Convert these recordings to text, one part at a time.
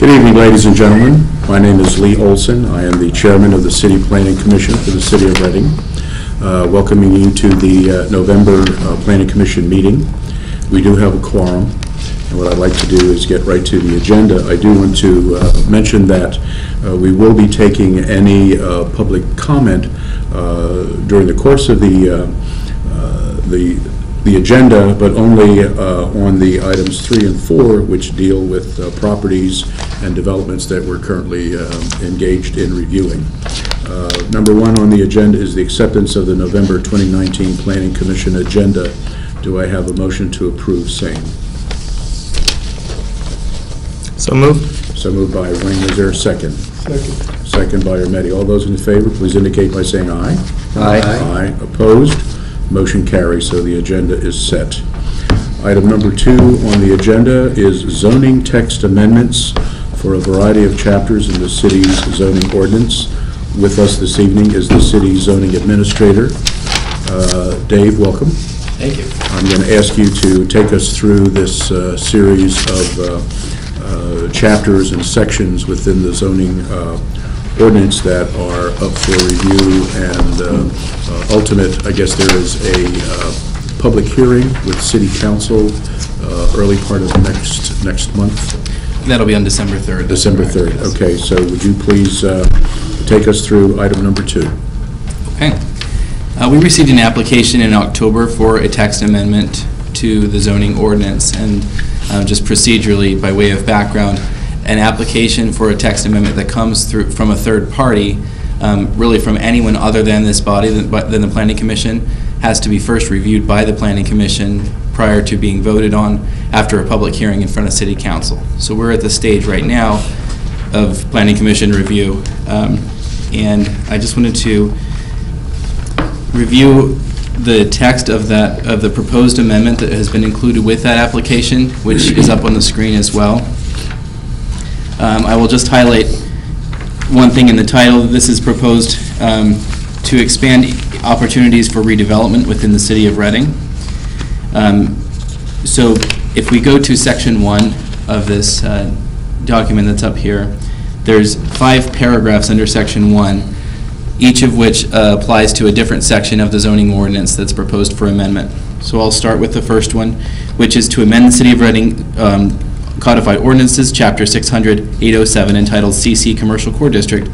Good evening, ladies and gentlemen. My name is Lee Olson. I am the chairman of the City Planning Commission for the City of Reading. Uh, Welcoming you to the uh, November uh, Planning Commission meeting. We do have a quorum, and what I'd like to do is get right to the agenda. I do want to uh, mention that uh, we will be taking any uh, public comment during the course of the the the agenda, but only on the items three and four, which deal with properties and developments that we're currently um, engaged in reviewing. Uh, Number one on the agenda is the acceptance of the November 2019 Planning Commission agenda. Do I have a motion to approve same? So moved. So moved by Wayne, is there a second? Second. Second by Ermetti. All those in favor, please indicate by saying aye. Aye. Aye. Opposed? Motion carries, so the agenda is set. Item number two on the agenda is zoning text amendments for a variety of chapters in the city's zoning ordinance. With us this evening is the city zoning administrator. Uh, Dave, welcome. Thank you. I'm going to ask you to take us through this uh, series of uh, uh, chapters and sections within the zoning uh, ordinance that are up for review, and ultimate, I guess there is a uh, public hearing with city council uh, early part of next, next month, That'll be on December 3rd. December 3rd. Okay, so would you please uh, take us through item number two? Okay. Uh, We received an application in October for a text amendment to the zoning ordinance, and uh, just procedurally, by way of background, an application for a text amendment that comes through, from a third party, um, really from anyone other than this body, than but- than the planning commission, has to be first reviewed by the planning commission prior to being voted on after a public hearing in front of city council. So we're at the stage right now of planning commission review, um, and I just wanted to review the text of that, of the proposed amendment that has been included with that application, which is up on the screen as well. Um, I will just highlight one thing in the title. This is proposed um, to expand opportunities for redevelopment within the city of Reading. Um, So if we go to section one of this uh, document that's up here, there's five paragraphs under section one, each of which uh, applies to a different section of the zoning ordinance that's proposed for amendment. So I'll start with the first one, which is to amend the City of Reading um, Codified Ordinances, Chapter 600, 807, entitled CC Commercial Core District,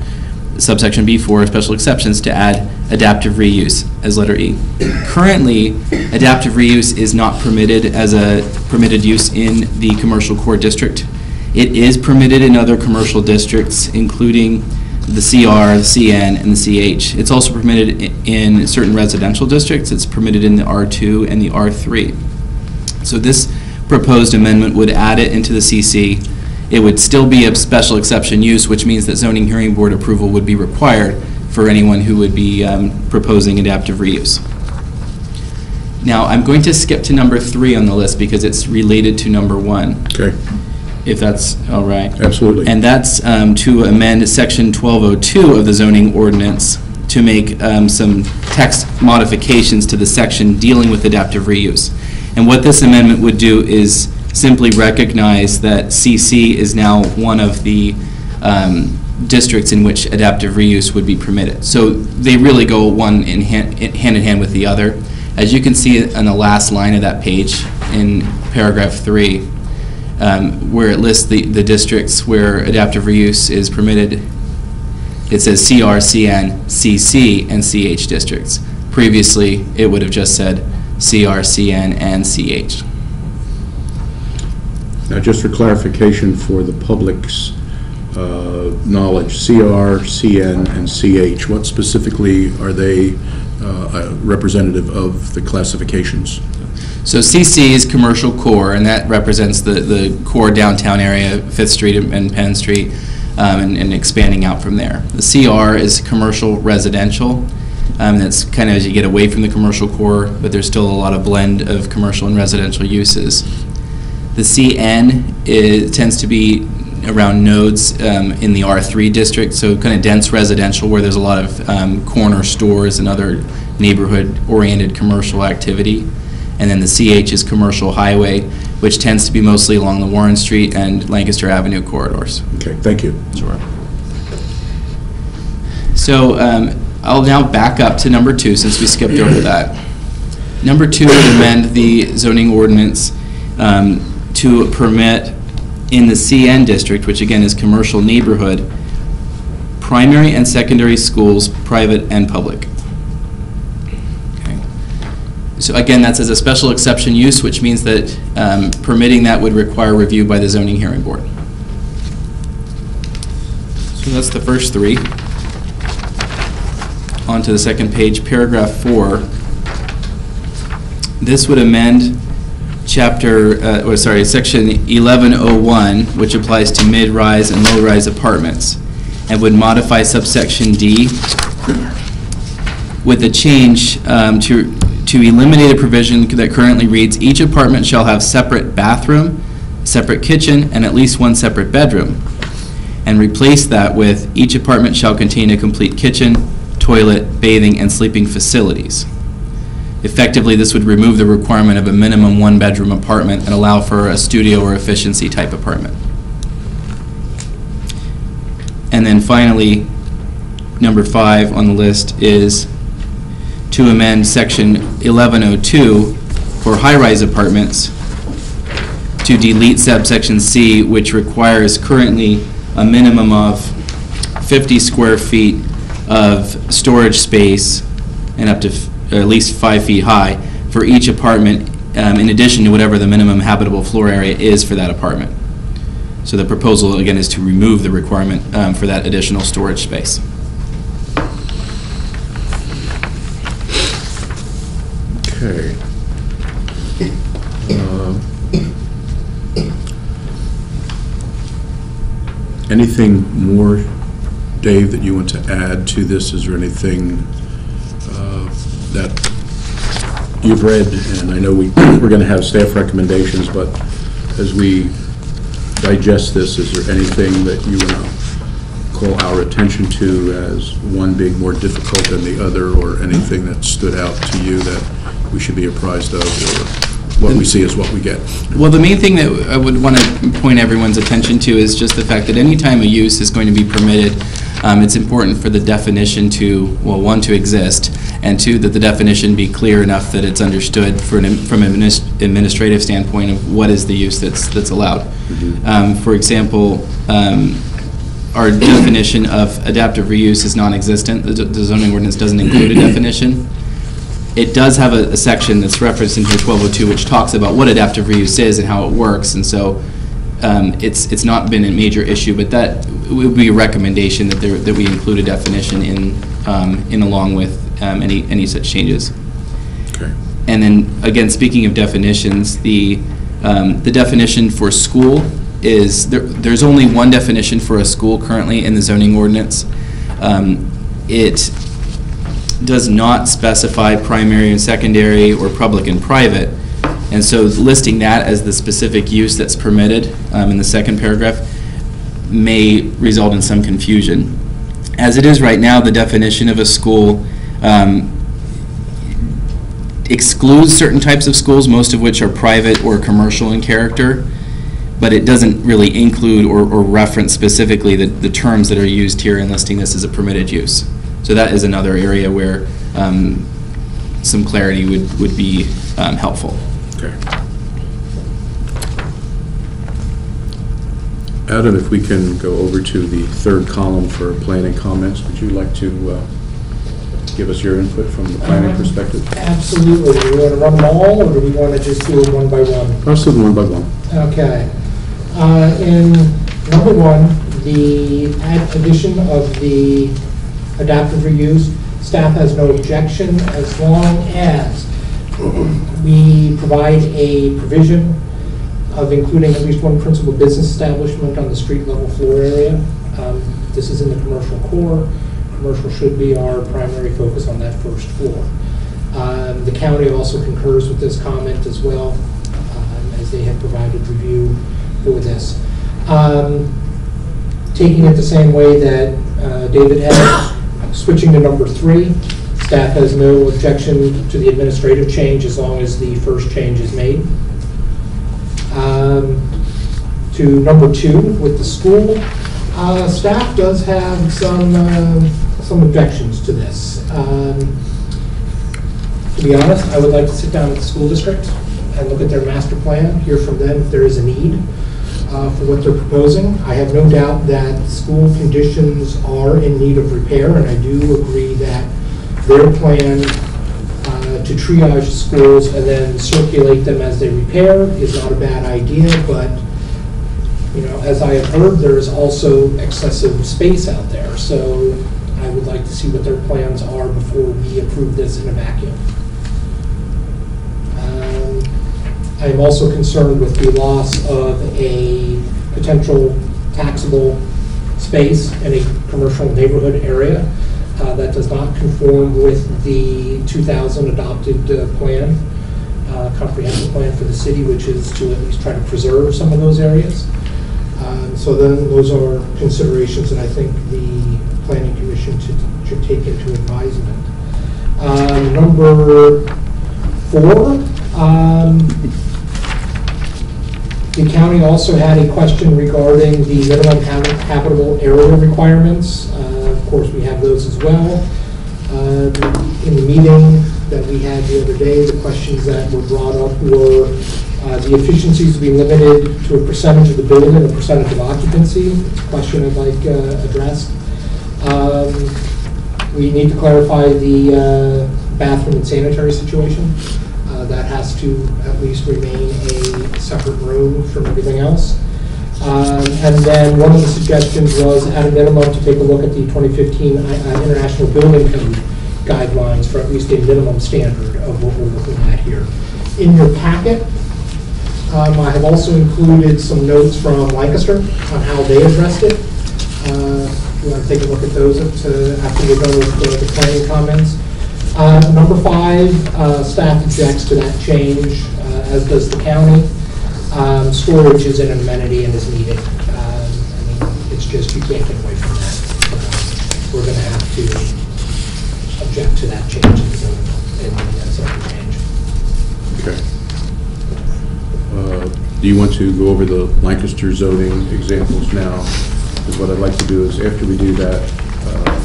subsection B4, special exceptions, to add adaptive reuse as letter E. Currently, adaptive reuse is not permitted as a permitted use in the commercial core district. It is permitted in other commercial districts, including the CR, the CN, and the CH. It's also permitted in certain residential districts. It's permitted in the R2 and the R3. So this proposed amendment would add it into the CC. It would still be a special exception use, which means that zoning hearing board approval would be required for anyone who would be um, proposing adaptive reuse. Now, I'm going to skip to number three on the list because it's related to number one, Okay, if that's all right. absolutely. And that's um, to amend Section 1202 of the zoning ordinance to make um, some text modifications to the section dealing with adaptive reuse. And what this amendment would do is simply recognize that CC is now one of the um, districts in which adaptive reuse would be permitted. So they really go one in hand in hand in hand with the other. As you can see on the last line of that page, in paragraph three, um, where it lists the, the districts where adaptive reuse is permitted, it says CR, CN, CC, and CH districts. Previously, it would have just said CR, CN, and CH. Now, just for clarification for the public's uh, knowledge, CR, CN, and CH, what specifically are they uh, uh, representative of the classifications? So CC is commercial core, and that represents the, the core downtown area, Fifth Street and Penn Street, um, and, and expanding out from there. The CR is commercial residential, um, that's kind of as you get away from the commercial core, but there's still a lot of blend of commercial and residential uses. The CN is, tends to be around nodes um, in the R3 district, so kind of dense residential where there's a lot of um, corner stores and other neighborhood-oriented commercial activity. And then the CH is commercial highway, which tends to be mostly along the Warren Street and Lancaster Avenue corridors. Okay, thank you. Sure. So um, I'll now back up to number two, since we skipped over that. Number two would amend the zoning ordinance um, to permit in the CN district, which again is commercial neighborhood, primary and secondary schools, private and public. So again, that's as a special exception use, which means that um, permitting that would require review by the zoning hearing board. So that's the first three. On to the second page, paragraph four. This would amend chapter, uh, or sorry, section 1101, which applies to mid-rise and low-rise apartments, and would modify subsection D with a change um, to to eliminate a provision that currently reads, "Each apartment shall have separate bathroom, separate kitchen, and at least one separate bedroom," and replace that with, "Each apartment shall contain a complete kitchen, toilet, bathing, and sleeping facilities." Effectively, this would remove the requirement of a minimum one-bedroom apartment and allow for a studio or efficiency type apartment. And then finally, number five on the list is to amend section 1102 for high-rise apartments to delete subsection C, which requires currently a minimum of 50 square feet of storage space and up to at least five feet high for each apartment, um, in addition to whatever the minimum habitable floor area is for that apartment. So the proposal, again, is to remove the requirement um, for that additional storage space. Okay. Um, Anything more, Dave, that you want to add to this? Is there anything that you've read? And I know we, we're going to have staff recommendations, but as we digest this, is there anything that you want to call our attention to as one being more difficult than the other, or anything that stood out to you that we should be apprised of, or what we see is what we get? Well, the main thing that I would want to point everyone's attention to is just the fact that anytime a use is going to be permitted, um, it's important for the definition to, well, one, to exist, and two, that the definition be clear enough that it's understood for an, from an administrative standpoint of what is the use that's, that's allowed. Um, For example, um, our definition of adaptive reuse is non-existent. The the zoning ordinance doesn't include a definition. It does have a, a section that's referenced in here, 1202, which talks about what adaptive reuse is and how it works, and so um, it's, it's not been a major issue, but that would be a recommendation that there, that we include a definition in, um, in along with um, any, any such changes. Okay. And then, again, speaking of definitions, the, um, the definition for school is, there, there's only one definition for a school currently in the zoning ordinance. Um, It does not specify primary and secondary or public and private. And so listing that as the specific use that's permitted um, in the second paragraph may result in some confusion. As it is right now, the definition of a school um, excludes certain types of schools, most of which are private or commercial in character, but it doesn't really include or, or reference specifically the, the terms that are used here in listing this as a permitted use. So that is another area where um, some clarity would, would be um, helpful. Okay. Adam, if we can go over to the third column for planning comments, would you like to uh, give us your input from the planning Um, perspective? Absolutely. Do we want to run them all, or do we want to just do it one by one? Let's do them one by one. Okay. Uh, In number one, the addition of the adaptive reuse, staff has no objection as long as we provide a provision of including at least one principal business establishment on the street level floor area. Um, This is in the commercial core. Commercial should be our primary focus on that first floor. Um, The county also concurs with this comment as well, um, as they have provided review for this. Um, Taking it the same way that uh, David had, switching to number three, staff has no objection to the administrative change as long as the first change is made. to number two with the school. Uh, Staff does have some, uh, some objections to this. Um, To be honest, I would like to sit down with the school district and look at their master plan, hear from them if there is a need uh, for what they're proposing. I have no doubt that school conditions are in need of repair, and I do agree that their plan uh, to triage schools and then circulate them as they repair is not a bad idea, but, you know, as I have heard, there is also excessive space out there, so I would like to see what their plans are before we approve this in a vacuum. I am also concerned with the loss of a potential taxable space in a commercial neighborhood area uh, that does not conform with the 2000 adopted uh, plan, uh, comprehensive plan for the city, which is to at least try to preserve some of those areas. Um, So then, those are considerations that I think the planning commission should should take into advisement. Um, Number four, um, the county also had a question regarding the minimum habit- habitable area requirements. Uh, Of course, we have those as well. Um, In the meeting that we had the other day, the questions that were brought up were uh, the efficiencies to be limited to a percentage of the building, a percentage of occupancy. It's a question I'd like uh, addressed. Um, We need to clarify the uh, bathroom and sanitary situation. Uh, That has to at least remain a separate room from everything else. Um, And then one of the suggestions was at a minimum to take a look at the 2015 I- uh, International Building Code guidelines for at least a minimum standard of what we're looking at here. In your packet, um, I have also included some notes from Lancaster on how they addressed it. Uh, you want to take a look at those at, uh, after we're done with the- the planning comments. Uh, Number five, uh, staff objects to that change, uh, as does the county. Um, Storage is an amenity and is needed. Um, I mean, it's just, you can't get away from that. We're going to have to object to that change in the, in the zoning change. Okay. Uh, Do you want to go over the Lancaster zoning examples now? Because what I'd like to do is, after we do that,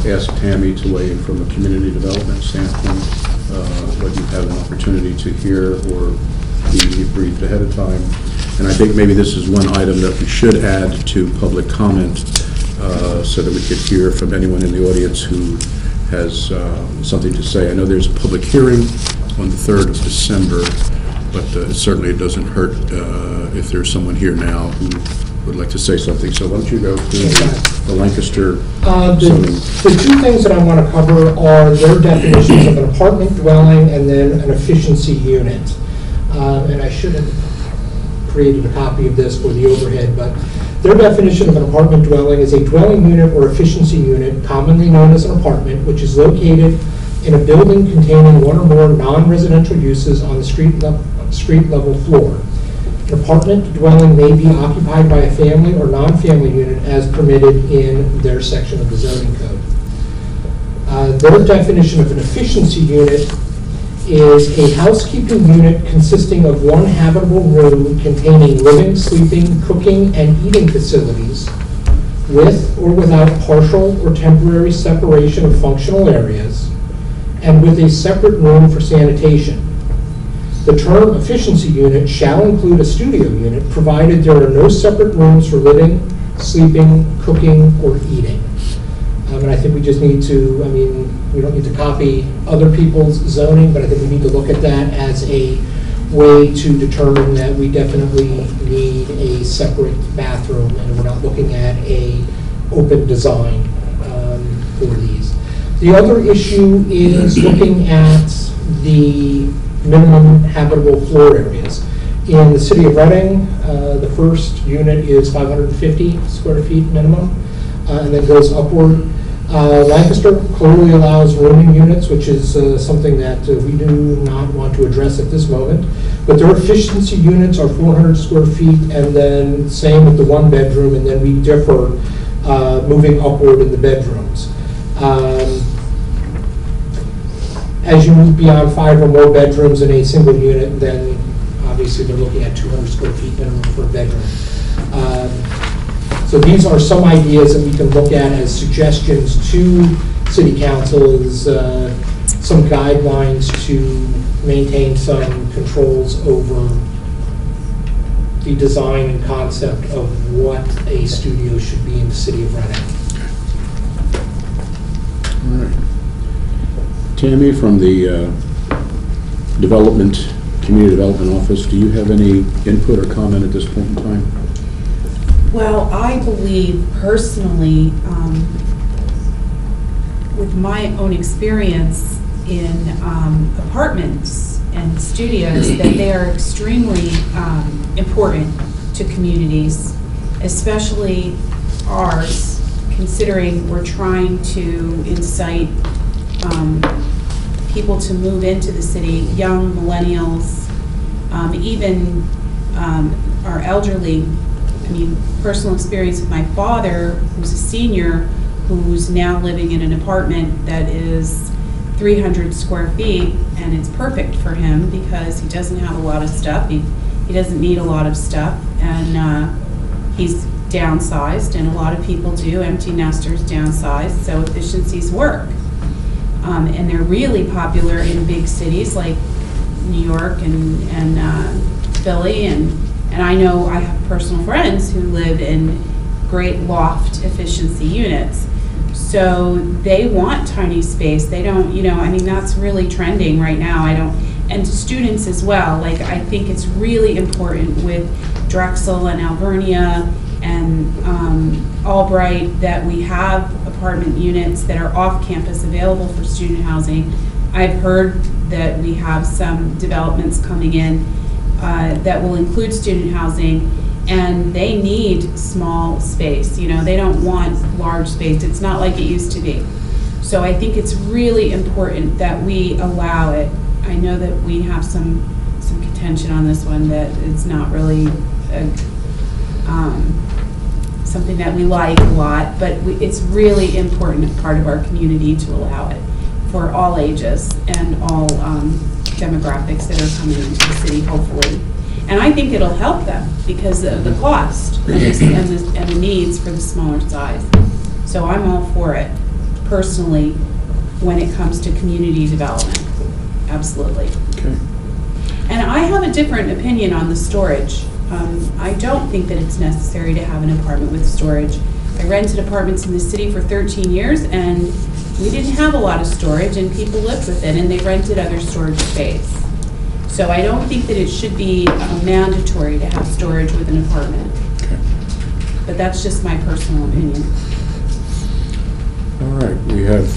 ask Tammy to weigh in from a community development standpoint, uh, what you have had an opportunity to hear or be briefed ahead of time. And I think maybe this is one item that we should add to public comment, uh, so that we could hear from anyone in the audience who has uh, something to say. I know there's a public hearing on the 3rd of December, but uh, certainly it doesn't hurt uh, if there's someone here now who would like to say something. So why don't you go through the- the Lancaster Uh, The zoning? the two things that I want to cover are their definitions of an apartment dwelling and then an efficiency unit. Um, And I should have created a copy of this for the overhead, but their definition of an apartment dwelling is a dwelling unit or efficiency unit, commonly known as an apartment, which is located in a building containing one or more non-residential uses on the street level, street level floor. Apartment dwelling may be occupied by a family or non-family unit as permitted in their section of the zoning code. Uh, Their definition of an efficiency unit is a housekeeping unit consisting of one habitable room containing living, sleeping, cooking, and eating facilities with or without partial or temporary separation of functional areas, and with a separate room for sanitation. The term efficiency unit shall include a studio unit, provided there are no separate rooms for living, sleeping, cooking, or eating. Um, And I think we just need to, I mean, we don't need to copy other people's zoning, but I think we need to look at that as a way to determine that we definitely need a separate bathroom, and we're not looking at a open design um, for these. The other issue is looking at the minimum habitable floor areas. In the city of Reading, uh, the first unit is 550 square feet minimum, uh, and then goes upward. Uh, Lancaster clearly allows rooming units, which is uh, something that uh, we do not want to address at this moment. But their efficiency units are 400 square feet, and then same with the one bedroom, and then we differ uh, moving upward in the bedrooms. Um, As you move beyond five or more bedrooms in a single unit, then obviously they're looking at 200 square feet minimum for a bedroom. Um, So these are some ideas that we can look at as suggestions to city council, is uh, some guidelines to maintain some controls over the design and concept of what a studio should be in the city of Reading. All right. Tammy, from the uh, Development, Community Development Office, do you have any input or comment at this point in time? Well, I believe personally, um, with my own experience in um, apartments and studios, that they are extremely um, important to communities, especially ours, considering we're trying to incite um, people to move into the city, young millennials, um, even um, our elderly. I mean, personal experience with my father, who's a senior, who's now living in an apartment that is 300 square feet, and it's perfect for him because he doesn't have a lot of stuff. He, he doesn't need a lot of stuff, and uh, he's downsized, and a lot of people do. Empty nesters downsize, so efficiencies work. Um, and they're really popular in big cities like New York and, and uh, Philly, and, and I know I have personal friends who live in great loft efficiency units. So they want tiny space. They don't, you know, I mean, that's really trending right now. I don't, and students as well. Like, I think it's really important with Drexel and Alvernia and um, Albright that we have apartment units that are off campus available for student housing. I've heard that we have some developments coming in uh, that will include student housing, and they need small space. You know, they don't want large space. It's not like it used to be. So I think it's really important that we allow it. I know that we have some, some contention on this one, that it's not really a, um, something that we like a lot, but we- it's really important part of our community to allow it for all ages and all um, demographics that are coming into the city, hopefully. And I think it'll help them because of the cost and the, and the- and the needs for the smaller size. So I'm all for it personally when it comes to community development. Absolutely. Okay. And I have a different opinion on the storage. Um, I don't think that it's necessary to have an apartment with storage. I rented apartments in the city for 13 years, and we didn't have a lot of storage, and people lived with it, and they rented other storage space. So I don't think that it should be uh, mandatory to have storage with an apartment, but that's just my personal opinion. All right, we have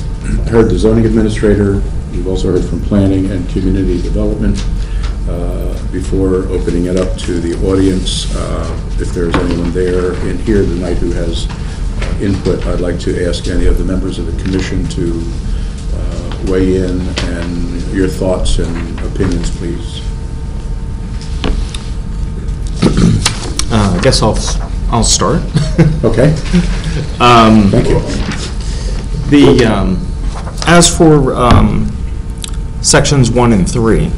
heard the zoning administrator, we've also heard from planning and community development. Uh, Before opening it up to the audience, uh, if there's anyone there in here tonight who has uh, input, I'd like to ask any of the members of the commission to uh, weigh in and your thoughts and opinions, please. Uh, I guess I'll, I'll start. Okay? Um, Thank you. The, um, as for um, sections one and three,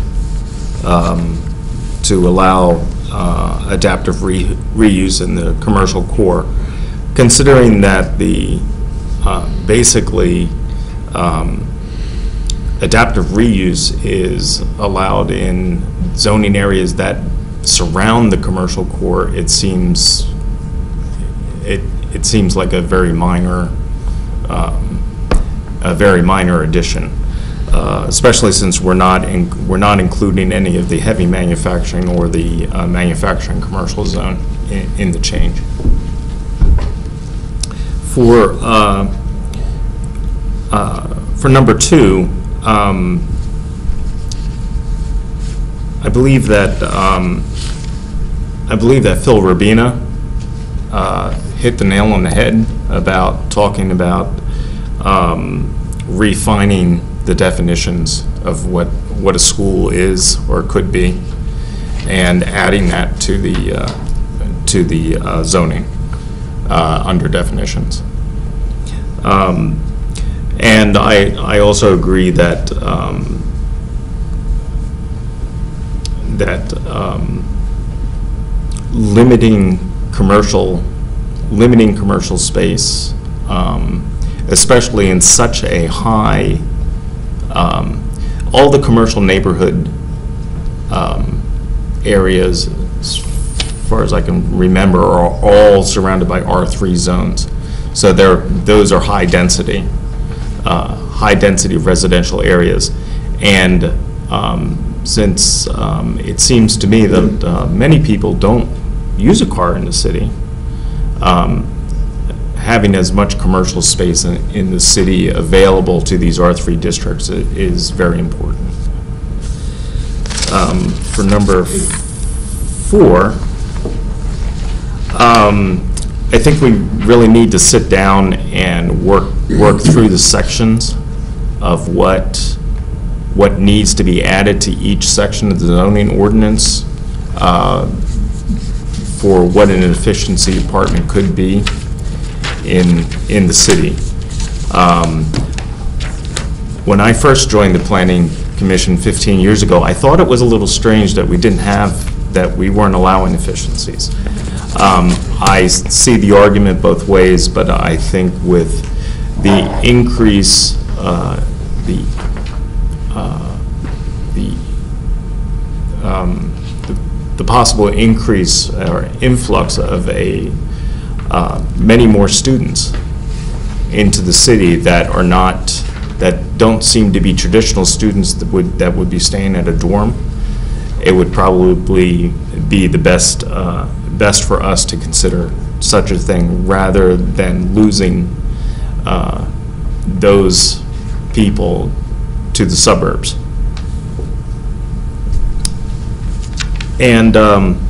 um, to allow uh, adaptive re- reuse in the commercial core, considering that the, uh, basically, um, adaptive reuse is allowed in zoning areas that surround the commercial core, it seems, it, it seems like a very minor, um, a very minor addition, uh, especially since we're not, in- we're not including any of the heavy manufacturing or the uh, manufacturing commercial zone in, in the change. For, uh, uh, for number two, um, I believe that, um, I believe that Phil Rabina uh, hit the nail on the head about talking about um, refining the definitions of what, what a school is or could be, and adding that to the, uh, to the uh, zoning uh, under definitions. Um, And I, I also agree that, um, that um, limiting commercial, limiting commercial space, um, especially in such a high, um, all the commercial neighborhood um, areas, as far as I can remember, are all surrounded by R3 zones. So they're, those are high-density, uh, high-density residential areas. And um, since um, it seems to me that uh, many people don't use a car in the city, um, having as much commercial space in, in the city available to these R3 districts is very important. Um, For number four, um, I think we really need to sit down and work, work through the sections of what, what needs to be added to each section of the zoning ordinance uh, for what an efficiency apartment could be in, in the city. Um, When I first joined the Planning Commission 15 years ago, I thought it was a little strange that we didn't have, that we weren't allowing efficiencies. Um, see the argument both ways, but I think with the increase, uh, the, uh, the um, the- the possible increase or influx of a, uh, many more students into the city that are not, that don't seem to be traditional students that would, that would be staying at a dorm, it would probably be the best, uh, best for us to consider such a thing rather than losing uh, those people to the suburbs. And, um,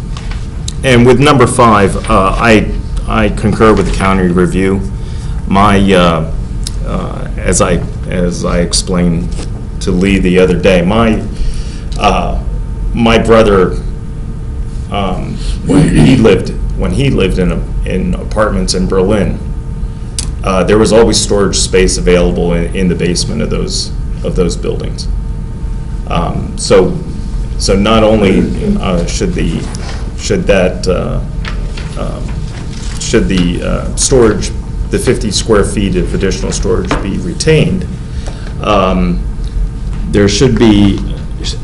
and with number five, uh, I, I concur with the county review. My, uh, uh, as I, as I explained to Lee the other day, my, uh, my brother, um, when he lived, when he lived in, a- in apartments in Berlin, uh, there was always storage space available in, in the basement of those, of those buildings. Um, So, so not only uh, should the, should that, uh, um, should the uh, storage, the 50 square feet of additional storage be retained, um, there should be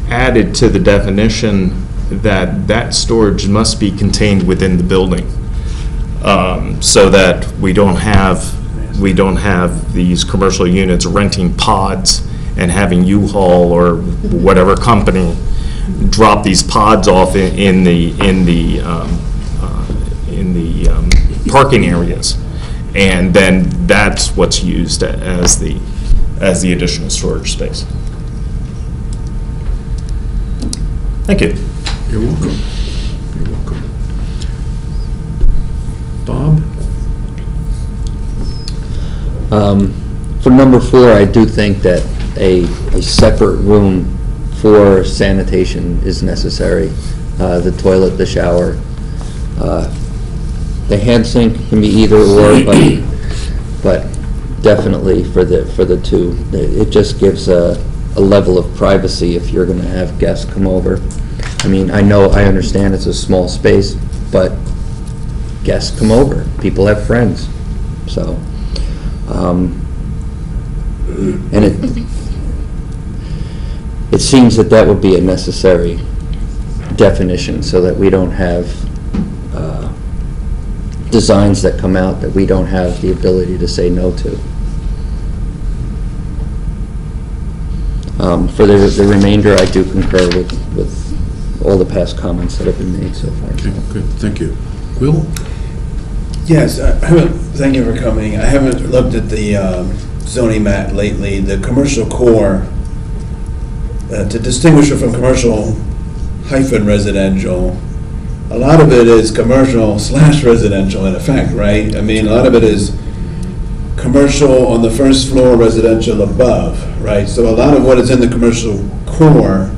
added to the definition that that storage must be contained within the building, um, so that we don't have, we don't have these commercial units renting pods and having U-Haul or whatever company drop these pods off in in the, in the, um, uh, in the um, parking areas. And then that's what's used as the, as the additional storage space. Thank you. You're welcome. You're welcome. Bob? Um, For number four, I do think that a, a separate room for sanitation is necessary. Uh, The toilet, the shower. Uh, The hand sink can be either or, but, but definitely for the, for the two. It it just gives a, a level of privacy if you're gonna have guests come over. I mean, I know, I understand it's a small space, but guests come over, people have friends, so. um, And it, it seems that that would be a necessary definition, so that we don't have designs that come out that we don't have the ability to say no to. Um, For the the remainder, I do concur with, with all the past comments that have been made so far. Okay, good, thank you. Will? Yes, I haven't, thank you for coming. I haven't looked at the um, zoning map lately. The commercial core, uh, to distinguish it from commercial hyphen residential, a lot of it is commercial slash residential in effect, right? I mean, a lot of it is commercial on the first floor, residential above, right? So a lot of what is in the commercial core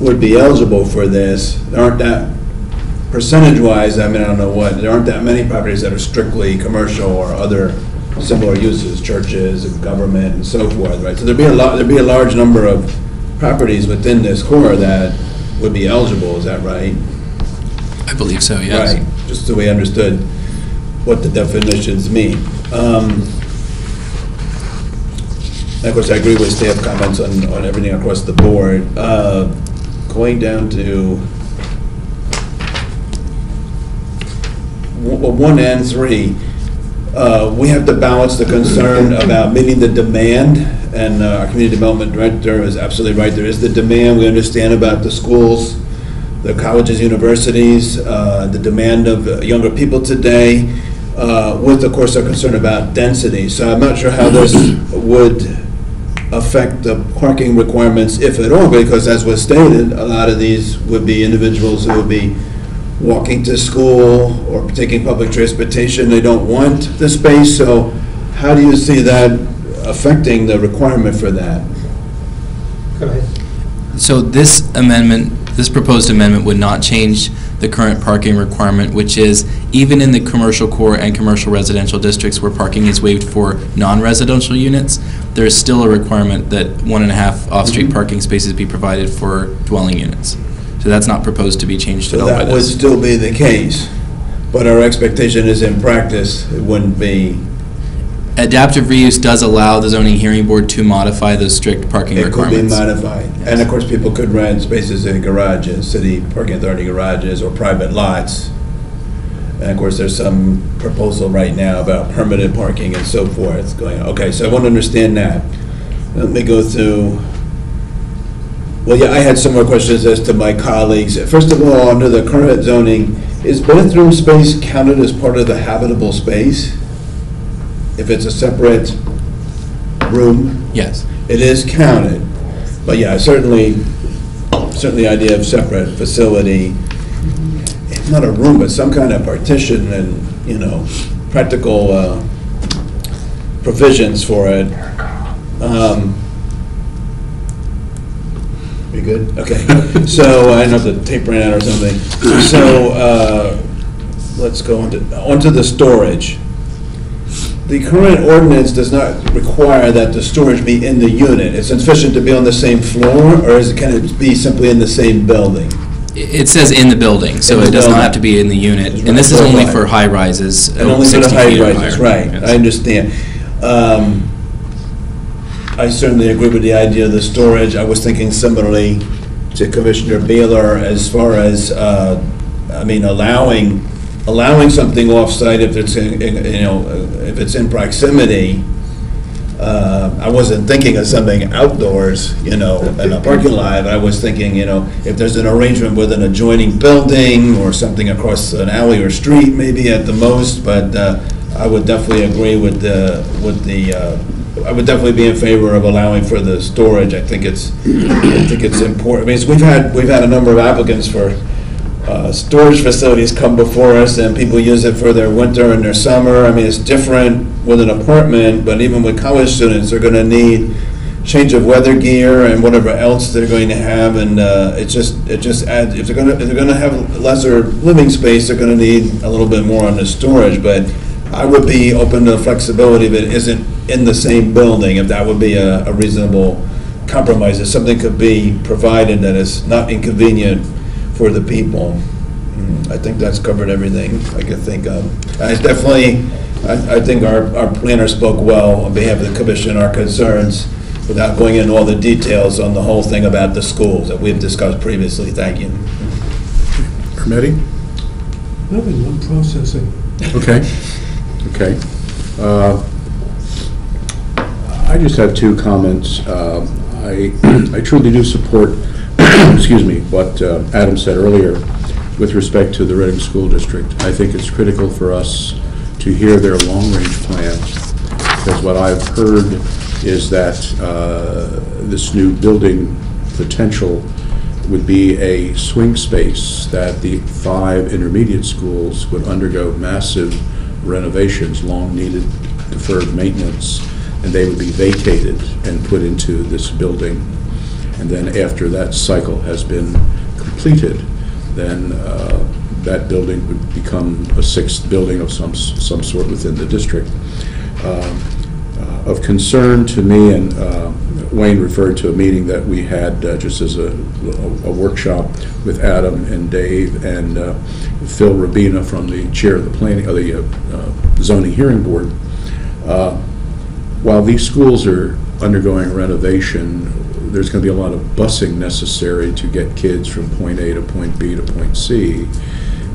would be eligible for this. There aren't that percentage-wise, I mean, I don't know what, there aren't that many properties that are strictly commercial or other similar uses, churches, and government, and so forth, right? So there'd be a lot, there'd be a large number of properties within this core that would be eligible, is that right? I believe so, yes. Right, just so we understood what the definitions mean. Um, Of course, I agree with staff comments on, on everything across the board. Uh, Going down to one and three, uh, we have to balance the concern about meeting the demand, and uh, our community development director is absolutely right, there is the demand, we understand about the schools, the colleges, universities, uh, the demand of uh, younger people today, uh, with, of course, our concern about density. So I'm not sure how this would affect the parking requirements, if at all, because as was stated, a lot of these would be individuals who would be walking to school or taking public transportation, they don't want the space, so how do you see that affecting the requirement for that? Go ahead. So this amendment, this proposed amendment would not change the current parking requirement, which is even in the commercial core and commercial residential districts where parking is waived for non-residential units, there is still a requirement that one and a half off-street mm-hmm. parking spaces be provided for dwelling units. So that's not proposed to be changed at So all by that would still be the case, but our expectation is in practice, it wouldn't be, Adaptive reuse does allow the zoning hearing board to modify those strict parking requirements. it could be requirements. modified. And of course, people could rent spaces in garages, city parking authority garages or private lots. And of course, there's some proposal right now about permanent parking and so forth going, on. okay, so I want to understand that. Let me go through, well, yeah, I had some more questions as to my colleagues. First of all, under the current zoning, is bathroom space counted as part of the habitable space? If it's a separate room? Yes. It is counted, but yeah, certainly, certainly idea of separate facility, it's not a room, but some kind of partition and, you know, practical uh, provisions for it. Um, We good? Okay. So, I know the tape ran out or something. So, uh, let's go on to, onto the storage. The current ordinance does not require that the storage be in the unit. It's sufficient to be on the same floor, or is it, can it be simply in the same building? It says in the building, so In the it does not building. have to be in the unit. And this is only for high rises, And uh, only for the 60 high feet or rises, higher. right, Yes. I understand. Um, I certainly agree with the idea of the storage. I was thinking similarly to Commissioner Baylor as far as, uh, I mean, allowing, allowing something off-site if it's, in- you know, if it's in proximity. Uh, I wasn't thinking of something outdoors, you know, in a parking lot. I was thinking, you know, if there's an arrangement with an adjoining building or something across an alley or street, maybe at the most, but uh, I would definitely agree with the, with the, uh, I would definitely be in favor of allowing for the storage. I think it's, I think it's important. I mean, we've had, we've had a number of applicants for uh, storage facilities come before us, and people use it for their winter and their summer. I mean, it's different with an apartment, but even with college students, they're gonna need change of weather gear and whatever else they're going to have, and uh, it just, it just adds, if they're gonna, if they're gonna have lesser living space, they're gonna need a little bit more on the storage, but I would be open to flexibility if it isn't in the same building, if that would be a a reasonable compromise, if something could be provided that is not inconvenient for the people. Mm, I think that's covered everything I could think of. I definitely, I, I think our, our planner spoke well on behalf of the commission, our concerns, without going into all the details on the whole thing about the schools that we've discussed previously. Thank you. Hermetti? Nothing, I'm processing. Okay, okay. Uh, I just have two comments. Uh, I I truly do support, excuse me, what uh, Adam said earlier with respect to the Reading School District. I think it's critical for us to hear their long-range plans, because what I've heard is that uh, this new building potential would be a swing space that the five intermediate schools would undergo massive renovations, long-needed deferred maintenance, and they would be vacated and put into this building. And then after that cycle has been completed, then uh, that building would become a sixth building of some, some sort within the district. Um, uh, Of concern to me and uh, Wayne referred to a meeting that we had uh, just as a a workshop with Adam and Dave and uh, Phil Rabina from the chair of the planning, of the uh, uh, zoning hearing board. Uh, While these schools are undergoing renovation, there's going to be a lot of busing necessary to get kids from point A to point B to point C,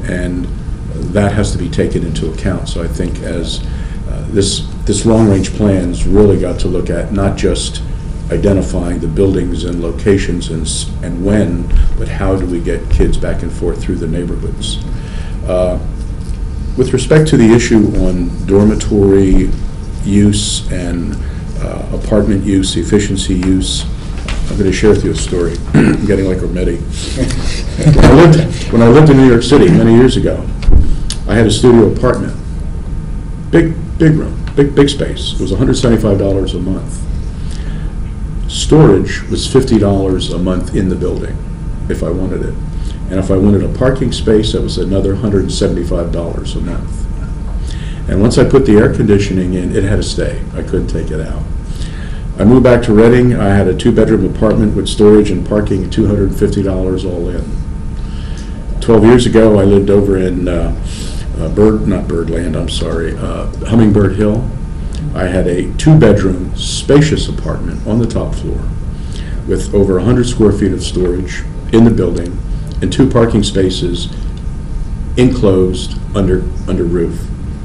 and that has to be taken into account. So I think as uh, this, this long-range plan's really got to look at not just identifying the buildings and locations and, and when, but how do we get kids back and forth through the neighborhoods. Uh, With respect to the issue on dormitory use and uh, apartment use, efficiency use, I'm going to share with you a story. I'm getting like Rometty. When I lived, when I lived in New York City many years ago, I had a studio apartment. Big, big room, big, big space. It was $175 a month. Storage was $50 a month in the building, if I wanted it. And if I wanted a parking space, that was another $175 a month. And once I put the air conditioning in, it had to stay. I couldn't take it out. I moved back to Reading. I had a two-bedroom apartment with storage and parking at $250 all in. 12 years ago, I lived over in uh, uh, Bird, not Birdland, I'm sorry, uh, Hummingbird Hill. I had a two-bedroom spacious apartment on the top floor with over 100 square feet of storage in the building and two parking spaces enclosed under, under roof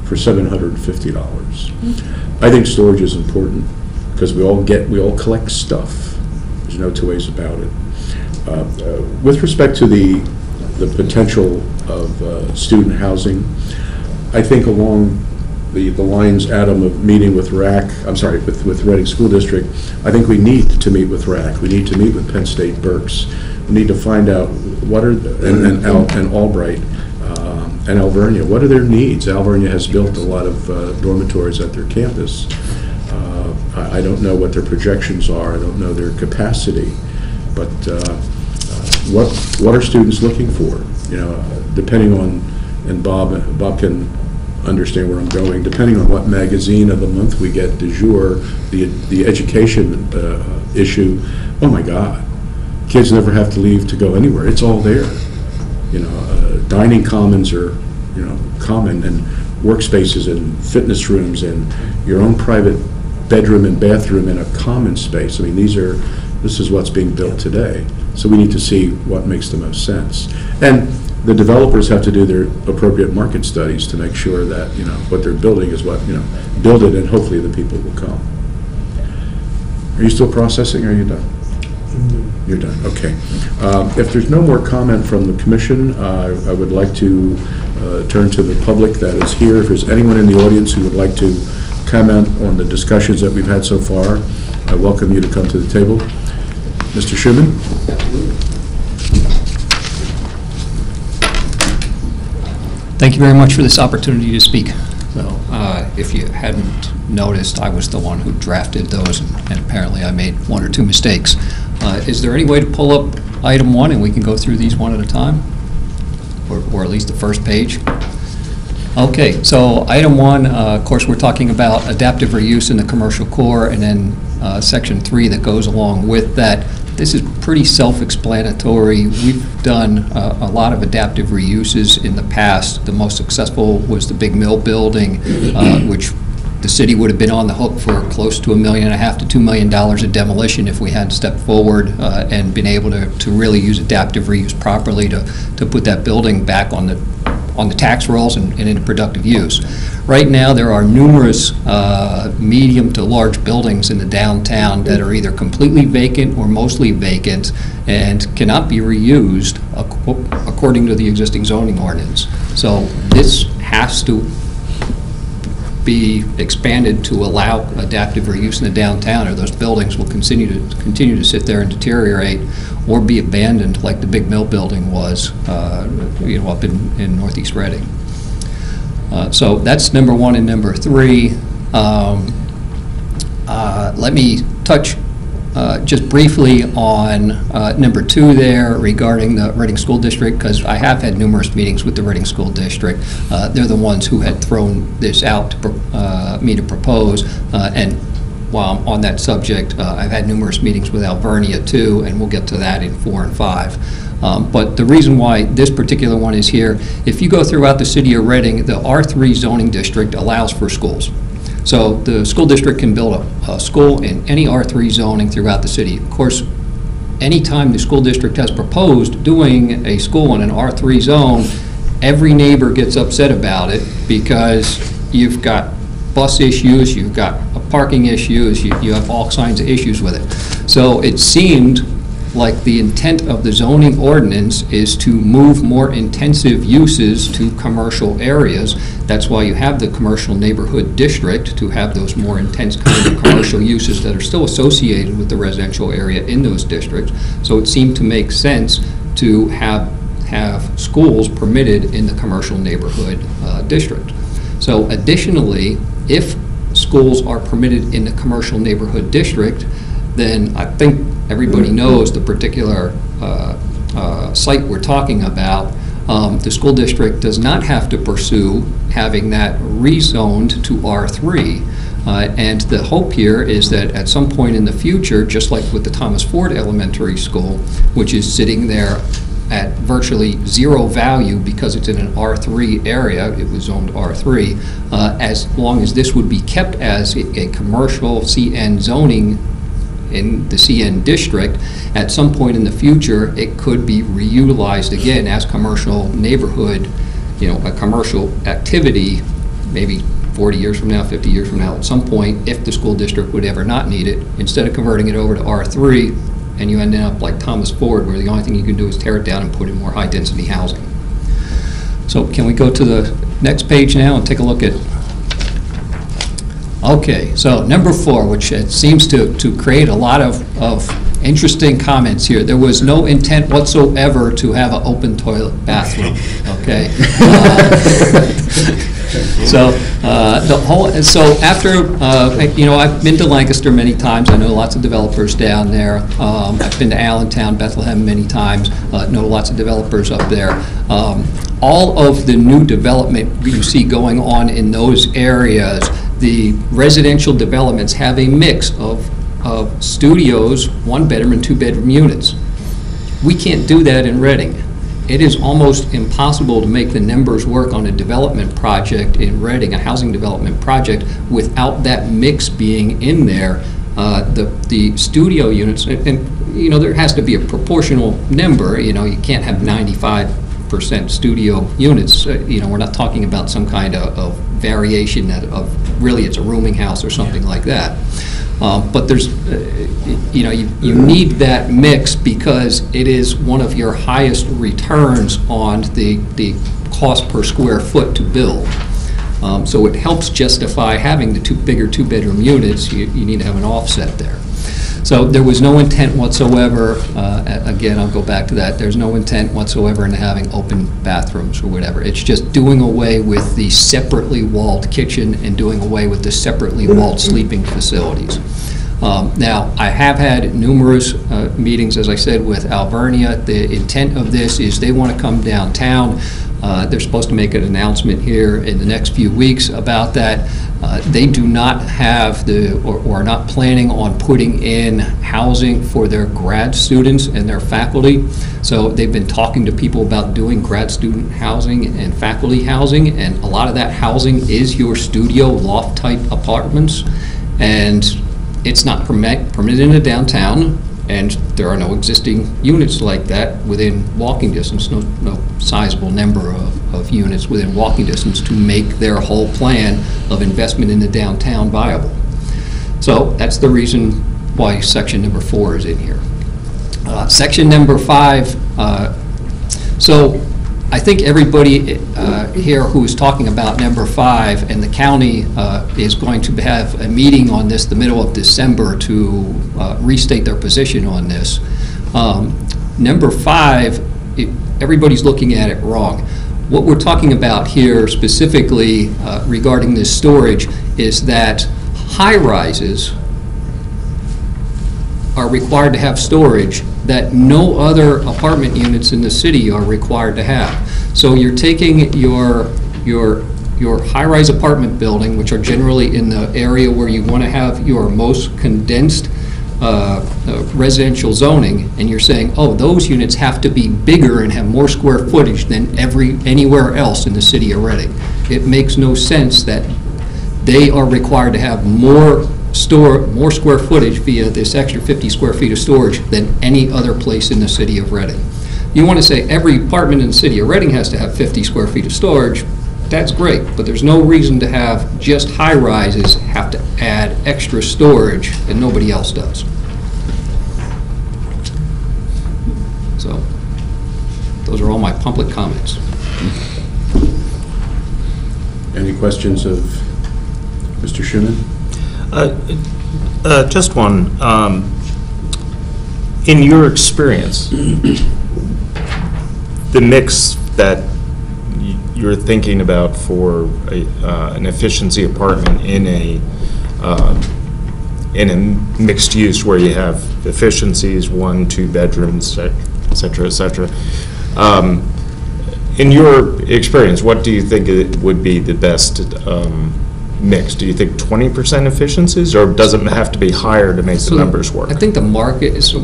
for $750. I think storage is important because we all get, we all collect stuff. There's no two ways about it. Uh, uh, With respect to the, the potential of uh, student housing, I think along the, the lines, Adam, of meeting with RAC, I'm sorry, with, with Reading School District, I think we need to meet with RAC. We need to meet with Penn State Berks. We need to find out what are, the- and, and Al- and Albright, um, and Alvernia, what are their needs? Alvernia has built a lot of uh, dormitories at their campus. I I don't know what their projections are, I don't know their capacity, but uh, uh, what, what are students looking for? You know, depending on, and Bob, Bob can understand where I'm going, depending on what magazine of the month we get du jour, the, the education uh, issue, oh my God, kids never have to leave to go anywhere, it's all there. You know, uh, dining commons are, you know, common, and workspaces and fitness rooms and your own private bedroom and bathroom in a common space. I mean, these are, this is what's being built today. So we need to see what makes the most sense. And the developers have to do their appropriate market studies to make sure that, you know, what they're building is what, you know, build it and hopefully the people will come. Are you still processing, or are you done? You're done, okay. Um, If there's no more comment from the commission, uh, I would like to uh, turn to the public that is here. If there's anyone in the audience who would like to comment on the discussions that we've had so far, I welcome you to come to the table. Mr. Shuman? Thank you very much for this opportunity to speak. So, uh, if you hadn't noticed, I was the one who drafted those, and apparently I made one or two mistakes. Uh, Is there any way to pull up item one, and we can go through these one at a time? Or or at least the first page? Okay, so item one, uh, of course, we're talking about adaptive reuse in the commercial core, and then uh, section three that goes along with that. This is pretty self-explanatory. We've done uh, a lot of adaptive reuses in the past. The most successful was the Big Mill building, uh, which the city would have been on the hook for close to a million and a half to two million dollars of demolition if we hadn't stepped forward uh, and been able to, to really use adaptive reuse properly to, to put that building back on the, on the tax rolls and, and into productive use. Right now, there are numerous uh, medium to large buildings in the downtown that are either completely vacant or mostly vacant and cannot be reused ac- according to the existing zoning ordinance. So this has to be expanded to allow adaptive reuse in the downtown, or those buildings will continue to, continue to sit there and deteriorate, or be abandoned like the Big Mill building was, uh, you know, up in, in northeast Reading. Uh, So that's number one and number three. Um, uh, Let me touch uh, just briefly on uh, number two there regarding the Reading School District, because I have had numerous meetings with the Reading School District. Uh, They're the ones who had thrown this out to uh, me to propose, uh, and while I'm on that subject, I've had numerous meetings with Alvernia too, and we'll get to that in four and five. Um, But the reason why this particular one is here, if you go throughout the city of Reading, the R3 zoning district allows for schools. So the school district can build a, a school in any R3 zoning throughout the city. Of course, anytime the school district has proposed doing a school in an R3 zone, every neighbor gets upset about it because you've got bus issues, you've got parking issues, you you have all kinds of issues with it. So it seemed like the intent of the zoning ordinance is to move more intensive uses to commercial areas. That's why you have the commercial neighborhood district, to have those more intense kind of commercial uses that are still associated with the residential area in those districts. So it seemed to make sense to have, have schools permitted in the commercial neighborhood uh, district. So additionally, if schools are permitted in the commercial neighborhood district, then I think everybody knows the particular uh, uh, site we're talking about. Um, The school district does not have to pursue having that rezoned to R3. Uh, And the hope here is that at some point in the future, just like with the Thomas Ford Elementary School, which is sitting there at virtually zero value because it's in an R3 area, it was zoned R3, uh, as long as this would be kept as a a commercial CN zoning in the CN district, at some point in the future, it could be reutilized again as commercial neighborhood, you know, a commercial activity, maybe 40 years from now, 50 years from now, at some point, if the school district would ever not need it, instead of converting it over to R3, and you end up like Thomas Ford, where the only thing you can do is tear it down and put in more high-density housing. So can we go to the next page now and take a look at Okay, so number four, which it seems to, to create a lot of, of interesting comments here. There was no intent whatsoever to have an open toilet bathroom, okay? Uh, So, uh, the whole, so after, uh, you know, I've been to Lancaster many times, I know lots of developers down there. Um, I've been to Allentown, Bethlehem many times, uh, know lots of developers up there. Um, All of the new development you see going on in those areas, the residential developments have a mix of, of studios, one-bedroom and two-bedroom units. We can't do that in Reading. It is almost impossible to make the numbers work on a development project in Reading, a housing development project, without that mix being in there. Uh, The, the studio units, and, and, you know, there has to be a proportional number, you know, you can't have 95% studio units. Uh, You know, we're not talking about some kind of, of variation that of, really, it's a rooming house or something like that. Uh, But there's, uh, you know, you you need that mix because it is one of your highest returns on the, the cost per square foot to build. Um, So it helps justify having the two bigger two-bedroom units, you you need to have an offset there. So there was no intent whatsoever, uh, a- again, I'll go back to that, there's no intent whatsoever in having open bathrooms or whatever. It's just doing away with the separately walled kitchen and doing away with the separately walled sleeping facilities. Um, Now, I have had numerous uh, meetings, as I said, with Alvernia. The intent of this is they want to come downtown. Uh, They're supposed to make an announcement here in the next few weeks about that. Uh, They do not have the, or or are not planning on putting in housing for their grad students and their faculty. So they've been talking to people about doing grad student housing and faculty housing, and a lot of that housing is your studio loft-type apartments. And it's not permit- permitted in downtown, and there are no existing units like that within walking distance, no no sizable number of of units within walking distance to make their whole plan of investment in the downtown viable. So that's the reason why section number four is in here. Uh, Section number five, uh, so I think everybody uh, here who is talking about number five, and the county uh, is going to have a meeting on this the middle of December to uh, restate their position on this. Um, Number five, it- everybody's looking at it wrong. What we're talking about here specifically uh, regarding this storage is that high-rises are required to have storage that no other apartment units in the city are required to have. So you're taking your, your, your high-rise apartment building, which are generally in the area where you want to have your most condensed uh, uh, residential zoning, and you're saying, oh, those units have to be bigger and have more square footage than every, anywhere else in the city of Reading. It makes no sense that they are required to have more store, more square footage via this extra 50 square feet of storage than any other place in the city of Reading. You want to say every apartment in the city of Reading has to have 50 square feet of storage, that's great, but there's no reason to have just high-rises have to add extra storage that nobody else does. So, those are all my public comments. Any questions of Mr. Shuman? Uh, uh, Just one. Um, In your experience, the mix that you're thinking about for a, uh, an efficiency apartment in a, um, in a mixed use where you have efficiencies, one, two bedrooms, et cetera, et cetera. Um, In your experience, what do you think it would be the best um, mix? Do you think 20% efficiencies, or does it have to be higher to make the numbers work? I think the market is,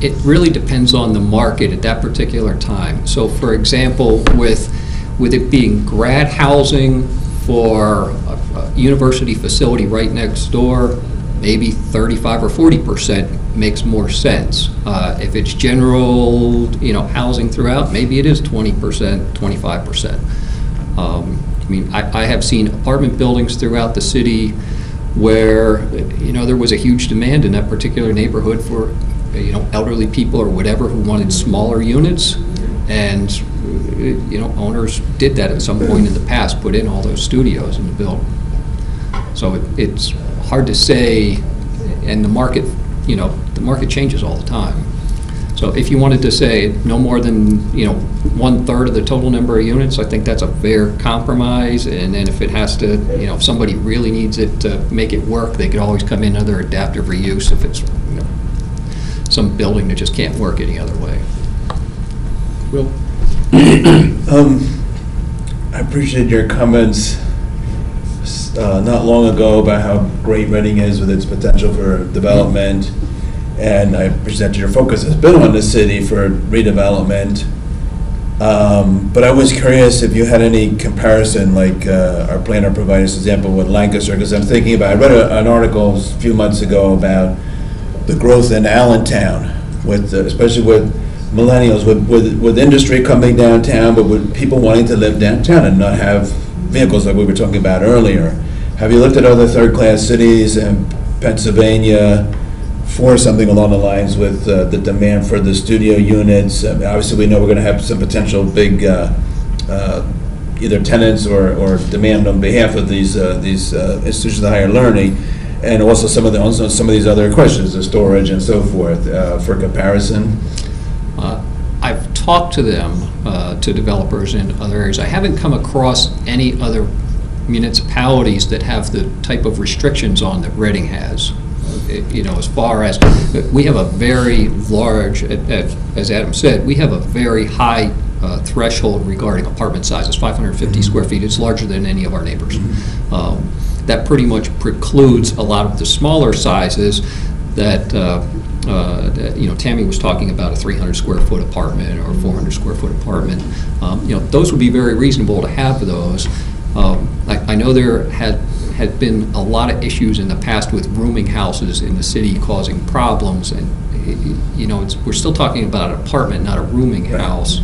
it really depends on the market at that particular time. So for example, with, with it being grad housing for a a university facility right next door, maybe 35 or 40 percent makes more sense. Uh, If it's general, you know, housing throughout, maybe it is 20 percent, 25 percent. Um, I mean, I, I have seen apartment buildings throughout the city where, you know, there was a huge demand in that particular neighborhood for, you know, elderly people or whatever who wanted smaller units. And, you know, owners did that at some point in the past, put in all those studios in the building. So it- it's hard to say, and the market, you know, the market changes all the time. So if you wanted to say no more than, you know, one-third of the total number of units, I think that's a fair compromise. And then if it has to, you know, if somebody really needs it to make it work, they could always come in under adaptive reuse if it's, you know, some building that just can't work any other way. Will? Um, I appreciate your comments uh, not long ago about how great Reading is with its potential for development. And I appreciate your focus has been on the city for redevelopment. Um, But I was curious if you had any comparison, like uh, our planner provided us example with Lancaster, because I'm thinking about, I read a- an article a few months ago about the growth in Allentown, with, uh, especially with millennials, with, with, with industry coming downtown, but with people wanting to live downtown and not have vehicles like we were talking about earlier. Have you looked at other third-class cities in Pennsylvania for something along the lines with uh, the demand for the studio units? I mean, Obviously, we know we're going to have some potential big, uh, uh, either tenants or, or demand on behalf of these, uh, these uh, institutions of higher learning, and also some of the, also some of these other questions, the storage and so forth, uh, for comparison. Uh, I've talked to them, uh, to developers in other areas. I haven't come across any other municipalities that have the type of restrictions on that Reading has. You know, as far as, we have a very large, as Adam said, we have a very high uh, threshold regarding apartment sizes, 550 square feet. It's larger than any of our neighbors. Um, That pretty much precludes a lot of the smaller sizes that, uh, uh, that, you know, Tammy was talking about a 300 square foot apartment or a 400 square foot apartment. Um, You know, those would be very reasonable to have those. Um, I I know there had, had been a lot of issues in the past with rooming houses in the city causing problems, and, you know, it's, we're still talking about an apartment, not a rooming Right. house.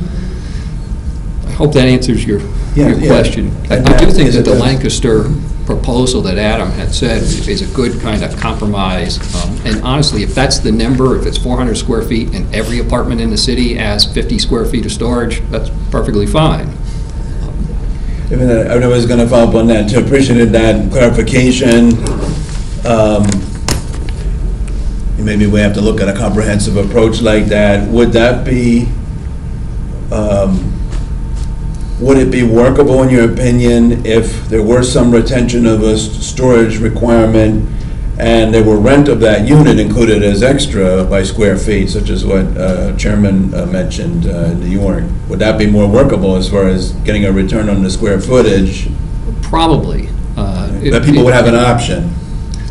I hope that answers your, Yeah, your yeah. question. I I do think that the Lancaster proposal that Adam had said is a good kind of compromise. Um, And honestly, if that's the number, if it's 400 square feet and every apartment in the city has 50 square feet of storage, that's perfectly fine. I mean, was going to follow up on that, too. Appreciated that clarification. Um, Maybe we have to look at a comprehensive approach like that. Would that be, um, would it be workable, in your opinion, if there were some retention of a storage requirement and there were rent of that unit included as extra by square feet, such as what uh, Chairman uh, mentioned uh, in New York? Would that be more workable as far as getting a return on the square footage? Probably. uh, it- That people would have an option.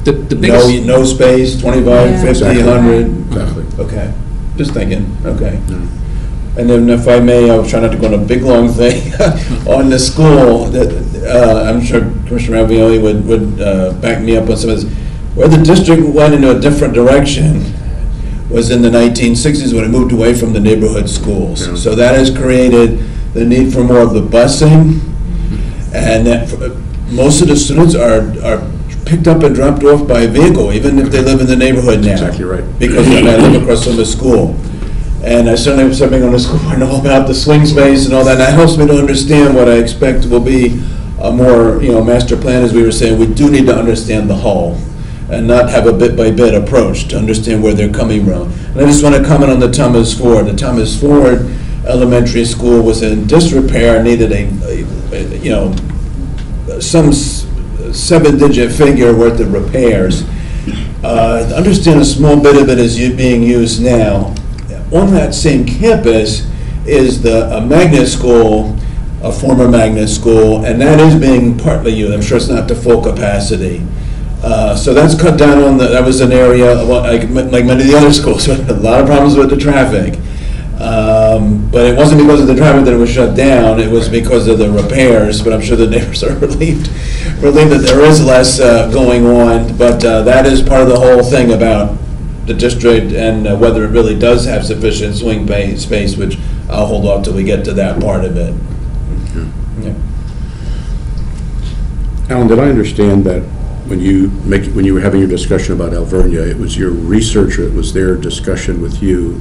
The the No, biggest, no space, 25, Yeah. 50, Exactly. 100. Exactly. Okay, just thinking, okay. And then if I may, I was trying not to go on a big, long thing on the school, that, uh, I'm sure Commissioner Ravioli would, would uh, back me up on some of this. Where the district went into a different direction was in the 1960s when it moved away from the neighborhood schools. Yeah. So that has created the need for more of the busing, and that, uh, most of the students are, are picked up and dropped off by a vehicle, even if they live in the neighborhood now. Exactly right. Because I live across from the school. And I certainly was serving on the school, I know about the swing space and all that, and that helps me to understand what I expect will be a more, you know, master plan, as we were saying, we do need to understand the whole, and not have a bit-by-bit approach, to understand where they're coming from. And I just want to comment on the Thomas Ford. The Thomas Ford Elementary School was in disrepair, needed a, a- a, you know, some seven-digit figure worth of repairs. Uh, Understand a small bit of it is being used now. On that same campus is the, a magnet school, a former magnet school, and that is being partly used. I'm sure it's not to full capacity. Uh, So that's cut down on the, that was an area, like like many of the other schools, had a lot of problems with the traffic. Um, But it wasn't because of the traffic that it was shut down, it was because of the repairs, but I'm sure the neighbors are relieved, relieved that there is less uh, going on, but uh, that is part of the whole thing about the district and uh, whether it really does have sufficient swing ba- space, which I'll hold off till we get to that part of it. Yeah. Alan, did I understand that when you make, when you were having your discussion about Alvernia, it was your researcher, it was their discussion with you,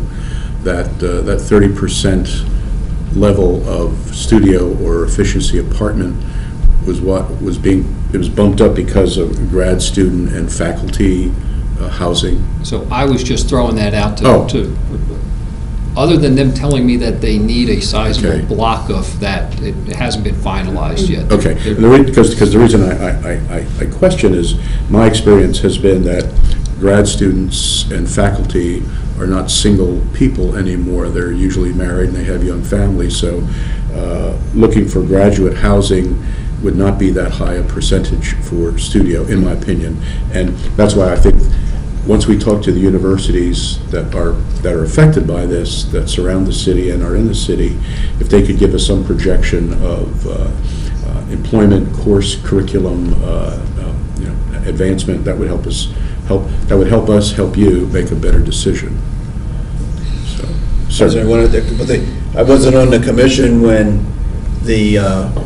that, uh, that 30% level of studio or efficiency apartment was what was being, it was bumped up because of grad student and faculty uh, housing? so I was just throwing that out Oh. to, to, other than them telling me that they need a Okay. sizable block of that, it hasn't been finalized yet. Okay, and the rea- because, because the reason I, I, I- I question is, my experience has been that grad students and faculty are not single people anymore. They're usually married and they have young families, so uh, looking for graduate housing would not be that high a percentage for studio, in my opinion. And that's why I think, once we talk to the universities that are, that are affected by this, that surround the city and are in the city, if they could give us some projection of uh, uh, employment, course, curriculum, uh, uh, you know, advancement, that would help us, help, that would help us, help you make a better decision. So, So I but I wasn't on the commission when the, uh,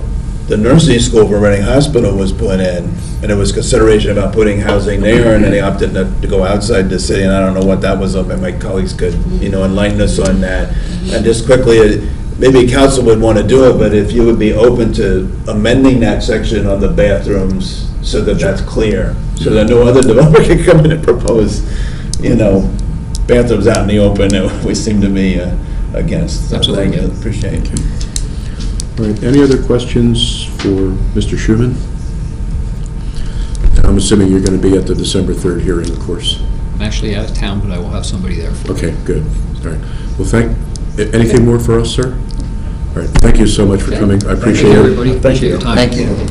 the nursing school for Reading Hospital was put in, and there was consideration about putting housing there, and then they opted not to go outside the city, and I don't know what that was, up, and my colleagues could, you know, enlighten us on that. And just quickly, uh, maybe council would want to do it, but if you would be open to amending that section on the bathrooms so that that's clear, so that no other developer can come in and propose, you know, bathrooms out in the open that we seem to be uh, against. So Thank you, appreciate it. All right, any other questions for Mr. Shuman? And I'm assuming you're going to be at the December 3rd hearing, of course. I'm actually out of town, but I will have somebody there for you. Okay, good. All right. Well, thank, a- anything more for us, sir? All right, thank you so much for Okay. coming. I Thank appreciate you, it. everybody. Appreciate your time. Thank you. And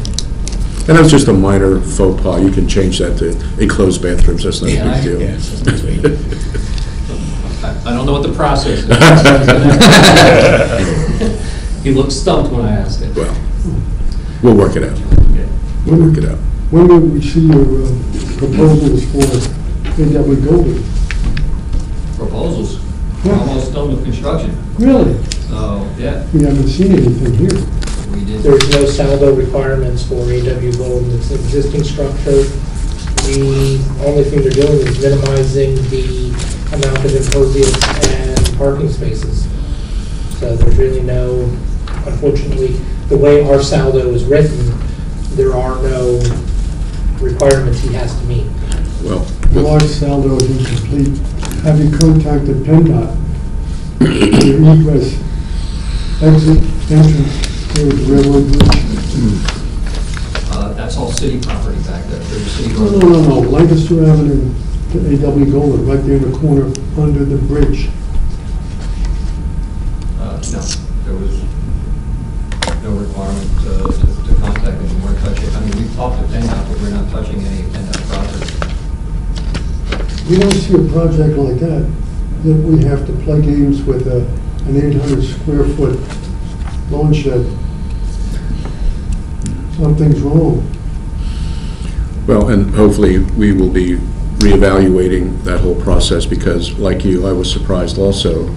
that was just a minor faux pas. You can change that to enclosed bathrooms. That's not a Yeah, I- big deal. Yes. I I don't know what the process is. He looked stumped when I asked it. Well, we'll work it out. We'll work it out. When will we see your uh, proposals for A.W. Golding? Proposals, we're almost done with construction, Really? so, yeah, We haven't seen anything here. we did. There's no saldo requirements for AW Golden, it's an existing structure. The only thing they're doing is minimizing the amount of impervious and parking spaces. So there's really no, unfortunately, the way our saldo is written, there are no requirements he has to meet. Well, The large saldo is incomplete. Have you contacted PennDOT? Your egress, exit, entrance to the railroad bridge? Uh, That's all city property back there, there's a city No, road. no, no, no, Lancaster Avenue to A.W. Golden, right there in the corner under the bridge. Uh, No, there was no requirement to to- to contact any more touching, I mean, we've talked to PennDOT, but we're not touching any PennDOT property. We don't see a project like that, that we have to play games with a, an 800 square foot lawn shed. Something's wrong. Well, and hopefully, we will be reevaluating that whole process, because like you, I was surprised also.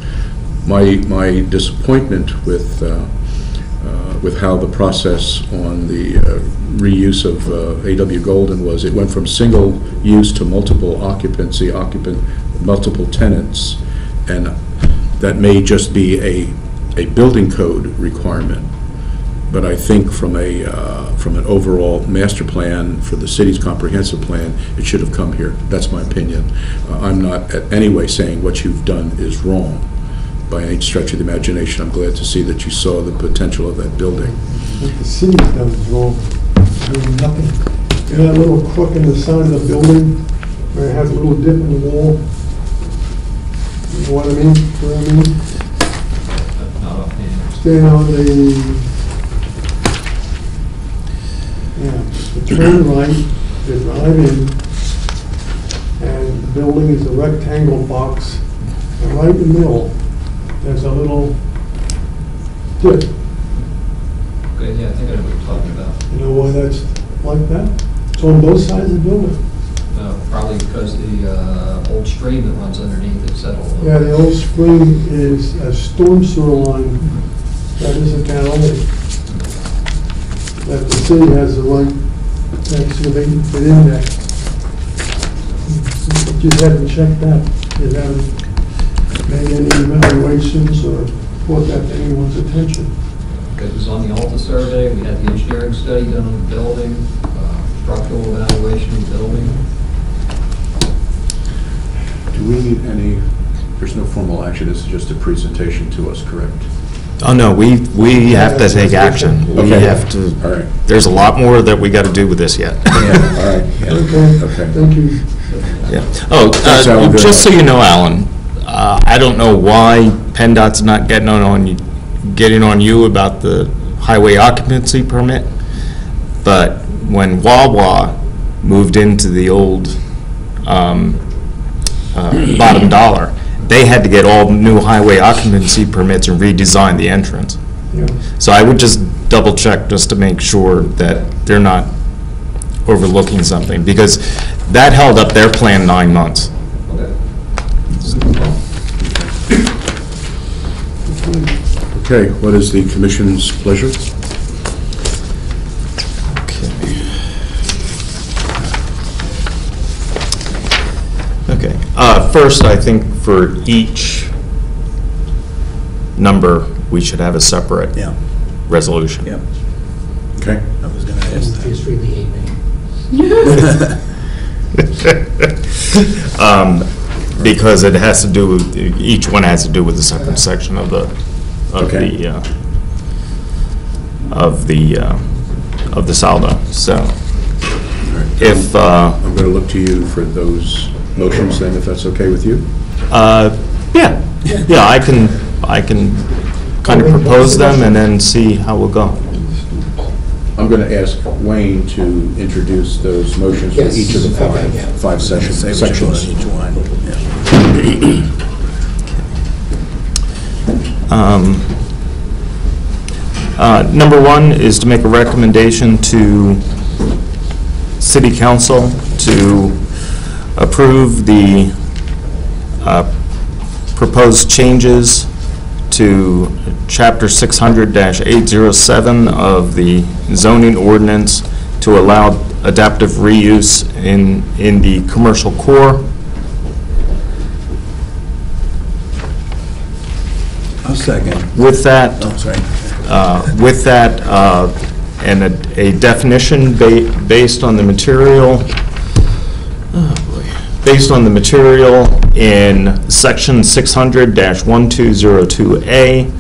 My, my disappointment with, uh, with how the process on the uh, reuse of uh, AW Golden was, it went from single use to multiple occupancy, occupant, multiple tenants, and that may just be a, a building code requirement. But I think from a, uh, from an overall master plan for the city's comprehensive plan, it should have come here. That's my opinion. Uh, I'm not in any way saying what you've done is wrong by any stretch of the imagination. I'm glad to see that you saw the potential of that building. What the city's done is. Doing nothing. You that little crook in the side of the building where it has a little dip in the wall? You know what I mean? You know What I mean? but. Stay on the, yeah, the turn right, you drive in, and the building is a rectangle box, and right in the middle, there's a little dip. Okay, yeah, I think I know what you're talking about. You know why that's like that? It's on both sides of the building. Uh, Probably because the uh, old stream that runs underneath it settled. a little Yeah, bit. the old spring is a storm sewer line that is accounted, that old. That the city has the right to excavate and put in there. You haven't checked that, you haven't made any evaluations or brought that to anyone's attention. It was on the Alta survey, we had the engineering study done on the building, uh, structural evaluation of the building. Do we need any, there's no formal action, this is just a presentation to us, correct? Oh, no, we, we have to take action. We Okay. have to, All right. there's a lot more that we got to do with this yet. Yeah, all right, yeah. Okay, Okay. thank you. Yeah. Oh, Thanks, uh, Alan, just so much. you know, Alan, uh, I don't know why PennDOT's not getting on, on, you- getting on you about the highway occupancy permit, but when Wawa moved into the old um, uh, bottom dollar, they had to get all new highway occupancy permits and redesign the entrance. Yeah. So I would just double check just to make sure that they're not overlooking something, because that held up their plan nine months. Okay, what is the commission's pleasure? Okay. Uh, First, I think for each number, we should have a separate Yeah, resolution. yeah, Okay, I was gonna ask that. Just really hate me. Um, Because it has to do, with each one has to do with a separate section of the, of Okay. the, uh, of the, uh, of the saldo. So all right. if, uh, I'm going to look to you for those motions then, if that's okay with you? uh, yeah, yeah, I can, I can kind of propose them and then see how we'll go. I'm going to ask Wayne to introduce those motions for Yes, each of the five, five sessions- Say what you want sections. each one, yeah. Um, uh, Number one is to make a recommendation to city council to approve the uh, proposed changes to chapter 600-807 of the zoning ordinance to allow adaptive reuse in, in the commercial core. I'll second. With that, Oh, sorry. Uh, With that, uh, and a a definition ba- based on the material, oh boy, based on the material in section 600-1202A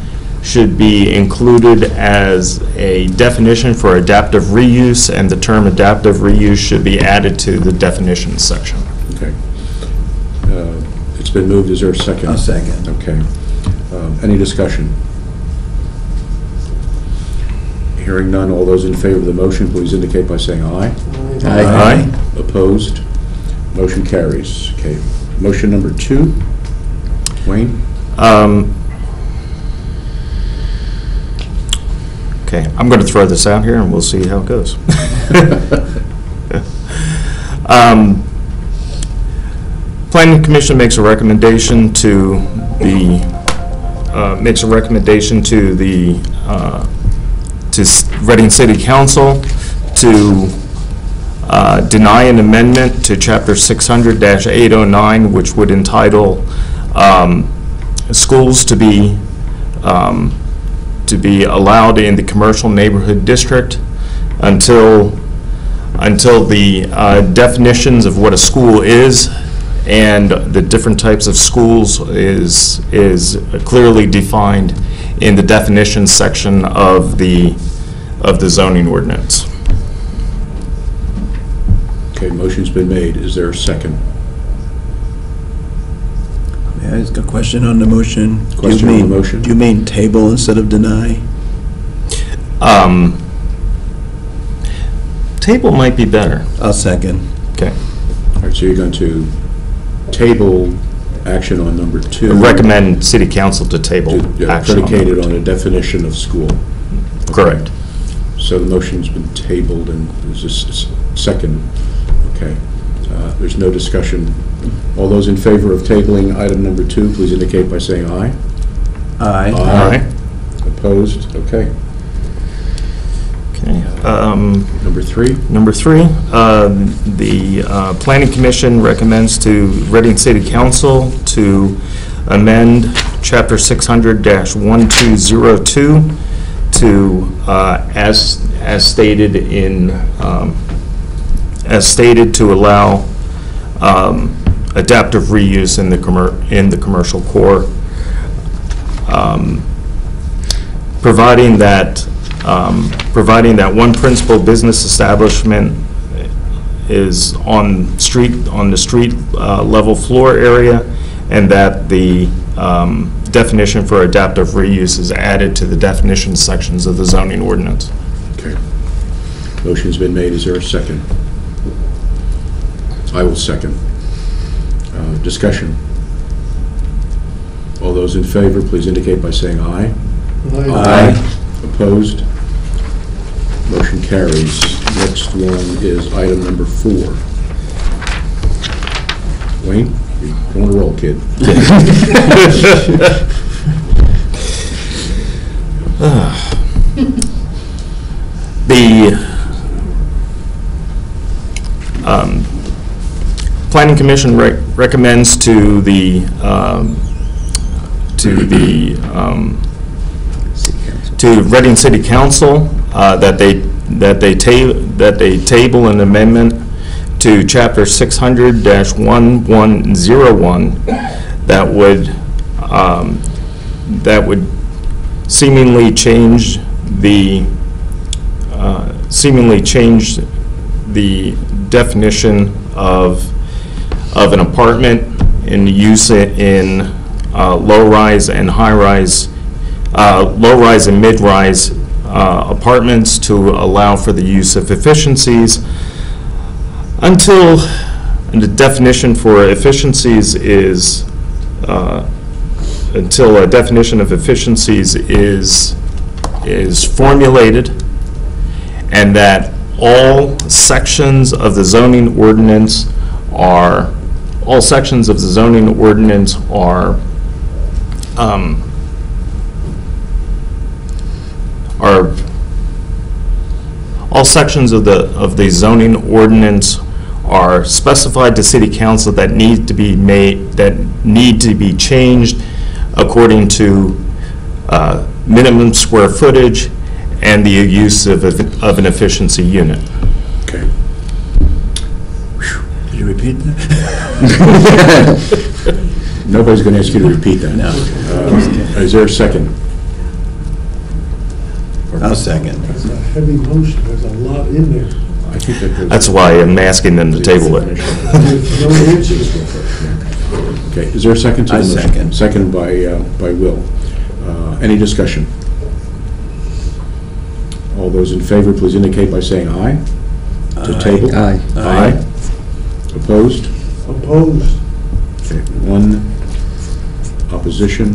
should be included as a definition for adaptive reuse, and the term adaptive reuse should be added to the definitions section. Okay. Uh, It's been moved, is there a second? I'll second. Okay. Um, Any discussion? Hearing none, all those in favor of the motion, please indicate by saying aye. Aye. Opposed? Motion carries. Okay, motion number two. Wayne? Um, Okay, I'm going to throw this out here, and we'll see how it goes. Um, Planning Commission makes a recommendation to the, uh, makes a recommendation to the, uh, to Reading City Council to uh, deny an amendment to Chapter 600-809, which would entitle um, schools to be, um, to be allowed in the commercial neighborhood district until, until the uh, definitions of what a school is and the different types of schools is, is clearly defined in the definitions section of the, of the zoning ordinance. Okay, motion's been made. Is there a second? May I ask a question on the motion? Do you Question on the mean- motion? Do you mean table instead of deny? Um, Table might be better. I'll second. Okay. All right, so you're going to table action on number two. Recommend city council to table to- yeah, action on Predicated number on a definition of school. two. Correct. So the motion's been tabled and is this is second? Okay. Uh, There's no discussion. All those in favor of tabling item number two, please indicate by saying aye. Aye. Aye. Opposed? Okay. Okay. Um, Number three? Number three, uh, the uh, Planning Commission recommends to Reading City Council to amend Chapter 600-1202 to, uh, as, as stated in, um, as stated to allow um, adaptive reuse in the commer, in the commercial core, um, providing that, um, providing that one principal business establishment is on street, on the street uh, level floor area, and that the um, definition for adaptive reuse is added to the definition sections of the zoning ordinance. Okay. Motion's been made. Is there a second? I will second. Uh, Discussion. All those in favor, please indicate by saying aye. aye. Opposed? Motion carries. Next one is item number four. Wayne, you're on a roll, kid. The um, Planning Commission rec- recommends to the, um, to the, um, to Reading City Council uh, that they, that they that they table an amendment to Chapter 600-1101 that would, um, that would seemingly change the, uh, seemingly change the definition of, of an apartment in use it in uh, low-rise and high-rise, uh, low-rise and mid-rise uh, apartments to allow for the use of efficiencies. Until the definition for efficiencies is, uh, until a definition of efficiencies is, is formulated, and that all sections of the zoning ordinance are, all sections of the zoning ordinance are, um, are, all sections of the, of the zoning ordinance are specified to city council that need to be made, that need to be changed according to uh, minimum square footage and the use of, a- of an efficiency unit. Okay. Did you repeat that? Nobody's going to ask you to repeat that. No. Uh, Is there a second? I'll second. It's a heavy motion, there's a lot in there. I think that there's- That's why I'm asking them to table it. There's no answers. Okay, is there a second to the I motion? second. Seconded by, uh, by Will. Uh, Any discussion? All All those in favor, please indicate by saying aye. To Aye. table? Aye. Aye. Opposed? Opposed? Okay, one opposition,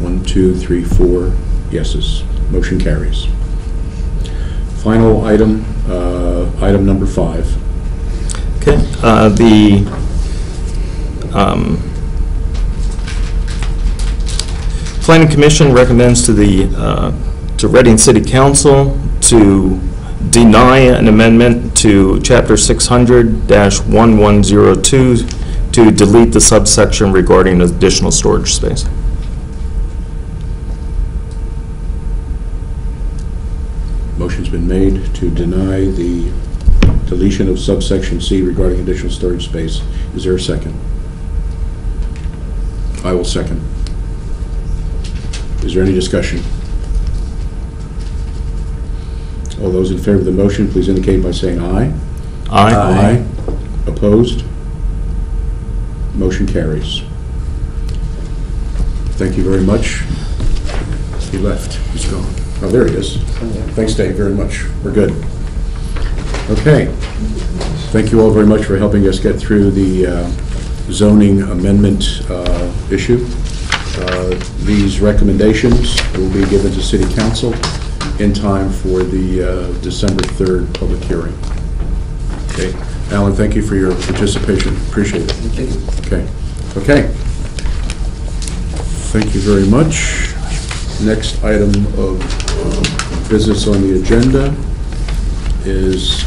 one, two, three, four yeses. Motion carries. Final item, uh, item number five. Okay, uh, the, um, Planning Commission recommends to the, uh, to Reading City Council to deny an amendment to Chapter 600-1102 to delete the subsection regarding additional storage space. Motion's been made to deny the deletion of subsection C regarding additional storage space. Is there a second? I will second. Is there any discussion? All those in favor of the motion, please indicate by saying aye. Aye. Aye. Opposed? Motion carries. Thank you very much. He left, he's gone. Oh, there he is. Thanks, Dave, very much. We're good. Okay. Thank you all very much for helping us get through the uh, zoning amendment uh, issue. Uh, These recommendations will be given to city council in time for the uh, December 3rd public hearing. Okay. Alan, thank you for your participation. Appreciate it. Okay. Okay. Thank you very much. Next item of uh, business on the agenda is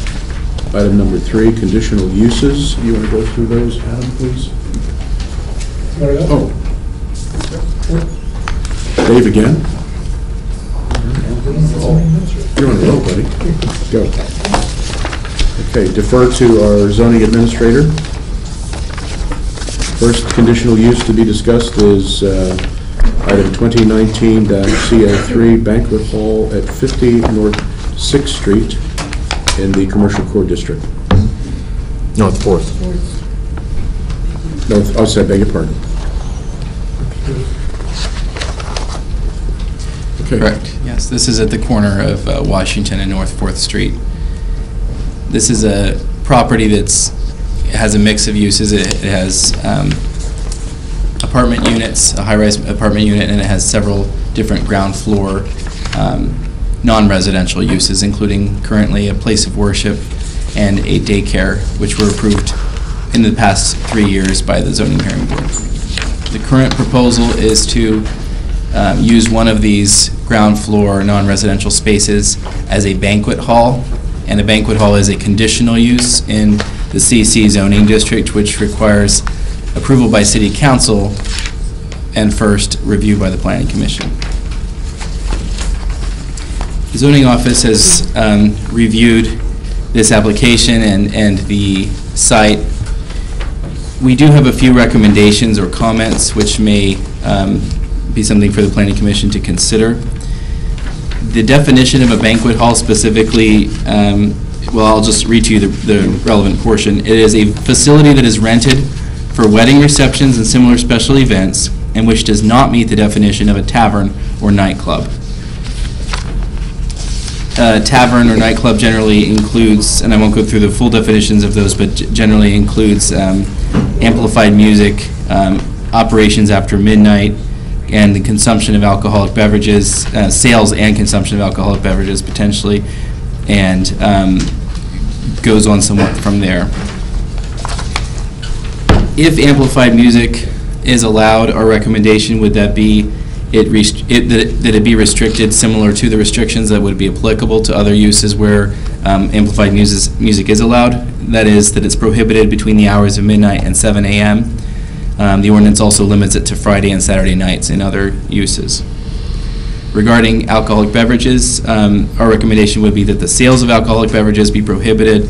item number three, conditional uses. You want to go through those, Adam, please? Oh. Dave again? You're on a roll, buddy. Go. Okay, defer to our zoning administrator. First conditional use to be discussed is uh, item 2019-CL3 Banquet Hall at 50 North 6th Street in the Commercial Core District. North Fourth. No, I said, beg your pardon. Okay. Correct, yes. This is at the corner of uh, Washington and North Fourth Street. This is a property that's, has a mix of uses. It it has um, apartment units, a high-rise apartment unit, and it has several different ground floor um, non-residential uses, including currently a place of worship and a daycare, which were approved in the past three years by the zoning hearing board. The current proposal is to um, use one of these ground floor non-residential spaces as a banquet hall, and a banquet hall is a conditional use in the CC zoning district, which requires approval by city council and first review by the planning commission. The zoning office has um, reviewed this application and, and the site. We do have a few recommendations or comments which may um, be something for the planning commission to consider. The definition of a banquet hall specifically, um, well, I'll just read to you the the relevant portion. It is a facility that is rented for wedding receptions and similar special events, and which does not meet the definition of a tavern or nightclub. A tavern or nightclub generally includes, and I won't go through the full definitions of those, but generally includes um, amplified music, um, operations after midnight, and the consumption of alcoholic beverages, uh, sales and consumption of alcoholic beverages potentially, and um, goes on somewhat from there. If amplified music is allowed, our recommendation would that be it, it- that it- that it be restricted similar to the restrictions that would be applicable to other uses where um, amplified music music is allowed. That is, that it's prohibited between the hours of midnight and 7 a.m. Um, The ordinance also limits it to Friday and Saturday nights in other uses. Regarding alcoholic beverages, um, our recommendation would be that the sales of alcoholic beverages be prohibited,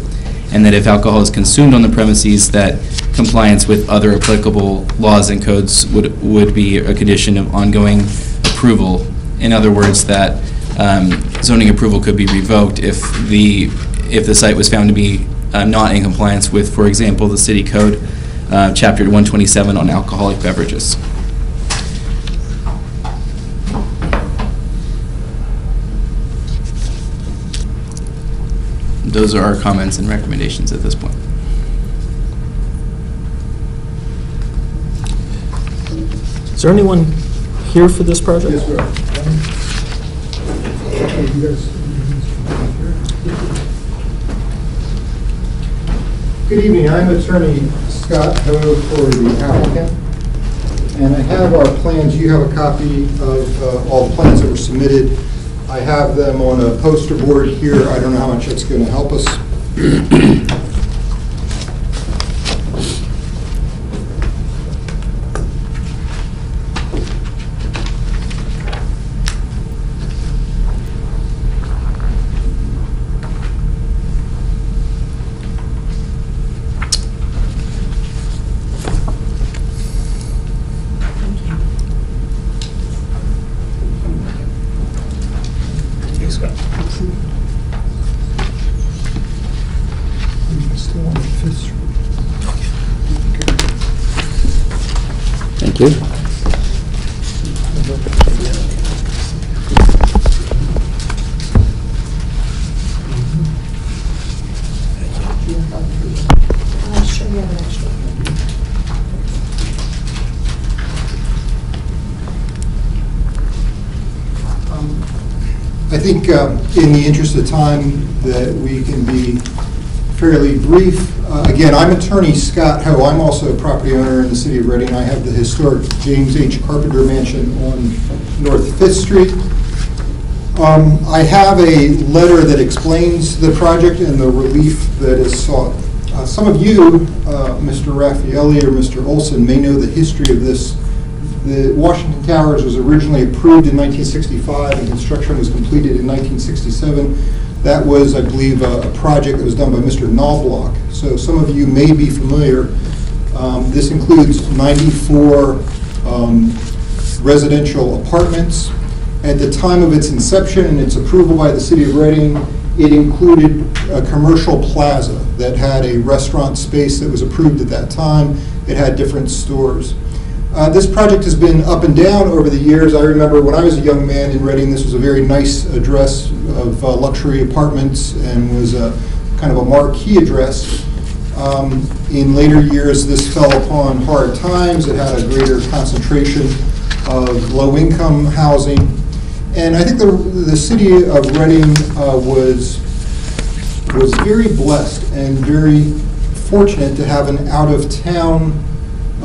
and that if alcohol is consumed on the premises, that compliance with other applicable laws and codes would, would be a condition of ongoing approval. In other words, that um, zoning approval could be revoked if the, if the site was found to be uh, not in compliance with, for example, the city code, uh, chapter 127 on alcoholic beverages. Those are our comments and recommendations at this point. Is there anyone here for this project? Yes, sir. Good evening, I'm attorney Scott Ho for the applicant, and I have our plans, you have a copy of uh, all the plans that were submitted. I have them on a poster board here, I don't know how much it's going to help us. Still on Fifth Street. Thank you. I think um, in the interest of time that we can be fairly brief. Uh, Again, I'm attorney Scott Ho. I'm also a property owner in the city of Reading. I have the historic James H. Carpenter Mansion on North Fifth Street. Um, I have a letter that explains the project and the relief that is sought. Uh, Some of you, uh, Mr. Raffaelli or Mr. Olson, may know the history of this. The Washington Towers was originally approved in 1965 and construction was completed in 1967. That was, I believe, a a project that was done by Mr. Knobloch. So some of you may be familiar. Um, This includes 94 um, residential apartments. At the time of its inception and its approval by the city of Reading, it included a commercial plaza that had a restaurant space that was approved at that time. It had different stores. Uh, This project has been up and down over the years. I remember when I was a young man in Reading, this was a very nice address of uh, luxury apartments and was a kind of a marquee address. Um, In later years, this fell upon hard times. It had a greater concentration of low-income housing. And I think the, the city of Reading uh, was, was very blessed and very fortunate to have an out-of-town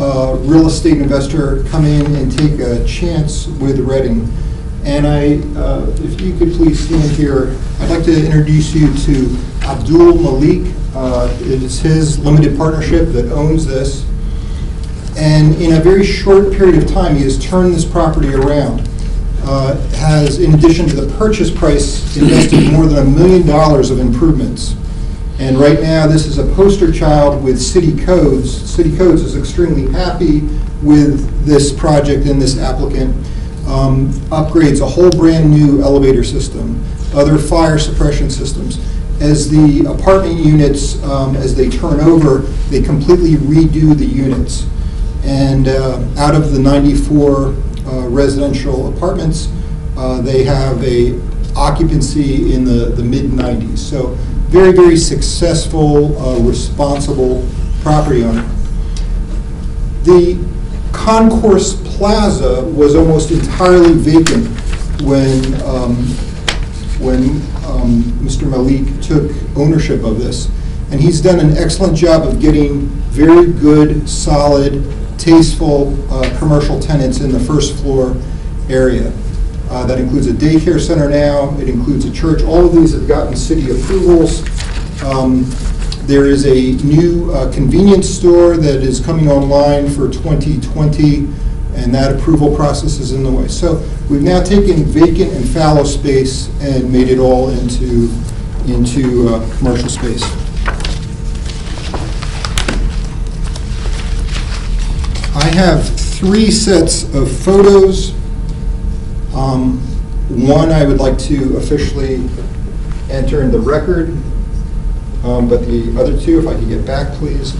uh, real estate investor come in and take a chance with Reading. And I, uh, if you could please stand here, I'd like to introduce you to Abdul Malik. Uh, It is his limited partnership that owns this. And in a very short period of time, he has turned this property around. Uh, Has, in addition to the purchase price, invested more than a million dollars of improvements. And right now, this is a poster child with City Codes. City Codes is extremely happy with this project and this applicant. Um, Upgrades a whole brand-new elevator system, other fire suppression systems. As the apartment units, um, as they turn over, they completely redo the units. And uh, out of the 94 uh, residential apartments, uh, they have a occupancy in the, the mid-90s. So very, very successful, uh, responsible property owner. The Concourse Plaza was almost entirely vacant when, um, when um, Mr. Malik took ownership of this. And he's done an excellent job of getting very good, solid, tasteful uh, commercial tenants in the first floor area. Uh, That includes a daycare center now, it includes a church. All of these have gotten city approvals. Um, There is a new uh, convenience store that is coming online for 2020, and that approval process is in the way. So we've now taken vacant and fallow space and made it all into, into uh, commercial space. I have three sets of photos. Um, One I would like to officially enter in the record, Um, but the other two, if I could get back, please.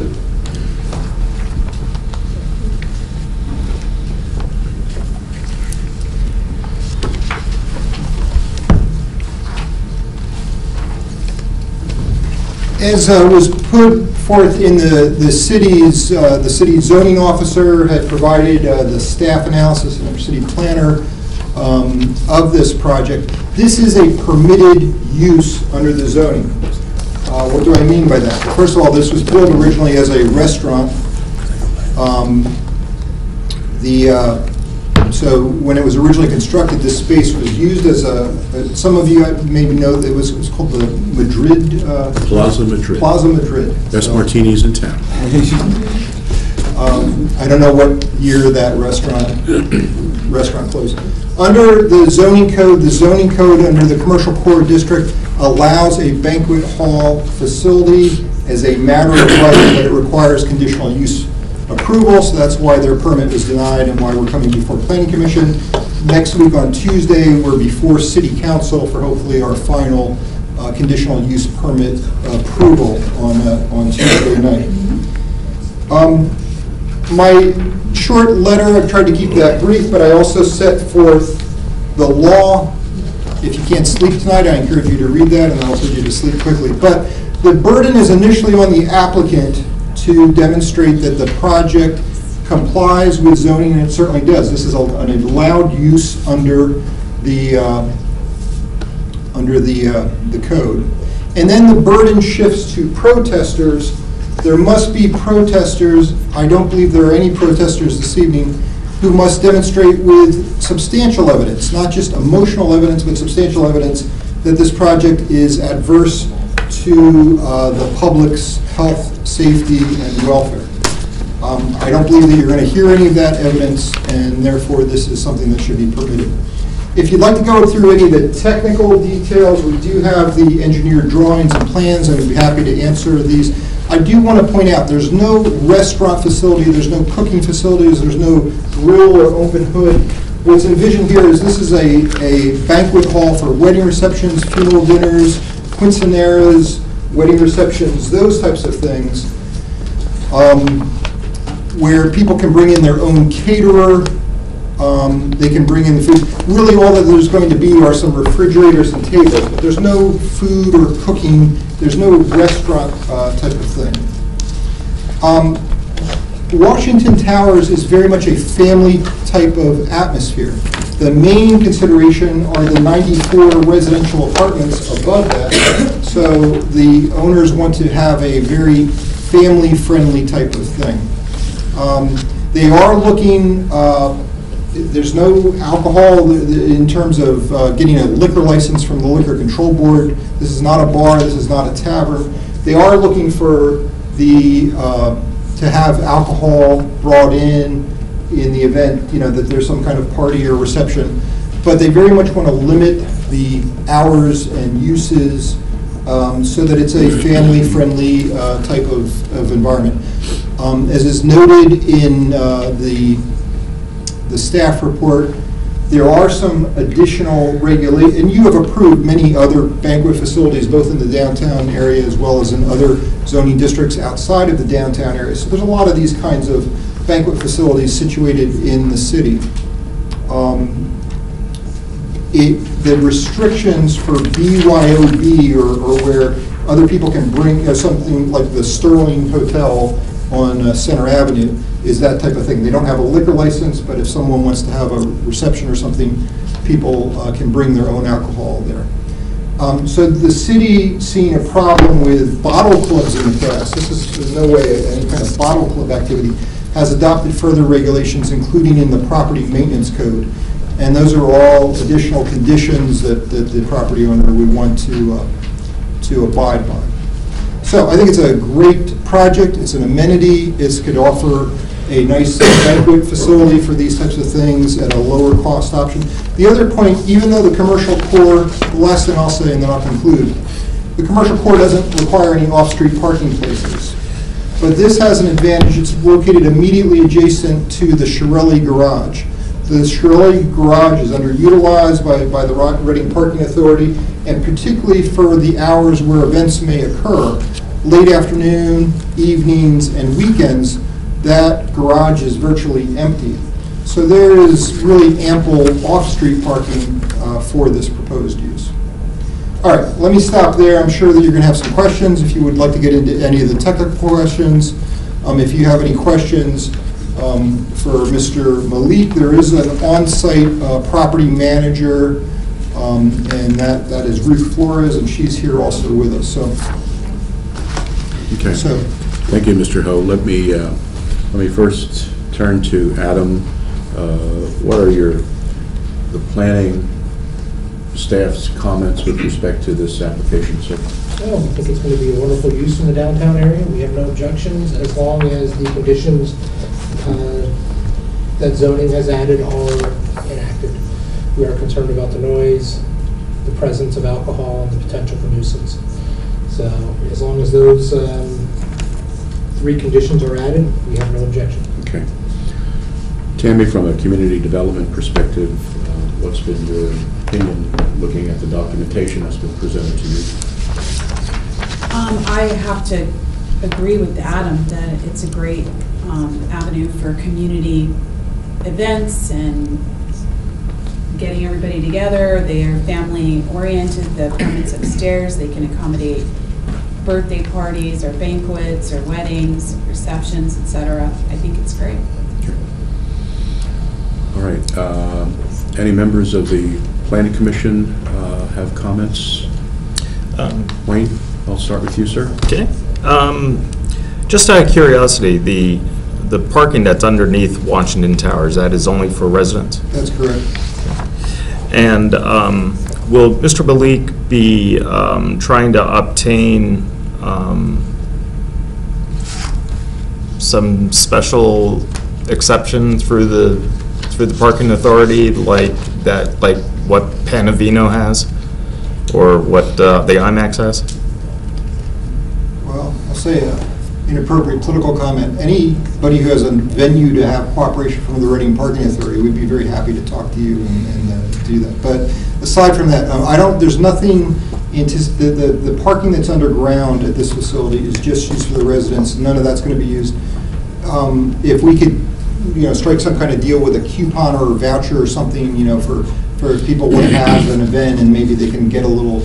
As uh, was put forth in the, the city's, uh, the city zoning officer had provided uh, the staff analysis and our city planner um, of this project, this is a permitted use under the zoning. Uh, What do I mean by that? First of all, this was built originally as a restaurant. Um, The, uh, so when it was originally constructed, this space was used as a, uh, some of you maybe know, that it was, it was called the Madrid. uh, Plaza Madrid. Plaza Madrid. Best So, martinis in town. um, I don't know what year that restaurant, restaurant closed. Under the zoning code, the zoning code under the commercial core district allows a banquet hall facility as a matter of right, but it requires conditional use approval, so that's why their permit was denied and why we're coming before planning commission. Next week on Tuesday, we're before city council for hopefully our final uh, conditional use permit approval on, uh, on Tuesday night. Um, My short letter, I've tried to keep that brief, but I also set forth the law. If you can't sleep tonight, I encourage you to read that, and I'll put you to sleep quickly. But the burden is initially on the applicant to demonstrate that the project complies with zoning, and it certainly does. This is a- an allowed use under the, uh, under the, uh, the code. And then the burden shifts to protesters. There must be protesters, I don't believe there are any protesters this evening, who must demonstrate with substantial evidence, not just emotional evidence, but substantial evidence that this project is adverse to uh, the public's health, safety, and welfare. Um, I don't believe that you're going to hear any of that evidence, and therefore, this is something that should be permitted. If you'd like to go through any of the technical details, we do have the engineered drawings and plans, and we'd be happy to answer these. I do want to point out, there's no restaurant facility, there's no cooking facilities, there's no grill or open hood. What's envisioned here is this is a a banquet hall for wedding receptions, funeral dinners, quinceaneras, wedding receptions, those types of things, um, where people can bring in their own caterer, um, they can bring in the food. Really, all that there's going to be are some refrigerators and tables, but there's no food or cooking, there's no restaurant uh, type of thing. Um, Washington Towers is very much a family type of atmosphere. The main consideration are the 94 residential apartments above that, so the owners want to have a very family-friendly type of thing. Um, They are looking, uh, there's no alcohol in terms of uh, getting a liquor license from the Liquor Control Board. This is not a bar, this is not a tavern. They are looking for the, uh, to have alcohol brought in in the event, you know, that there's some kind of party or reception. But they very much want to limit the hours and uses um, so that it's a family-friendly uh, type of, of environment. Um, As is noted in uh, the, the staff report, there are some additional regula, and you have approved many other banquet facilities, both in the downtown area as well as in other zoning districts outside of the downtown area. So there's a lot of these kinds of banquet facilities situated in the city. Um, it, the restrictions for BYOB or, or where other people can bring, you know, something like the Sterling Hotel on uh, Center Avenue is that type of thing. They don't have a liquor license, but if someone wants to have a reception or something, people uh, can bring their own alcohol there. Um, So the city, seeing a problem with bottle clubs in the past, this is in no way any kind of bottle club activity, has adopted further regulations, including in the property maintenance code. And those are all additional conditions that, that the property owner would want to, uh, to abide by. So I think it's a great project, it's an amenity, it could offer a nice banquet facility for these types of things at a lower cost option. The other point, even though the commercial core, the last thing I'll say and then I'll conclude, the commercial core doesn't require any off-street parking places. But this has an advantage, it's located immediately adjacent to the Shirelli Garage. The Shirley Garage is underutilized by, by the Reading Parking Authority, and particularly for the hours where events may occur, late afternoon, evenings, and weekends, that garage is virtually empty. So there is really ample off-street parking uh, for this proposed use. All right, let me stop there. I'm sure that you're going to have some questions, if you would like to get into any of the technical questions. Um, If you have any questions um, for Mr. Malik, there is an on-site uh, property manager, um, and that that is Ruth Flores, and she's here also with us, so. Okay. So, Thank you, Mr. Ho. Let me, uh, let me first turn to Adam. Uh, What are your, the planning staff's comments with respect to this application, sir? Oh, I think it's going to be a wonderful use in the downtown area. We have no objections as long as the conditions uh, that zoning has added are enacted. We are concerned about the noise, the presence of alcohol, and the potential for nuisance. So as long as those um, three conditions are added, we have no objection. Okay. Tammy, from a community development perspective, uh, what's been your opinion, looking at the documentation that's been presented to you? Um, I have to agree with Adam that it's a great um, avenue for community events and getting everybody together. They are family-oriented, the apartments upstairs, they can accommodate birthday parties or banquets or weddings, receptions, etc. I think it's great. All right. uh, Any members of the planning commission uh, have comments? Um, Wayne, I'll start with you, sir. Okay. Um, Just out of curiosity, the, the parking that's underneath Washington Towers, that is only for residents? that's correct. And um, will Mr. Malik be um, trying to obtain um, some special exception through the, through the parking authority, like that, like what Panevino has? Or what uh, the IMAX has? Well, I'll say an inappropriate political comment. Anybody who has a venue to have cooperation from the Reading Parking Authority, we'd be very happy to talk to you and and, uh, do that. But aside from that, um, I don't, there's nothing, the, the the parking that's underground at this facility is just used for the residents. None of that's going to be used. Um, If we could, you know, strike some kind of deal with a coupon or a voucher or something, you know, for, for people want to have an event and maybe they can get a little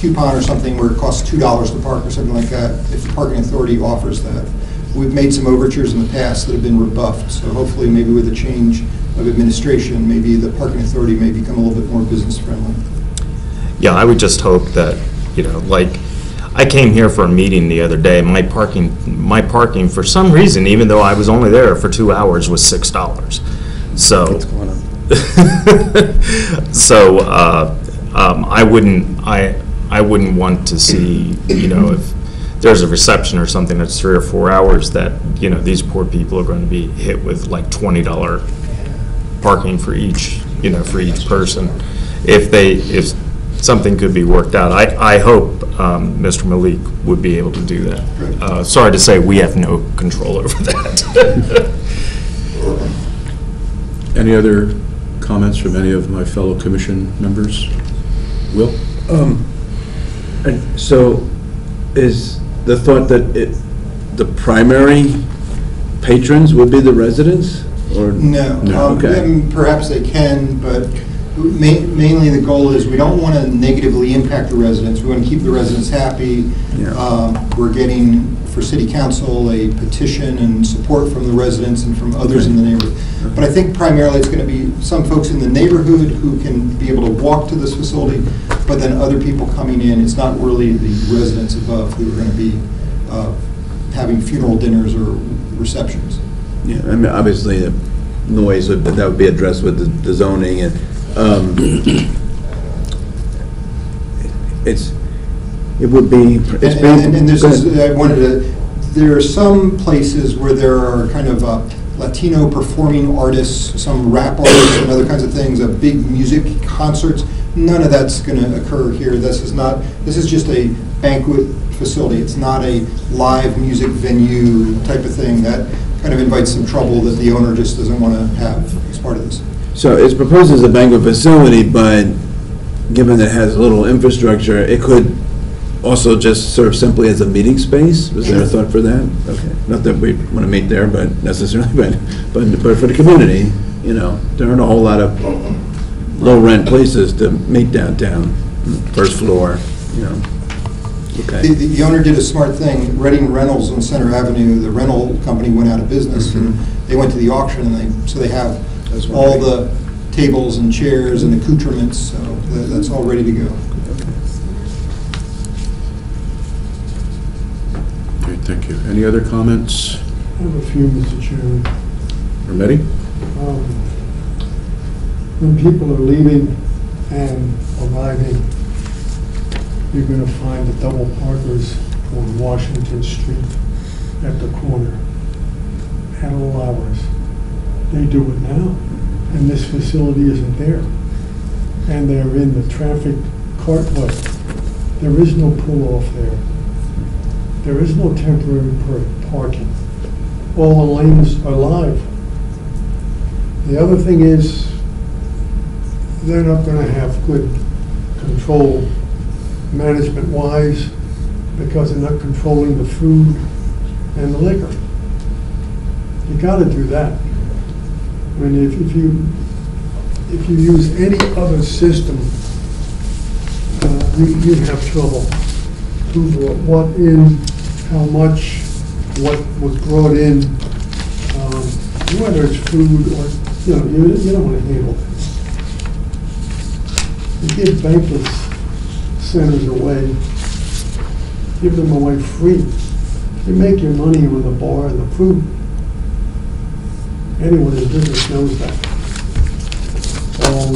coupon or something where it costs two dollars to park or something like that, if the parking authority offers that. We've made some overtures in the past that have been rebuffed, so hopefully maybe with a change of administration, maybe the parking authority may become a little bit more business friendly. Yeah, I would just hope that, you know, like, I came here for a meeting the other day, my parking, my parking, for some reason, even though I was only there for two hours, was six dollars. So. So, uh, um, I wouldn't, I, I wouldn't want to see, you know, if there's a reception or something that's three or four hours, that, you know, these poor people are going to be hit with like twenty dollar parking for each, you know, for each person. If they, if something could be worked out, I, I hope um, Mr. Malik would be able to do that. Uh, Sorry to say, we have no control over that. Any other comments from any of my fellow commission members? Will? Um, and So is the thought that it, the primary patrons would be the residents, or? No. Um, okay. and Perhaps they can, but ma- mainly the goal is, we don't want to negatively impact the residents. We want to keep the residents happy. Yeah. Um, We're getting, for city council, a petition and support from the residents and from others in the neighborhood. But I think primarily it's going to be some folks in the neighborhood who can be able to walk to this facility, but then other people coming in. It's not really the residents above who are going to be uh, having funeral dinners or receptions. Yeah, I mean, obviously, the noise, would that would be addressed with the- the zoning, and um, it's, it would be, it's And-. And and this is. I wanted to, there are some places where there are kind of uh, Latino performing artists, some rap artists and other kinds of things, uh, big music concerts. None of that's going to occur here. This is not, this is just a banquet facility. It's not a live music venue type of thing. That kind of invites some trouble that the owner just doesn't want to have as part of this. So it's proposed as a banquet facility, but given that it has little infrastructure, it could also just serve simply as a meeting space? Was there a thought for that? Okay, not that we want to meet there, but necessarily, but, but but for the community, you know, there aren't a whole lot of low-rent places to meet downtown. first floor, you know. The, Okay. the the owner did a smart thing, Reading Rentals on Center Avenue, the rental company went out of business, and they went to the auction, and they, so they have That's what all I- the tables and chairs and accoutrements, so that- that's all ready to go. Okay, thank you. Any other comments? I have a few, Mr. Chairman. Remetti? Um, When people are leaving and arriving, you're going to find the double parkers on Washington Street at the corner at all hours. They do it now, and this facility isn't there. And they're in the traffic cartway. There is no pull-off there. There is no temporary parking. All the lanes are live. The other thing is, they're not gonna have good control management-wise because they're not controlling the food and the liquor. You gotta do that. I mean, if, if you, if you use any other system, uh, you, you'd have trouble. Who brought what in, how much, what was brought in, um, whether it's food or, you know, you, you don't wanna handle that. You give banquet centers away, give them away free. You make your money with the bar and the food. Anyone in business knows that. Um,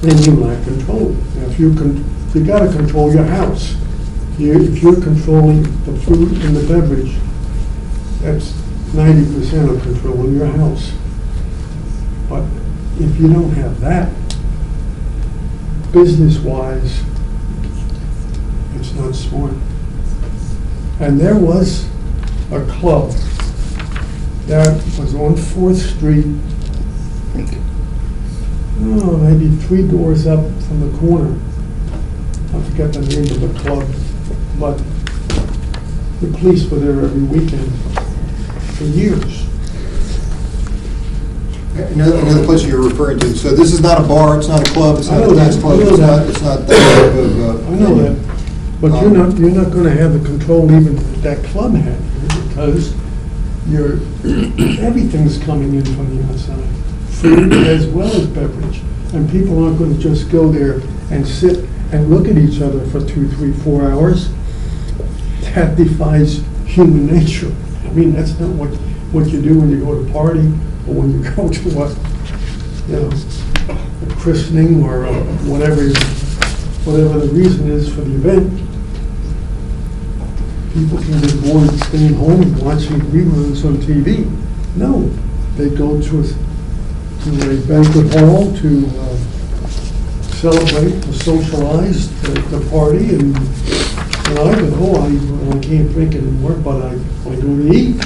Then you lack control. Now, If you can, you gotta control your house. You, if you're controlling the food and the beverage, that's ninety percent of controlling your house. But if you don't have that, business-wise, it's not smart. And there was a club that was on Fourth Street, oh, maybe three doors up from the corner. I forget the name of the club, but the police were there every weekend for years. Another, another place you're referring to, so this is not a bar, it's not a club, it's I not know a that, dance I club, know it's not, that. it's not that type of. uh, I know that, but you're not, you're not gonna have the control even that that club had, because you're, everything's coming in from the outside, food as well as beverage. And people aren't gonna just go there and sit and look at each other for two, three, four hours. That defies human nature. I mean, that's not what, what you do when you go to a party, or when you go to what, you know, a christening or a whatever, whatever the reason is for the event. People can get bored staying home and watching reruns on TV. No, they go to, a- to a banquet hall to uh, celebrate, to socialize, the, the party, and, and I go, I, well, I can't drink anymore, but I, I go to eat,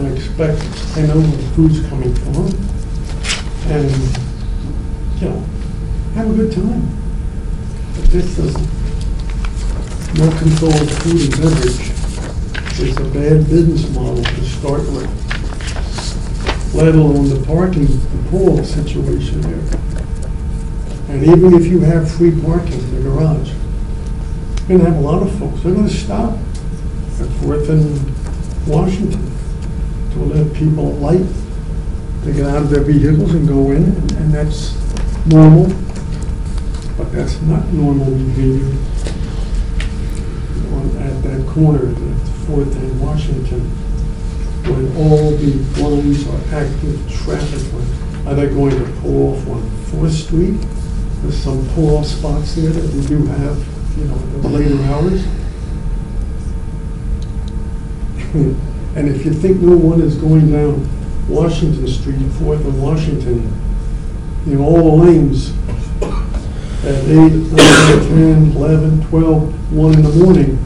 I expect, I know food's coming from, and, you know, have a good time. But this doesn't, no control of food and beverage. Is a bad business model to start with, let alone the parking, the pool situation there. And even if you have free parking in the garage, you're gonna have a lot of folks, they're gonna stop at Fourth and Washington to let people light, to get out of their vehicles and go in, and- and that's normal, but that's not normal behavior on, at that corner, at Fourth and Washington, when all the lines are active traffic lanes. Are they going to pull off on Fourth Street? There's some pull-off spots there that we do have, you know, at the later hours. And if you think no one is going down Washington Street, Fourth and Washington, in all the lanes at eight, nine, 10, 11, 12, 1 in the morning,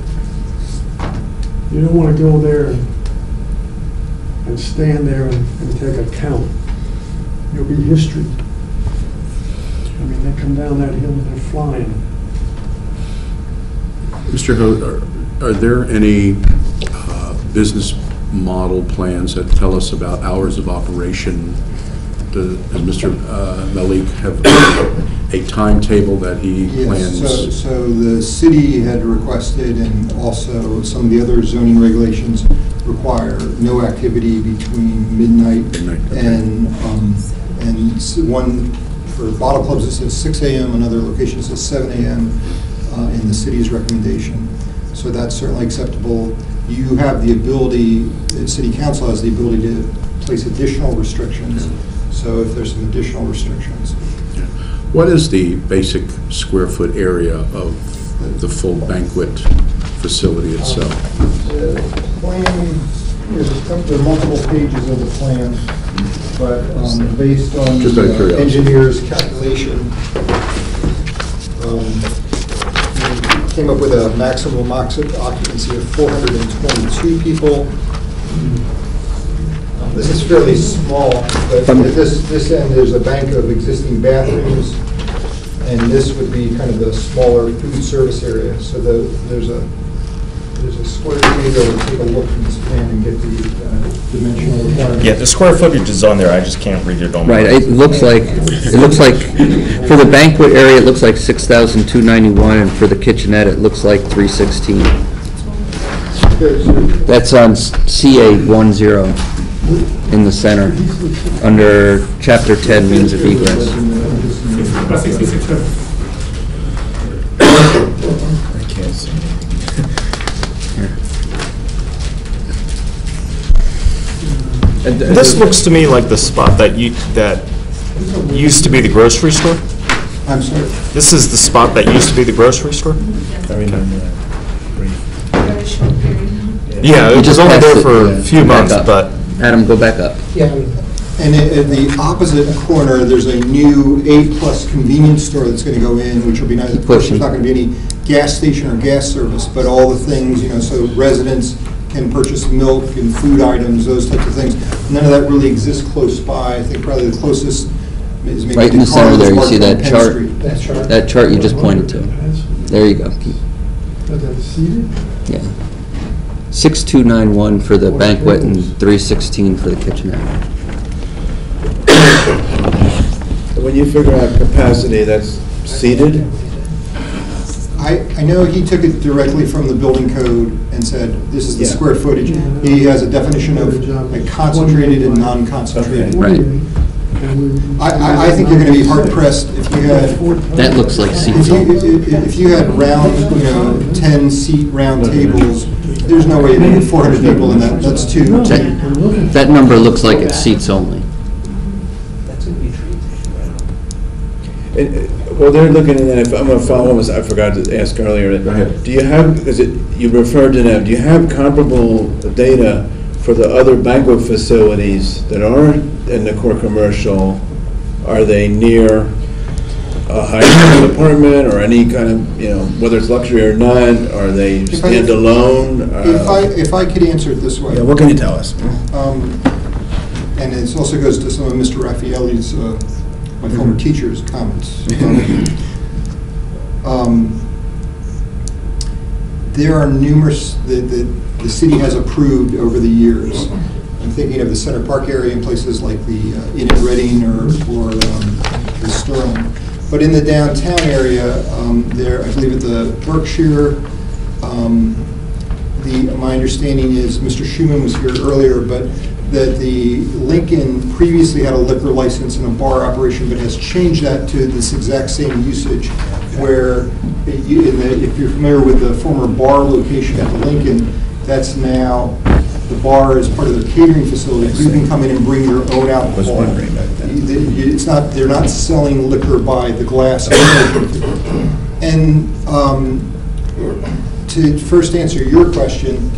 you don't want to go there and and stand there and, and take a count. You'll be history. I mean, they come down that hill and they're flying. Mr. Ho, are- are there any uh, business model plans that tell us about hours of operation does Mr. uh, Malik have a timetable that he Yes, so, plans? so the city had requested, and also some of the other zoning regulations require no activity between midnight Midnight, okay. and, um, and s- one, for bottle clubs, it says six AM, another location says seven AM uh, in the city's recommendation. So that's certainly acceptable. You have the ability, the city council has the ability to place additional restrictions, so if there's some additional restrictions. What is the basic square foot area of the full banquet facility itself? The plan, there's a couple- there are multiple pages of the plan, but um, based on Just out of the curiosity. engineer's calculation, um, came up with a maximum occupancy of 422 people. Um, This is fairly small, but at this, this end, there's a bank of existing bathrooms, and this would be kind of the smaller food service area. So the, there's a, there's a square footage, I'll take a look from this plan and get the uh, dimensional requirements. Yeah, the square footage is on there, I just can't read it on. my- Right, it looks like, it looks like, for the banquet area, it looks like 6,291, and for the kitchenette, it looks like 316. There's- That's on CA 10 in the center, under Chapter 10, means of egress. I This looks to me like the spot that you, that used to be the grocery store? I'm sorry. This is the spot that used to be the grocery store? I remember that. Yeah, it was only passed there it, for yeah. a few months, up. but Adam, go back up. Yeah, And at at the opposite corner, there's a new A-plus convenience store that's going to go in, which will be nice. Of course, there's not going to be any gas station or gas service, but all the things, you know, so residents can purchase milk and food items, those types of things. None of that really exists close by. I think probably the closest is maybe Right in the center DeCarlo's there, you see that chart? Street. that's sharp. That chart you just pointed to. There you go. But that's seated? Yeah. 6291 for the banquet and 316 for the kitchenette. When you figure out capacity, that's seated? I, I know he took it directly from the building code and said, this is the Yeah. square footage. He has a definition of a concentrated and non-concentrated. Right. I, I, I think you're gonna be hard pressed if you had, That looks like if seats you, only. if if you had round, you know, ten seat round tables, there's no way you can put four hundred people in that, that's too. That that number looks like it's seats only. And, uh, Well, they're looking at that, if I'm gonna follow, this, I forgot to ask earlier. Go ahead. Do you have, because it, you referred to them, do you have comparable data for the other banquet facilities that are in the core commercial? Are they near a high-end apartment or any kind of, you know, whether it's luxury or not, are they If I- standalone? If I, Uh, if I could answer it this way. Yeah, what can you tell us? Um, And it also goes to some of Mr. Raffaelli's, uh, my former teacher's comments. Um, There are numerous, that the, the city has approved over the years. I'm thinking of the Center Park area and places like the uh, Inn at Reading or, or um, the Sterling. But in the downtown area, um, there, I believe at the Berkshire, um, the, my understanding is, Mr. Shuman was here earlier, but that the Lincoln previously had a liquor license and a bar operation, but has changed that to this exact same usage, where, it- you- in the- if you're familiar with the former bar location at the Lincoln, that's now, the bar is part of their catering facility. You can come in and bring your own alcohol. Was wondering about that. You- you- It's not, they're not selling liquor by the glass. And um, to first answer your question,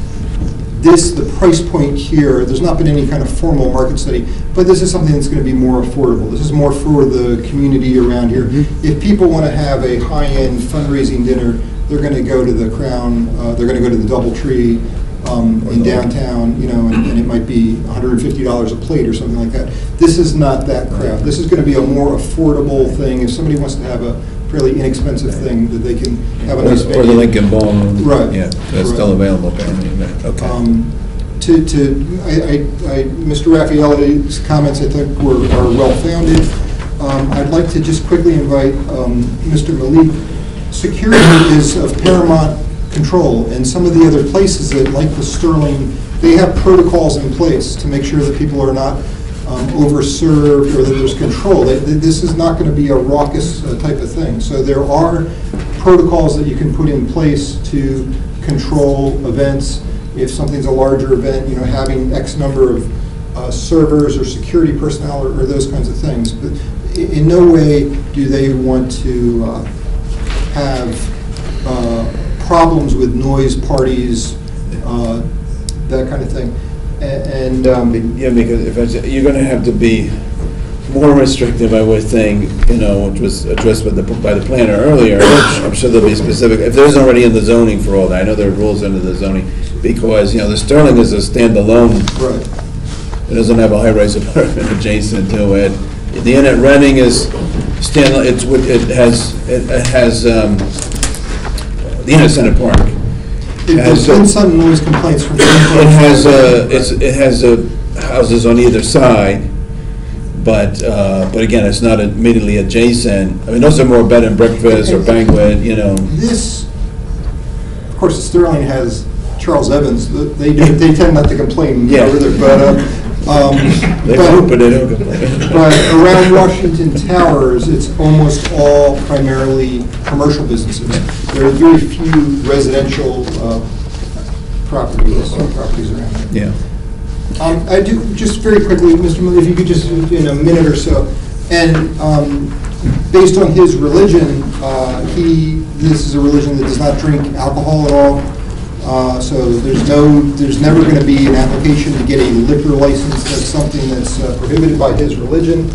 this, the price point here, there's not been any kind of formal market study, but this is something that's going to be more affordable. This is more for the community around here. If people want to have a high-end fundraising dinner, they're going to go to the Crown, uh, they're going to go to the Doubletree um, in downtown, you know, and and it might be $150 a plate or something like that. This is not that crowd. This is going to be a more affordable thing. If somebody wants to have a fairly inexpensive thing, that they can have a nice or the Lincoln Ballroom? Right. Yeah, that's still Right. available apparently, okay. Um, to, to, I, I, I- Mr. Raffaelli's comments, I think, were, are well-founded. Um, I'd like to just quickly invite um, Mr. Malik. Security is of paramount control, and some of the other places that, like the Sterling, they have protocols in place to make sure that people are not um, overserved or that there's control. That- that This is not going to be a raucous uh, type of thing. So there are protocols that you can put in place to control events. If something's a larger event, you know, having X number of uh, servers or security personnel or or those kinds of things. But in no way do they want to uh, have uh, problems with noise parties, uh, that kind of thing. And, um, Yeah, because if I, say- you're gonna have to be more restrictive, I would think, you know, which was addressed by the, by the planner earlier, which I'm sure there'll be specific, if there's already in the zoning for all that, I know there are rules under the zoning, because, you know, the Sterling is a standalone, right. it doesn't have a high-rise apartment adjacent to it. The Inn at Reading is stand, it's, with- it has, it it has, um, the Inn at Centre Park. There's been some noise complaints from. It has, uh, it's, it has uh, houses on either side, but, uh, but again, it's not immediately adjacent. I mean, those are more bed and breakfast or banquet, you know. This, of course, Sterling has Charles Evans, they, do- they tend not to complain Yeah. over but, uh, um, They but- hope, but they don't complain. But around Washington Towers, it's almost all primarily commercial businesses. There are very few residential uh, properties, properties around there. Yeah. Um, I do, just very quickly, Mr. Miller, if you could just, in a minute or so, and um, based on his religion, uh, he, this is a religion that does not drink alcohol at all, Uh, so there's no, there's never going to be an application to get a liquor license, that's something that's uh, prohibited by his religion.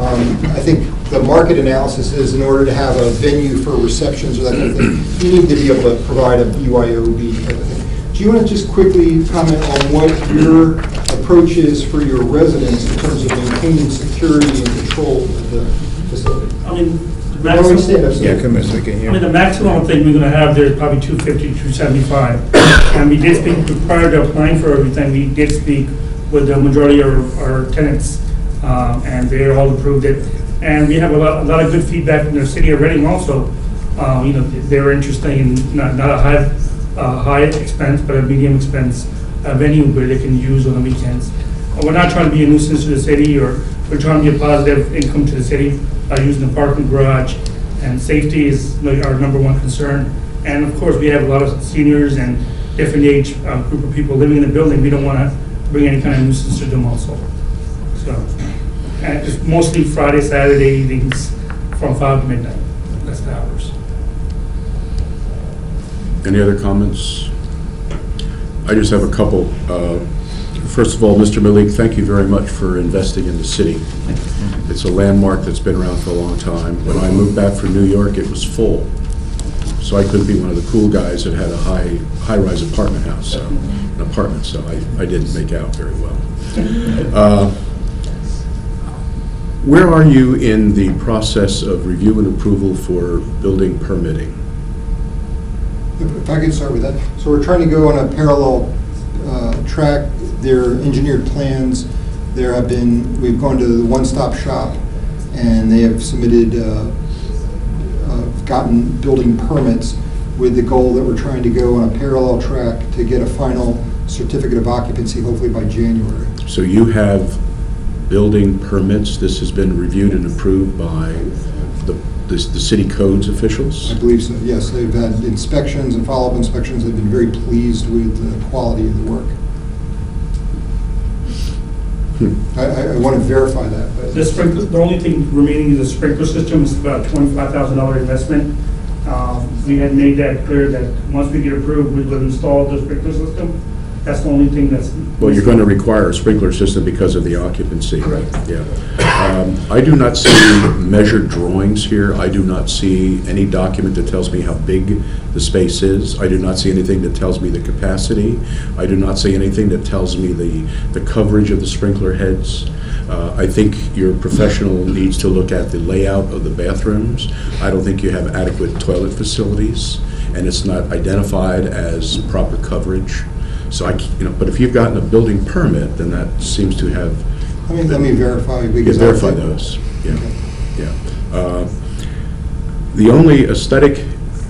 Um, I think the market analysis is in order to have a venue for receptions or that kind of thing, you need to be able to provide a BYOB type of thing. Do you want to just quickly comment on what your approach is for your residents in terms of maintaining security and control of the facility? I mean, the Why don't maximum, so- Yeah, come here, so we can I mean, the maximum thing we're gonna have there is probably 250, 275. And we did speak, prior to applying for everything, we did speak with the majority of our tenants, um, and they all approved it. And we have a lot, a lot of good feedback from the city of Reading also. Uh, You know, they're interested in not, not a high, uh, high expense, but a medium expense uh, venue where they can use on the weekends. Uh, We're not trying to be a nuisance to the city, or we're trying to be a positive income to the city by using the parking garage. And safety is our number one concern. And of course, we have a lot of seniors and different age uh, group of people living in the building. We don't want to bring any kind of nuisance to them also. So, and mostly Friday, Saturday evenings from five to midnight. That's the hours. Any other comments? I just have a couple. Uh, First of all, Mr. Malik, thank you very much for investing in the city. It's a landmark that's been around for a long time. When I moved back from New York, it was full. So I couldn't be one of the cool guys that had a high, high-rise apartment house, so, an apartment, so I, I didn't make out very well. Uh, Where are you in the process of review and approval for building permitting? If I could start with that. So we're trying to go on a parallel uh, track. There are engineered plans. There have been, we've gone to the one-stop shop, and they have submitted, uh, uh, gotten building permits with the goal that we're trying to go on a parallel track to get a final certificate of occupancy, hopefully by January. So you have building permits, this has been reviewed and approved by the, the the city codes officials? I believe so, yes. They've had inspections and follow-up inspections. They've been very pleased with the quality of the work. Hmm. I, I I want to verify that, but. The sprinkler, the only thing remaining is the sprinkler system, it's about twenty-five thousand dollar investment. Um, We had made that clear that once we get approved, we would install the sprinkler system. That's the only thing that's. Well, you're going to require a sprinkler system because of the occupancy. Correct. Yeah. Um, I do not see measured drawings here. I do not see any document that tells me how big the space is. I do not see anything that tells me the capacity. I do not see anything that tells me the, the coverage of the sprinkler heads. Uh, I think your professional needs to look at the layout of the bathrooms. I don't think you have adequate toilet facilities, and it's not identified as proper coverage. So I, you know, but if you've gotten a building permit, then that seems to have. Let me, let me verify. You because verify those, yeah, yeah. Uh, The only aesthetic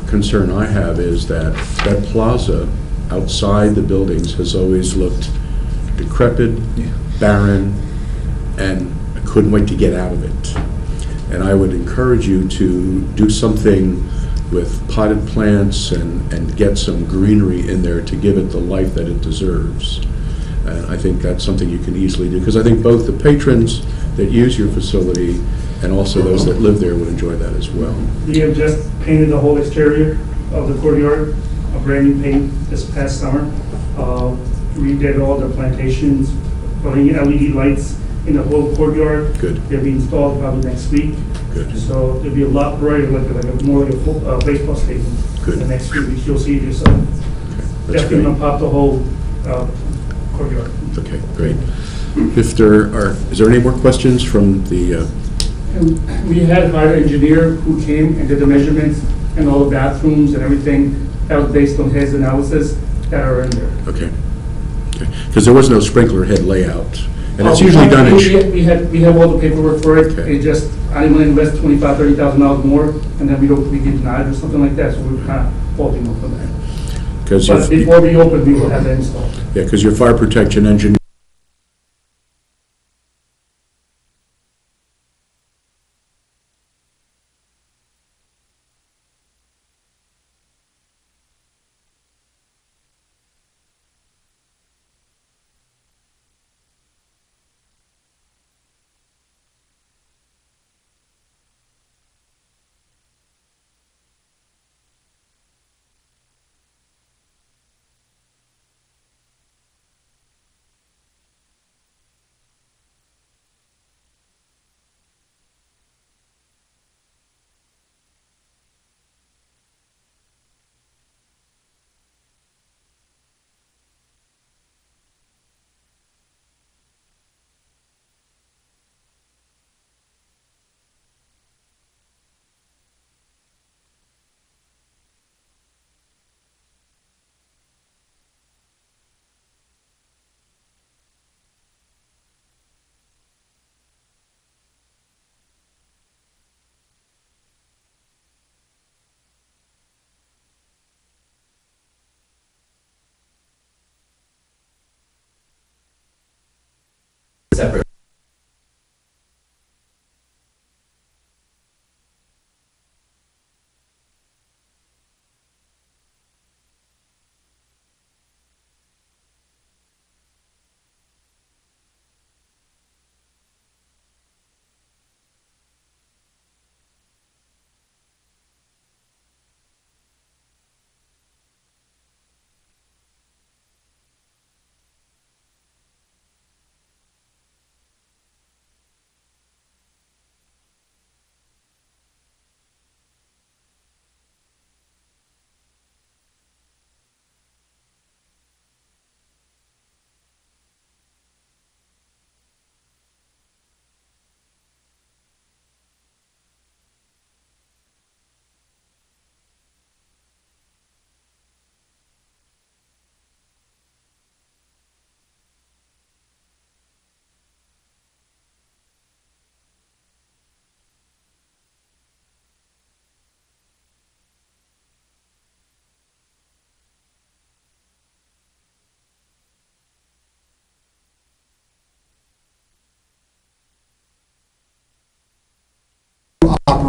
concern I have is that that plaza outside the buildings has always looked decrepit, barren, and I couldn't wait to get out of it. And I would encourage you to do something with potted plants and, and get some greenery in there to give it the life that it deserves. And I think that's something you can easily do, because I think both the patrons that use your facility and also those that live there would enjoy that as well. We have just painted the whole exterior of the courtyard, a brand new paint this past summer. Uh, Redid all the plantations, putting LED lights in the whole courtyard. Good. They'll be installed probably next week. Good. So it'll be a lot brighter, like, like a more like a uh, baseball stadium. Good. In the next few weeks, you'll see it yourself. That's Definitely gonna pop the whole uh, courtyard. Okay, great. If there are, is there any more questions from the, uh, And We had an engineer who came and did the measurements and all the bathrooms and everything. That was based on his analysis that are in there. okay. Because there was no sprinkler head layout, and it's Uh, usually done in, we- sh- We we had, we have all the paperwork for it. Okay. It just, I didn't want to invest twenty-five, thirty thousand dollars more, and then we don't, we get denied or something like that, so we're kind of faulting them for that. because, But before we open, we will have that installed. yeah, because your fire protection engineer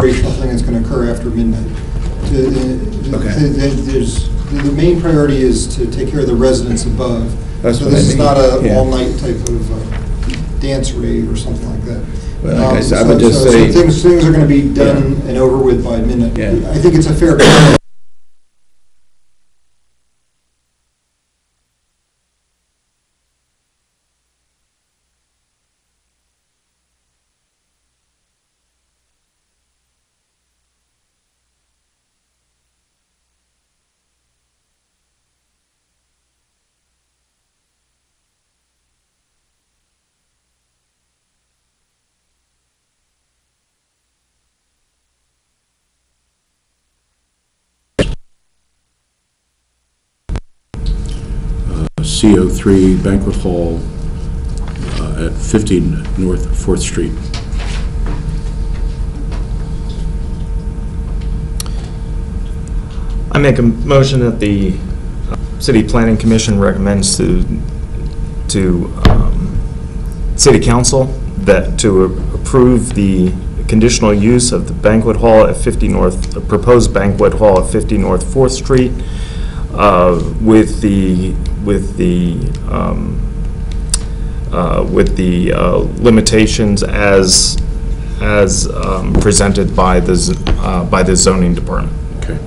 operational thing that's going to occur after midnight. The- the- Okay. the- the- There's, the main priority is to take care of the residents above. That's So I this is mean, not a yeah. all-night type of uh, dance rave or something like that. Well, like I Um, said, I would just so- so say- Things, things are going to be done and over with by midnight. Yeah. I think it's a fair comment CO3 Banquet Hall uh, at 15 North Fourth Street. I make a motion that the uh, City Planning Commission recommends to, to um, City Council that to approve the conditional use of the banquet hall at 50 North, the proposed banquet hall at 50 North Fourth Street uh, with the, with the, um, uh, with the uh, limitations as, as um, presented by the, z- uh, by the zoning department. Okay.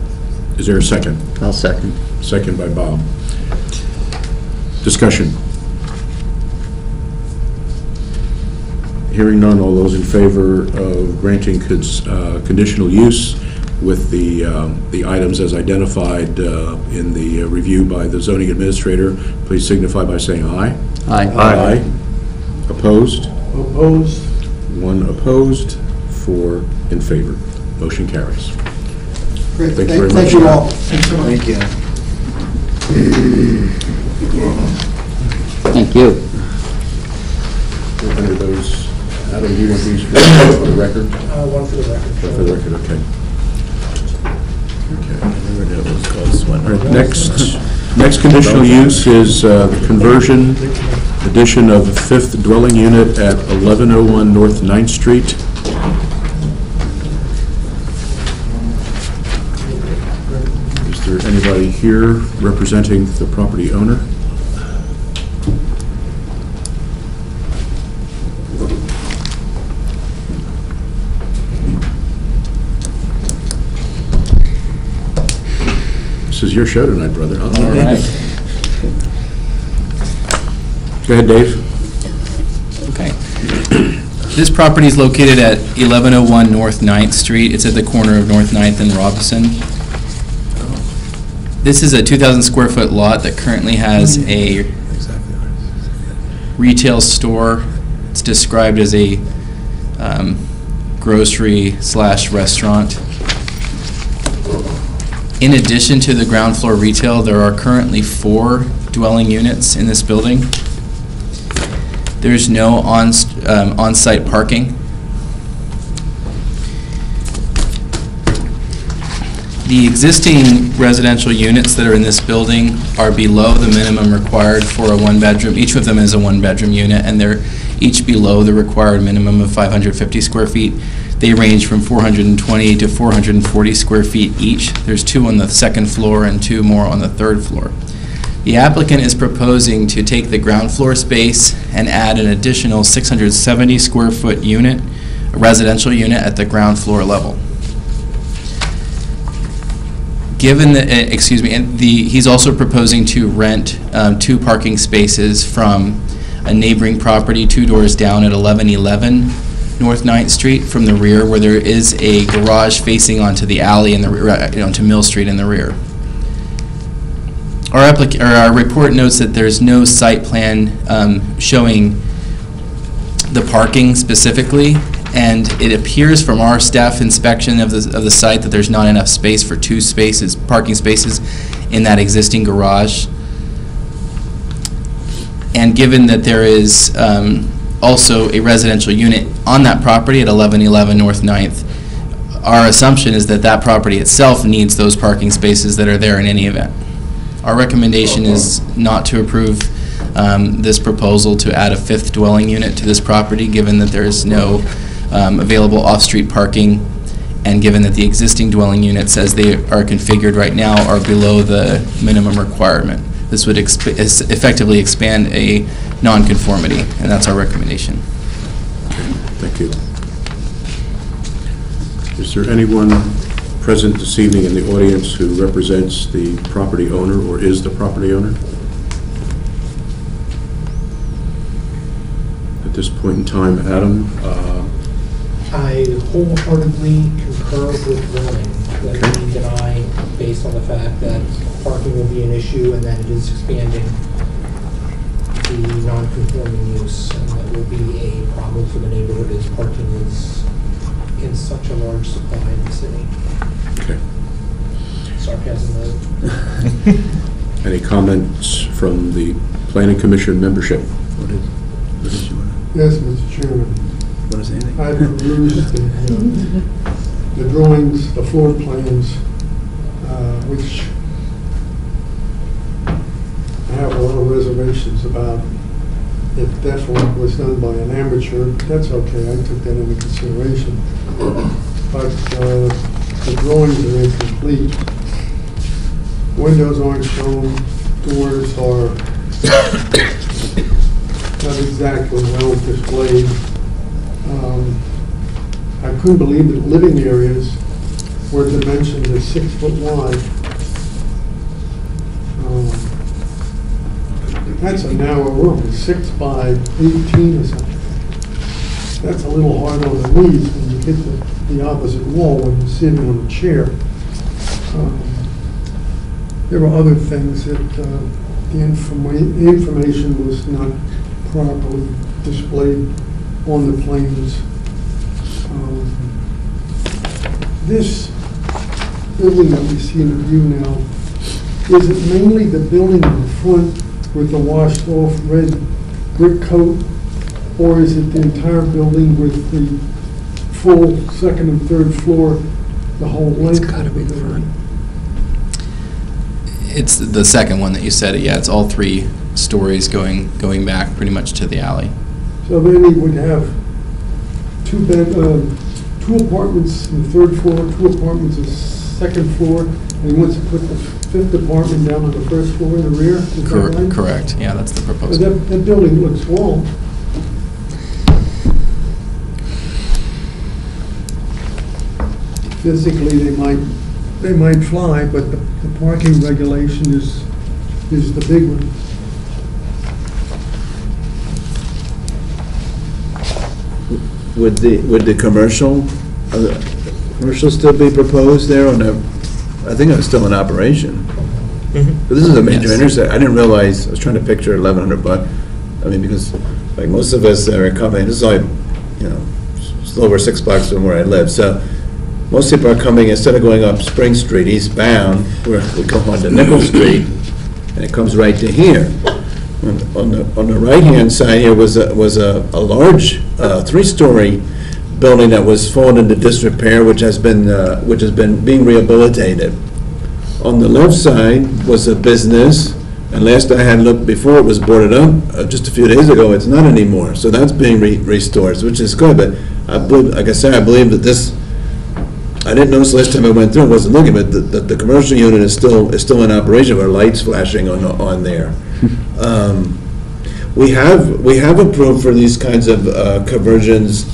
Is there a second? I'll second. Second by Bob. Discussion. Hearing none, all those in favor of granting cons- uh, conditional use with the, um, the items as identified uh, in the uh, review by the zoning administrator, please signify by saying aye. Aye. Aye. Opposed? Opposed? One opposed, four in favor. Motion carries. Great, Thank you very thank much. thank you all. Thanks so much. Thank you. Thank you. Under those, Adam, do you want these for the record? Uh, One for the record. For the record, okay. All right, Next, next conditional use is uh, the conversion, addition of a fifth dwelling unit at 1101 North Ninth Street. Is there anybody here representing the property owner? Is your show tonight, brother. All right. Go ahead, Dave. Okay. This property is located at 1101 North Ninth Street. It's at the corner of North Ninth and Robinson. This is a 2,000 square foot lot that currently has a retail store. It's described as a um, grocery slash restaurant. In addition to the ground floor retail, there are currently four dwelling units in this building. There's no on, um, on-site parking. The existing residential units that are in this building are below the minimum required for a one-bedroom. Each of them is a one-bedroom unit, and they're each below the required minimum of 550 square feet. They range from 420 to 440 square feet each. There's two on the second floor and two more on the third floor. The applicant is proposing to take the ground floor space and add an additional 670 square foot unit, a residential unit at the ground floor level. Given the, eh, excuse me, and the, he's also proposing to rent um, two parking spaces from a neighboring property two doors down at 1111 North Ninth Street from the rear, where there is a garage facing onto the alley in the, rear- uh, you know, onto Mill Street in the rear. Our our report notes that there's no site plan um, showing the parking specifically, and it appears from our staff inspection of the, of the site that there's not enough space for two spaces, parking spaces in that existing garage. And given that there is um, also a residential unit on that property at 1111 North Ninth, our assumption is that that property itself needs those parking spaces that are there in any event. Our recommendation is not to approve um, this proposal to add a fifth dwelling unit to this property, given that there is no um, available off-street parking, and given that the existing dwelling units, as they are configured right now, are below the minimum requirement. This would exp- effectively expand a nonconformity, and that's our recommendation. Thank you. Is there anyone present this evening in the audience who represents the property owner or is the property owner? At this point in time, Adam, uh, I wholeheartedly concur with Ronan, that we deny based on the fact that parking will be an issue and that it is expanding the non-conforming use, and that will be a problem for the neighborhood as parking is in such a large supply in the city. okay. Sarcasm though. Any comments from the Planning Commission membership. What is, what is your, Yes, Mr. Chairman. what is anything? I perused the, uh, the drawings, the floor plans, uh, which Of reservations about. It definitely was done by an amateur, that's okay, I took that into consideration. But uh, the drawings are incomplete. Windows aren't shown, doors are not exactly well displayed. Um, I couldn't believe that living areas were dimensioned as six foot wide. Um, That's a narrow room, six by eighteen or something. That's a little hard on the knees when you hit the, the opposite wall when you're sitting on a chair. Um, There were other things that, uh, the informa- information was not properly displayed on the planes. Um, This building that we see in view now, is it mainly the building in the front with the washed-off red brick coat? Or is it the entire building with the full second and third floor, the whole length? It's gotta be the front. It's the second one that you said, yeah, it's all three stories going, going back pretty much to the alley. So then he would have two bed, uh, two apartments on the third floor, two apartments on the second floor, and he wants to put the fifth apartment down on the first floor in the rear? Is that Cor- right? Correct, yeah, that's the But proposal. That, that building looks long. Physically, they might, they might fly, but the, the parking regulation is, is the big one. Would the, would the commercial, uh, commercial still be proposed there on the, I think it was still in operation. But this is a major Yes. intersection, I didn't realize, I was trying to picture eleven hundred buck, I mean, because, like, most of us that are coming, this is only, you know, it's over six blocks from where I live, so most people are coming, instead of going up Spring Street eastbound, where we go on to Nickel Street, and it comes right to here. On on the, on the right-hand side here was a, was a, a large, uh, three-story building that was fallen into disrepair, which has been, uh, which has been being rehabilitated. On the left side was a business, and last I had looked before, it was boarded up, uh, just a few days ago, it's not anymore, so that's being re- restored, which is good, but I believe, like I said, I believe that this, I didn't notice last time I went through, I wasn't looking, but the, the, the commercial unit is still, is still in operation, with lights flashing on, on there. Um, We have, we have approved for these kinds of uh, conversions,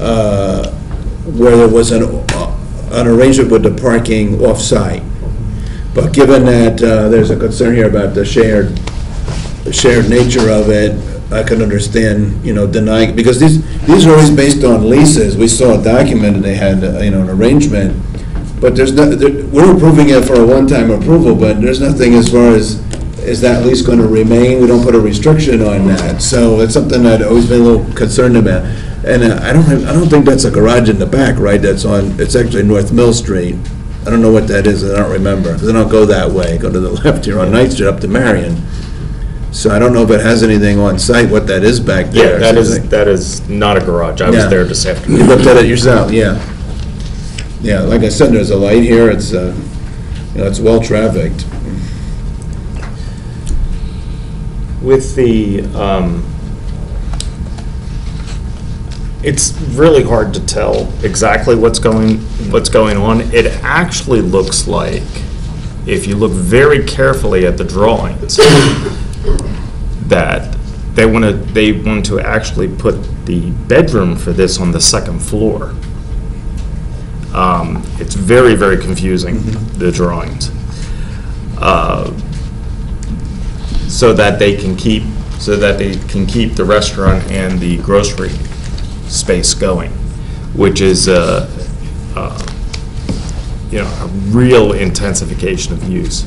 uh, where there was an, uh, an arrangement with the parking off-site. But given that uh, there's a concern here about the shared, shared nature of it, I can understand, you know, denying, because these, these are always based on leases. We saw a document and they had, uh, you know, an arrangement, but there's no, there- we're approving it for a one-time approval, but there's nothing as far as, is that lease going to remain? We don't put a restriction on that. So it's something I'd always been a little concerned about. And uh, I don't, have- I don't think that's a garage in the back, right? That's on, it's actually North Mill Street. I don't know what that is, I don't remember, because I don't go that way, I go to the left here on Ninth Street up to Marion. So I don't know if it has anything on site, what that is back there. Yeah, that is, that is not a garage. I was Yeah. there this afternoon. You looked at it yourself, yeah. Yeah, like I said, there's a light here, it's, uh, you know, it's well-trafficked. With the, um, it's really hard to tell exactly what's going, what's going on. It actually looks like, if you look very carefully at the drawings, that they want to, they want to actually put the bedroom for this on the second floor. Um, It's very, very confusing, the drawings. Uh, so that they can keep, so that they can keep the restaurant and the grocery space going, which is, uh, uh, you know, a real intensification of use.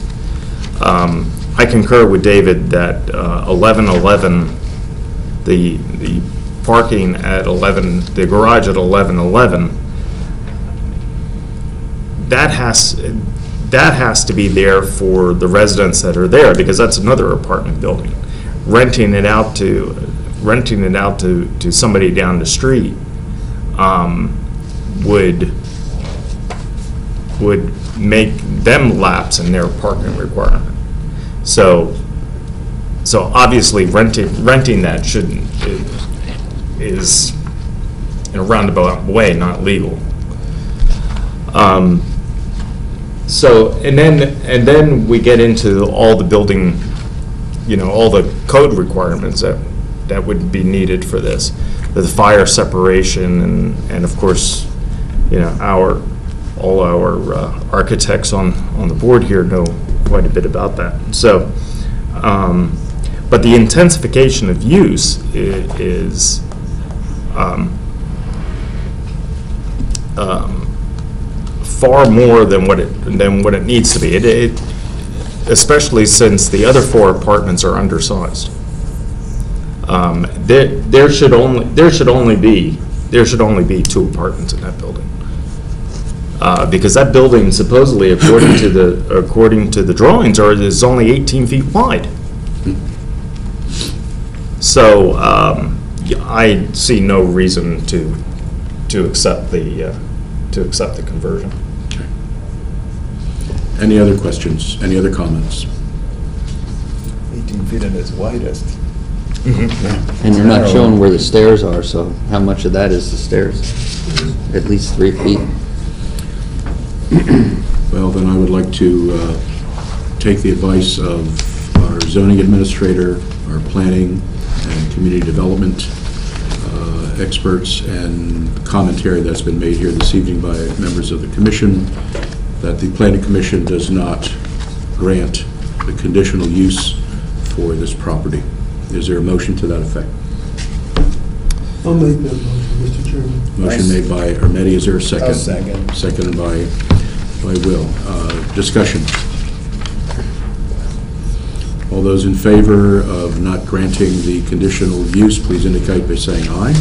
Um, I concur with David that uh, 1111, the, the parking at 11, the garage at 1111, that has, that has to be there for the residents that are there, because that's another apartment building. renting it out to, renting it out to, to somebody down the street um, would, would make them lapse in their parking requirement. So, so obviously renting, renting that shouldn't, is in a roundabout way not legal. Um, So, and then, and then we get into all the building, you know, all the code requirements that, that wouldn't be needed for this. The fire separation and, and of course, you know, our, all our uh, architects on, on the board here know quite a bit about that. So, um, but the intensification of use is, um, um, far more than what it, than what it needs to be. It, it, especially since the other four apartments are undersized. Um, There, there should only, there should only be, there should only be two apartments in that building. Uh, Because that building supposedly, according to the, according to the drawings, are, is only 18 feet wide. So um, yeah, I see no reason to, to accept the, uh, to accept the conversion. Any other questions? Any other comments? 18 feet at its widest. And you're not showing where the stairs are, so how much of that is the stairs? At least three feet? Well, then I would like to uh, take the advice of our zoning administrator, our planning and community development uh, experts, and commentary that's been made here this evening by members of the commission, that the planning commission does not grant the conditional use for this property. Is there a motion to that effect? I'll make that motion, Mr. Chairman. Motion made by Ermetti, is there a 2nd I'll second. Seconded by, by Will. Uh, Discussion. All those in favor of not granting the conditional use, please indicate by saying aye.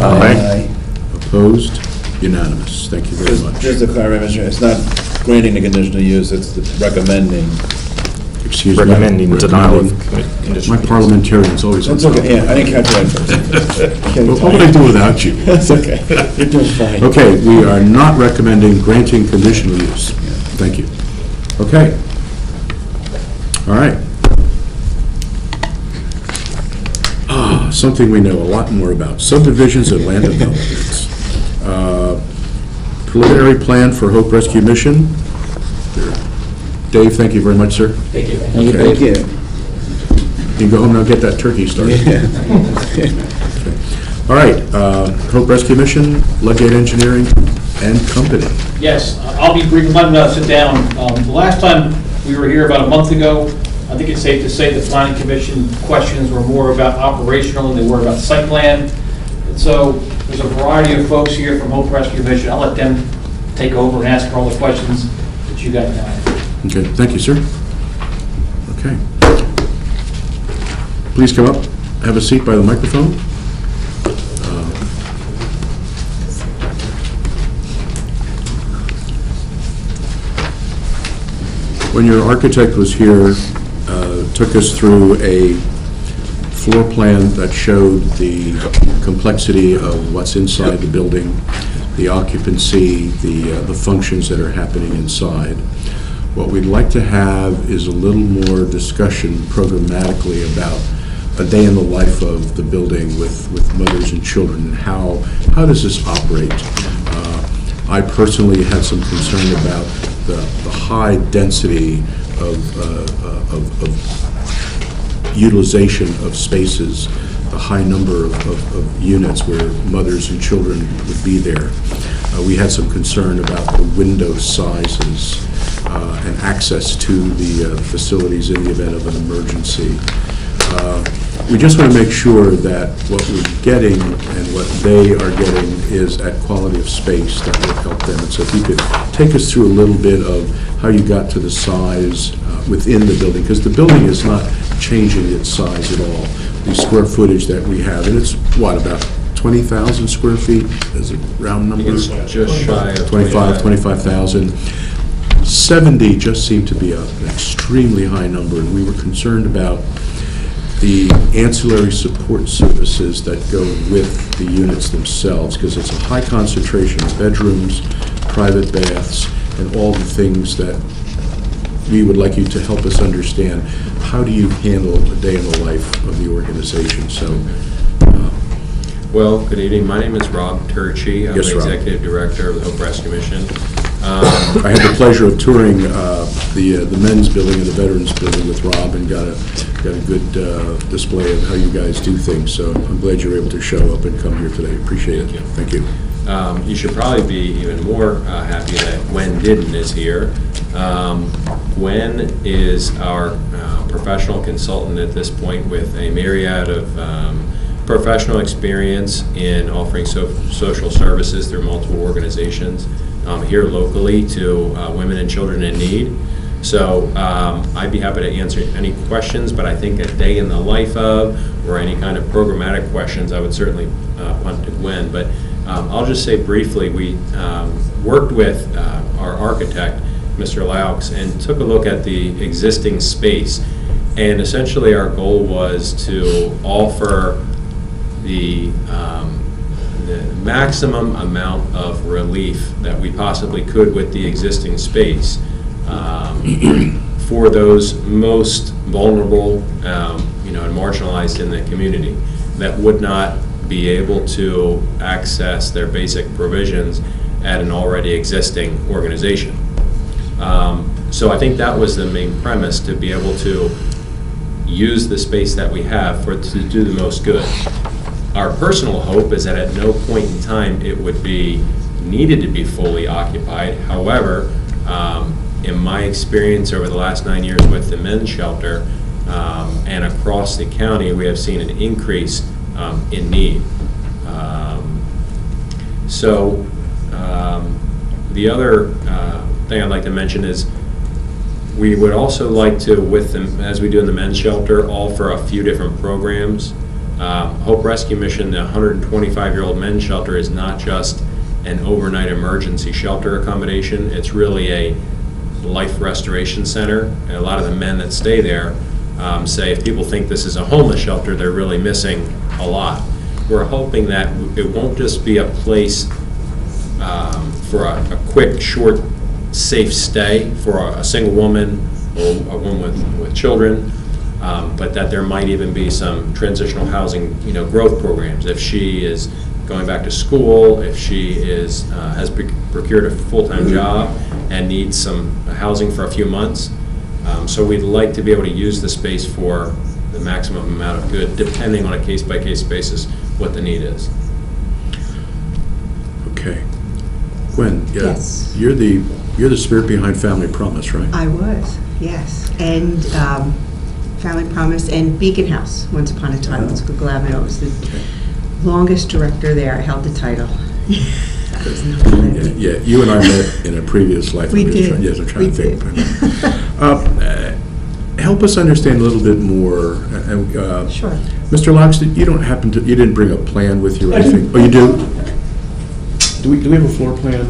Aye. Opposed? Unanimous. Thank you very Just much. just to clarify, Mr. Chairman, it's not granting the conditional use, it's the recommending. Excuse me. Recommending denial of Recommending. conditional My use. parliamentarian's always on That's top. okay, yeah, I didn't catch that first. What what would I do without you? That's okay, you're doing fine. Okay, we are not recommending granting conditional use. Thank you. Okay. All right. Ah, Something we know a lot more about, subdivisions and land developments. Uh, Preliminary plan for Hope Rescue Mission. Dave, thank you very much, sir. Thank you. Thank you, Thank you. You can go home now and get that turkey started. All right, uh, Hope Rescue Mission, Ludgate Engineering and Company. Yes, I'll be brief, let me sit down. Um, The last time we were here, about a month ago, I think it's safe to say the planning commission questions were more about operational than they were about site plan. And so there's a variety of folks here from Hope Rescue Mission. I'll let them take over and ask all the questions that you guys have. Okay, thank you, sir. Okay. Please come up, have a seat by the microphone. Uh, When your architect was here, uh, took us through a floor plan that showed the complexity of what's inside the building, the occupancy, the, uh, the functions that are happening inside. What we'd like to have is a little more discussion programmatically about a day in the life of the building with, with mothers and children, and how, how does this operate? Uh, I personally had some concern about the, the high density of, uh, of, of utilization of spaces, the high number of, of- of units where mothers and children would be there. Uh, We had some concern about the window sizes uh, and access to the uh, facilities in the event of an emergency. Uh, We just want to make sure that what we're getting and what they are getting is at quality of space that will help them. And so if you could take us through a little bit of how you got to the size uh, within the building, because the building is not changing its size at all. The square footage that we have, and it's, what, about 20,000 square feet is a round number? It's just shy of 25, 25,000. 70 just seemed to be a- an extremely high number, and we were concerned about the ancillary support services that go with the units themselves, because it's a high concentration of bedrooms, private baths, and all the things that we would like you to help us understand. How do you handle a day in the life of the organization? So, uh, Well, good evening. My name is Rob Turchi. I'm Yes, the Rob. Executive Director of the Hope Rescue Mission. Um, I had the pleasure of touring uh, the uh, the men's building and the veterans building with Rob and got a, got a good uh, display of how you guys do things. So I'm glad you were able to show up and come here today. Appreciate it. Thank you. Um, You should probably be even more uh, happy that Gwen Didden is here. Um, Gwen is our uh, professional consultant at this point with a myriad of um, professional experience in offering so- social services through multiple organizations um, here locally to uh, women and children in need. So um, I'd be happy to answer any questions, but I think a day in the life of, or any kind of programmatic questions, I would certainly uh, punt to Gwen. But um, I'll just say briefly, we um, worked with uh, our architect, Mr. Laux, and took a look at the existing space. And essentially, our goal was to offer the, um, the maximum amount of relief that we possibly could with the existing space um, for those most vulnerable, um, you know, and marginalized in the community that would not be able to access their basic provisions at an already existing organization. Um, So I think that was the main premise, to be able to use the space that we have for, to do the most good. Our personal hope is that at no point in time it would be needed to be fully occupied. However, um, in my experience over the last nine years with the men's shelter um, and across the county, we have seen an increase um, in need. Um, So, um, the other uh, thing I'd like to mention is, we would also like to, with them, as we do in the men's shelter, offer a few different programs. Um, Hope Rescue Mission, the 125-year-old men's shelter is not just an overnight emergency shelter accommodation, it's really a life restoration center. And a lot of the men that stay there um, say if people think this is a homeless shelter, they're really missing a lot. We're hoping that it won't just be a place um, for a, a quick, short, safe stay for a, a single woman or a woman with, with children, um, but that there might even be some transitional housing, you know, growth programs. If she is going back to school, if she is, uh, has procured a full-time job and needs some housing for a few months. Um, So we'd like to be able to use the space for the maximum amount of good, depending on a case-by-case basis, what the need is. Okay. Gwen? yeah, Yes. You're the, you're the spirit behind Family Promise, right? I was, yes. And um, Family Promise and Beacon House, once upon a time, on Schuylkill Avenue. I was the longest director there. I held the title. That was not Yeah, good. Yeah, you and I met in a previous life. I'm We just did. trying- Yes, I'm trying We to think. Uh, Help us understand a little bit more. uh, and, uh, Sure. Mr. Loxton, you don't happen to, you didn't bring a plan with you or I do. anything? Oh, you do? Do we, do we have a floor plan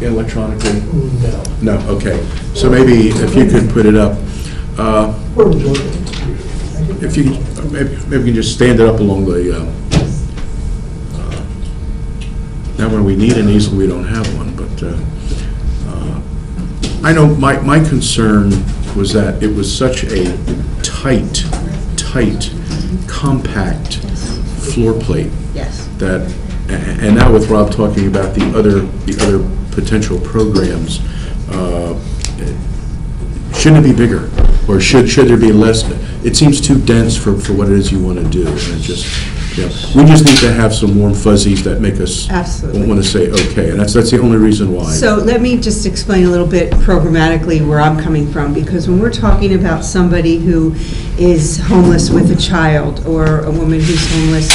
electronically? No. No, okay. So maybe if you could put it up. Uh, We're enjoying it. If you, maybe maybe we can just stand it up along the, uh, uh, now when we need an easel, we don't have one, but uh, uh, I know my, my concern was that it was such a tight, tight, compact floor plate Yes. that, a- and now with Rob talking about the other, the other potential programs, uh, shouldn't it be bigger? Or should, should there be less? It seems too dense for, for what it is you want to do, and it just, know, we just need to have some warm fuzzies that make us Absolutely. want to say, okay, and that's, that's the only reason why. So let me just explain a little bit programmatically where I'm coming from, because when we're talking about somebody who is homeless with a child, or a woman who's homeless,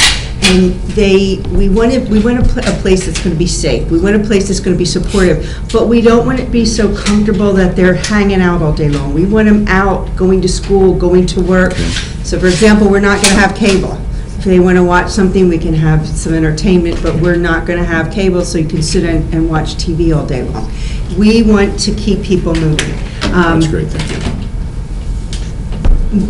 and they, we want to, we want a pl- a place that's going to be safe, we want a place that's going to be supportive, but we don't want it to be so comfortable that they're hanging out all day long. We want them out, going to school, going to work. So for example, we're not going to have cable. If they want to watch something, we can have some entertainment, but we're not going to have cable, so you can sit and and watch TV all day long. We want to keep people moving. Um, That's great, thank you.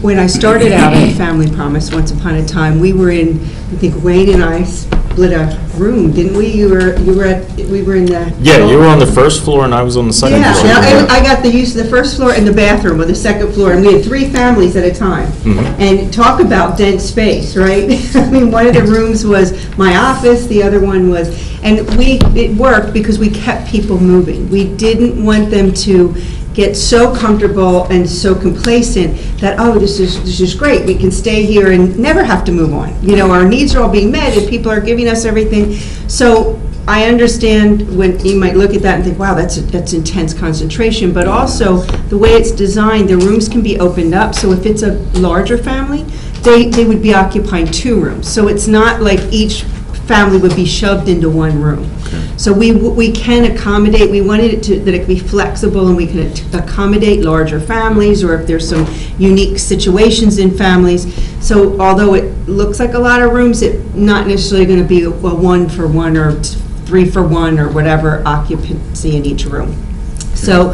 When I started out at Family Promise, once upon a time, we were in, I think Wayne and I split a room, didn't we? You were, you were at, we were in the. Yeah, you were on the first floor and I was on the second Yeah, floor. yeah, I I got the use of the first floor and the bathroom on the second floor, and we had three families at a time. Mhm. And talk about dense space, right? I mean, one of the rooms was my office, the other one was, and we, it worked because we kept people moving. We didn't want them to get so comfortable and so complacent that, oh, this is, this is great, we can stay here and never have to move on. You know, our needs are all being met, and people are giving us everything. So I understand when you might look at that and think, wow, that's, that's intense concentration, but also, the way it's designed, the rooms can be opened up, so if it's a larger family, they, they would be occupying two rooms. So it's not like each family would be shoved into one room. So we, we can accommodate, we wanted it to, that it could be flexible and we can accommodate larger families, or if there's some unique situations in families. So although it looks like a lot of rooms, it not necessarily going to be a one for one or three for one or whatever occupancy in each room. So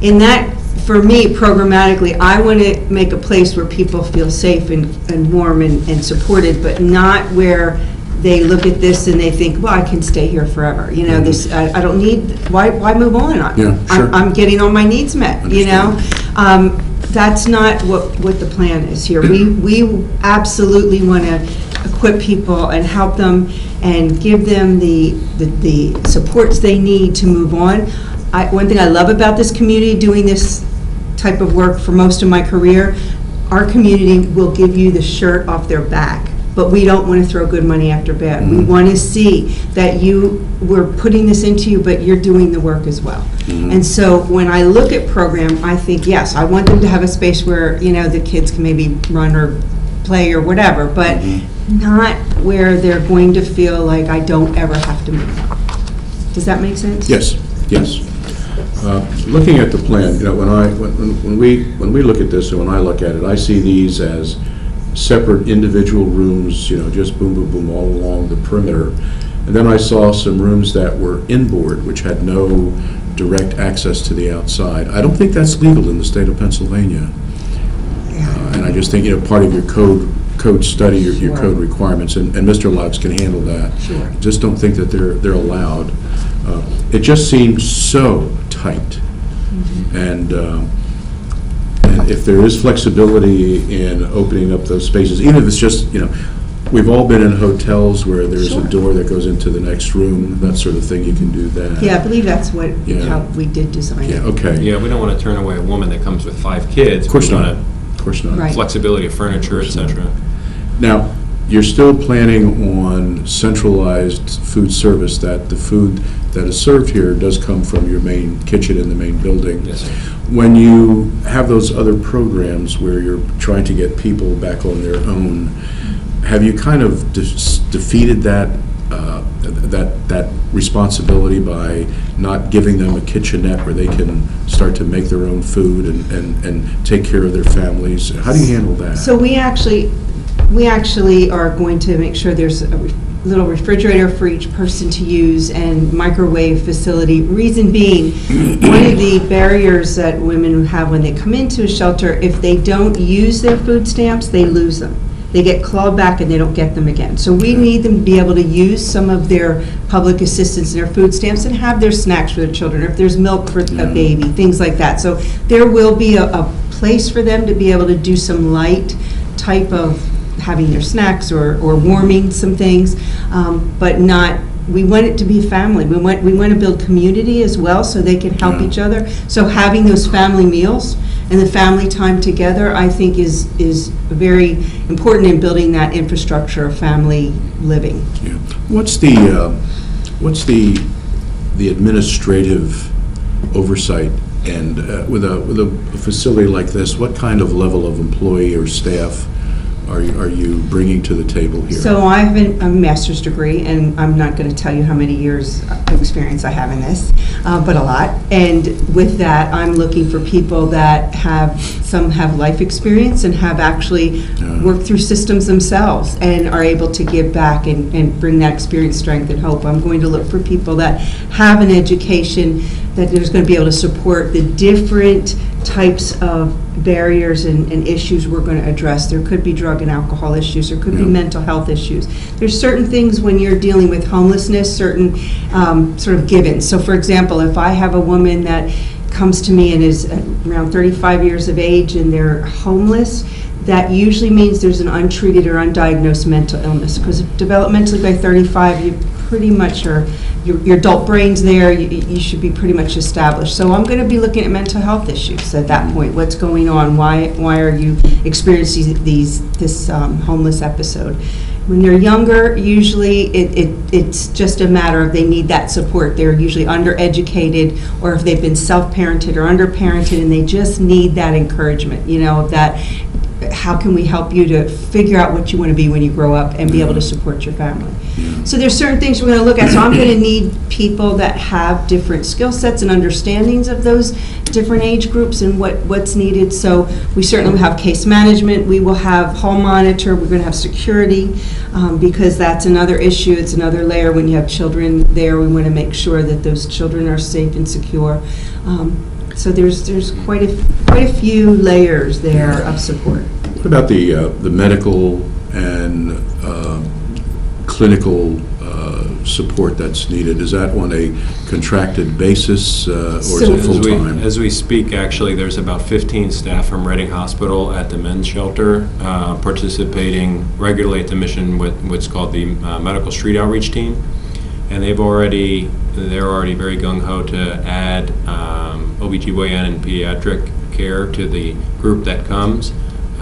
in that, for me, programmatically, I want to make a place where people feel safe and, and warm and, and supported, but not where they look at this and they think, well, I can stay here forever. You know, this, I, I don't need, why, why move on? I- Yeah, sure. I'm, I'm getting all my needs met, you know? Um, That's not what, what the plan is here. We, we absolutely want to equip people and help them and give them the, the, the supports they need to move on. I, one thing I love about this community, doing this type of work for most of my career, our community will give you the shirt off their back, but we don't want to throw good money after bad. We mm-hmm. want to see that you, we're putting this into you, but you're doing the work as well. Mm-hmm. And so when I look at program, I think, yes, I want them to have a space where, you know, the kids can maybe run or play or whatever, but mm-hmm. not where they're going to feel like I don't ever have to move. Does that make sense? Yes, yes. Uh, Looking at the plan, you know, when I, when when we, when we look at this, and when I look at it, I see these as separate individual rooms, you know, just boom, boom, boom, all along the perimeter. And then I saw some rooms that were inboard, which had no direct access to the outside. I don't think that's legal in the state of Pennsylvania. Uh, And I just think, you know, part of your code, code study, your, your code requirements, and, and Mr. Lutz can handle that. Sure. Just don't think that they're, they're allowed. Uh, It just seems so tight. And, um, and if there is flexibility in opening up those spaces, even if it's just, you know, we've all been in hotels where there's a door that goes into the next room, that sort of thing, you can do that. Yeah, I believe that's what, Yeah. how we did design Yeah, it. okay. Yeah, we don't want to turn away a woman that comes with five kids. Of course We not, want of course not. Right. Flexibility of furniture, et cetera. Now, you're still planning on centralized food service, that the food that is served here does come from your main kitchen in the main building. Yes, sir. When you have those other programs where you're trying to get people back on their own, have you kind of de- defeated that, uh, that, that responsibility by not giving them a kitchenette where they can start to make their own food and, and, and take care of their families? How do you handle that? So we actually, we actually are going to make sure there's a re- little refrigerator for each person to use and microwave facility. Reason being, one of the barriers that women have when they come into a shelter, if they don't use their food stamps, they lose them. They get clawed back and they don't get them again. So we need them to be able to use some of their public assistance and their food stamps and have their snacks for their children, or if there's milk for a mm-hmm. baby, things like that. So there will be a, a place for them to be able to do some light type of having their snacks or, or warming some things, um, but not, we want it to be a family. We want, we want to build community as well, so they can help Yeah. each other. So having those family meals and the family time together, I think is, is very important in building that infrastructure of family living. Yeah. What's the, uh, what's the, the administrative oversight? And uh, with a, with a facility like this, what kind of level of employee or staff are you, are you bringing to the table here? So I have an- a master's degree, and I'm not going to tell you how many years of experience I have in this, uh, but a lot. And with that, I'm looking for people that have, some have life experience and have actually Yeah. worked through systems themselves and are able to give back and, and bring that experience, strength, and hope. I'm going to look for people that have an education, that is going to be able to support the different types of barriers and, and issues we're going to address. There could be drug and alcohol issues, there could be mental health issues. There's certain things when you're dealing with homelessness, certain um, sort of givens. So for example, if I have a woman that comes to me and is around 35 years of age and they're homeless, that usually means there's an untreated or undiagnosed mental illness. Because developmentally by 35, you pretty much your your adult brain's there, you you should be pretty much established. So I'm going to be looking at mental health issues at that point. What's going on? Why, why are you experiencing these, this um, homeless episode? When they're younger, usually it, it, it's just a matter of they need that support. They're usually undereducated, or if they've been self-parented or underparented, and they just need that encouragement, you know, that, how can we help you to figure out what you want to be when you grow up and be able to support your family? So there's certain things we're going to look at. So I'm going to need people that have different skill sets and understandings of those different age groups and what, what's needed. So we certainly will have case management, we will have hall monitor, we're going to have security, um, because that's another issue, it's another layer when you have children there. We want to make sure that those children are safe and secure. Um, So there's, there's quite a, quite a few layers there of support. What about the, uh, the medical and um, clinical uh, support that's needed? Is that on a contracted basis, uh, or is So- it As we- full-time? As we speak, actually, there's about 15 staff from Reading Hospital at the men's shelter uh, participating regularly at the mission with what's called the uh, Medical Street Outreach Team. And they've already, they're already very gung-ho to add um, OBGYN and pediatric care to the group that comes.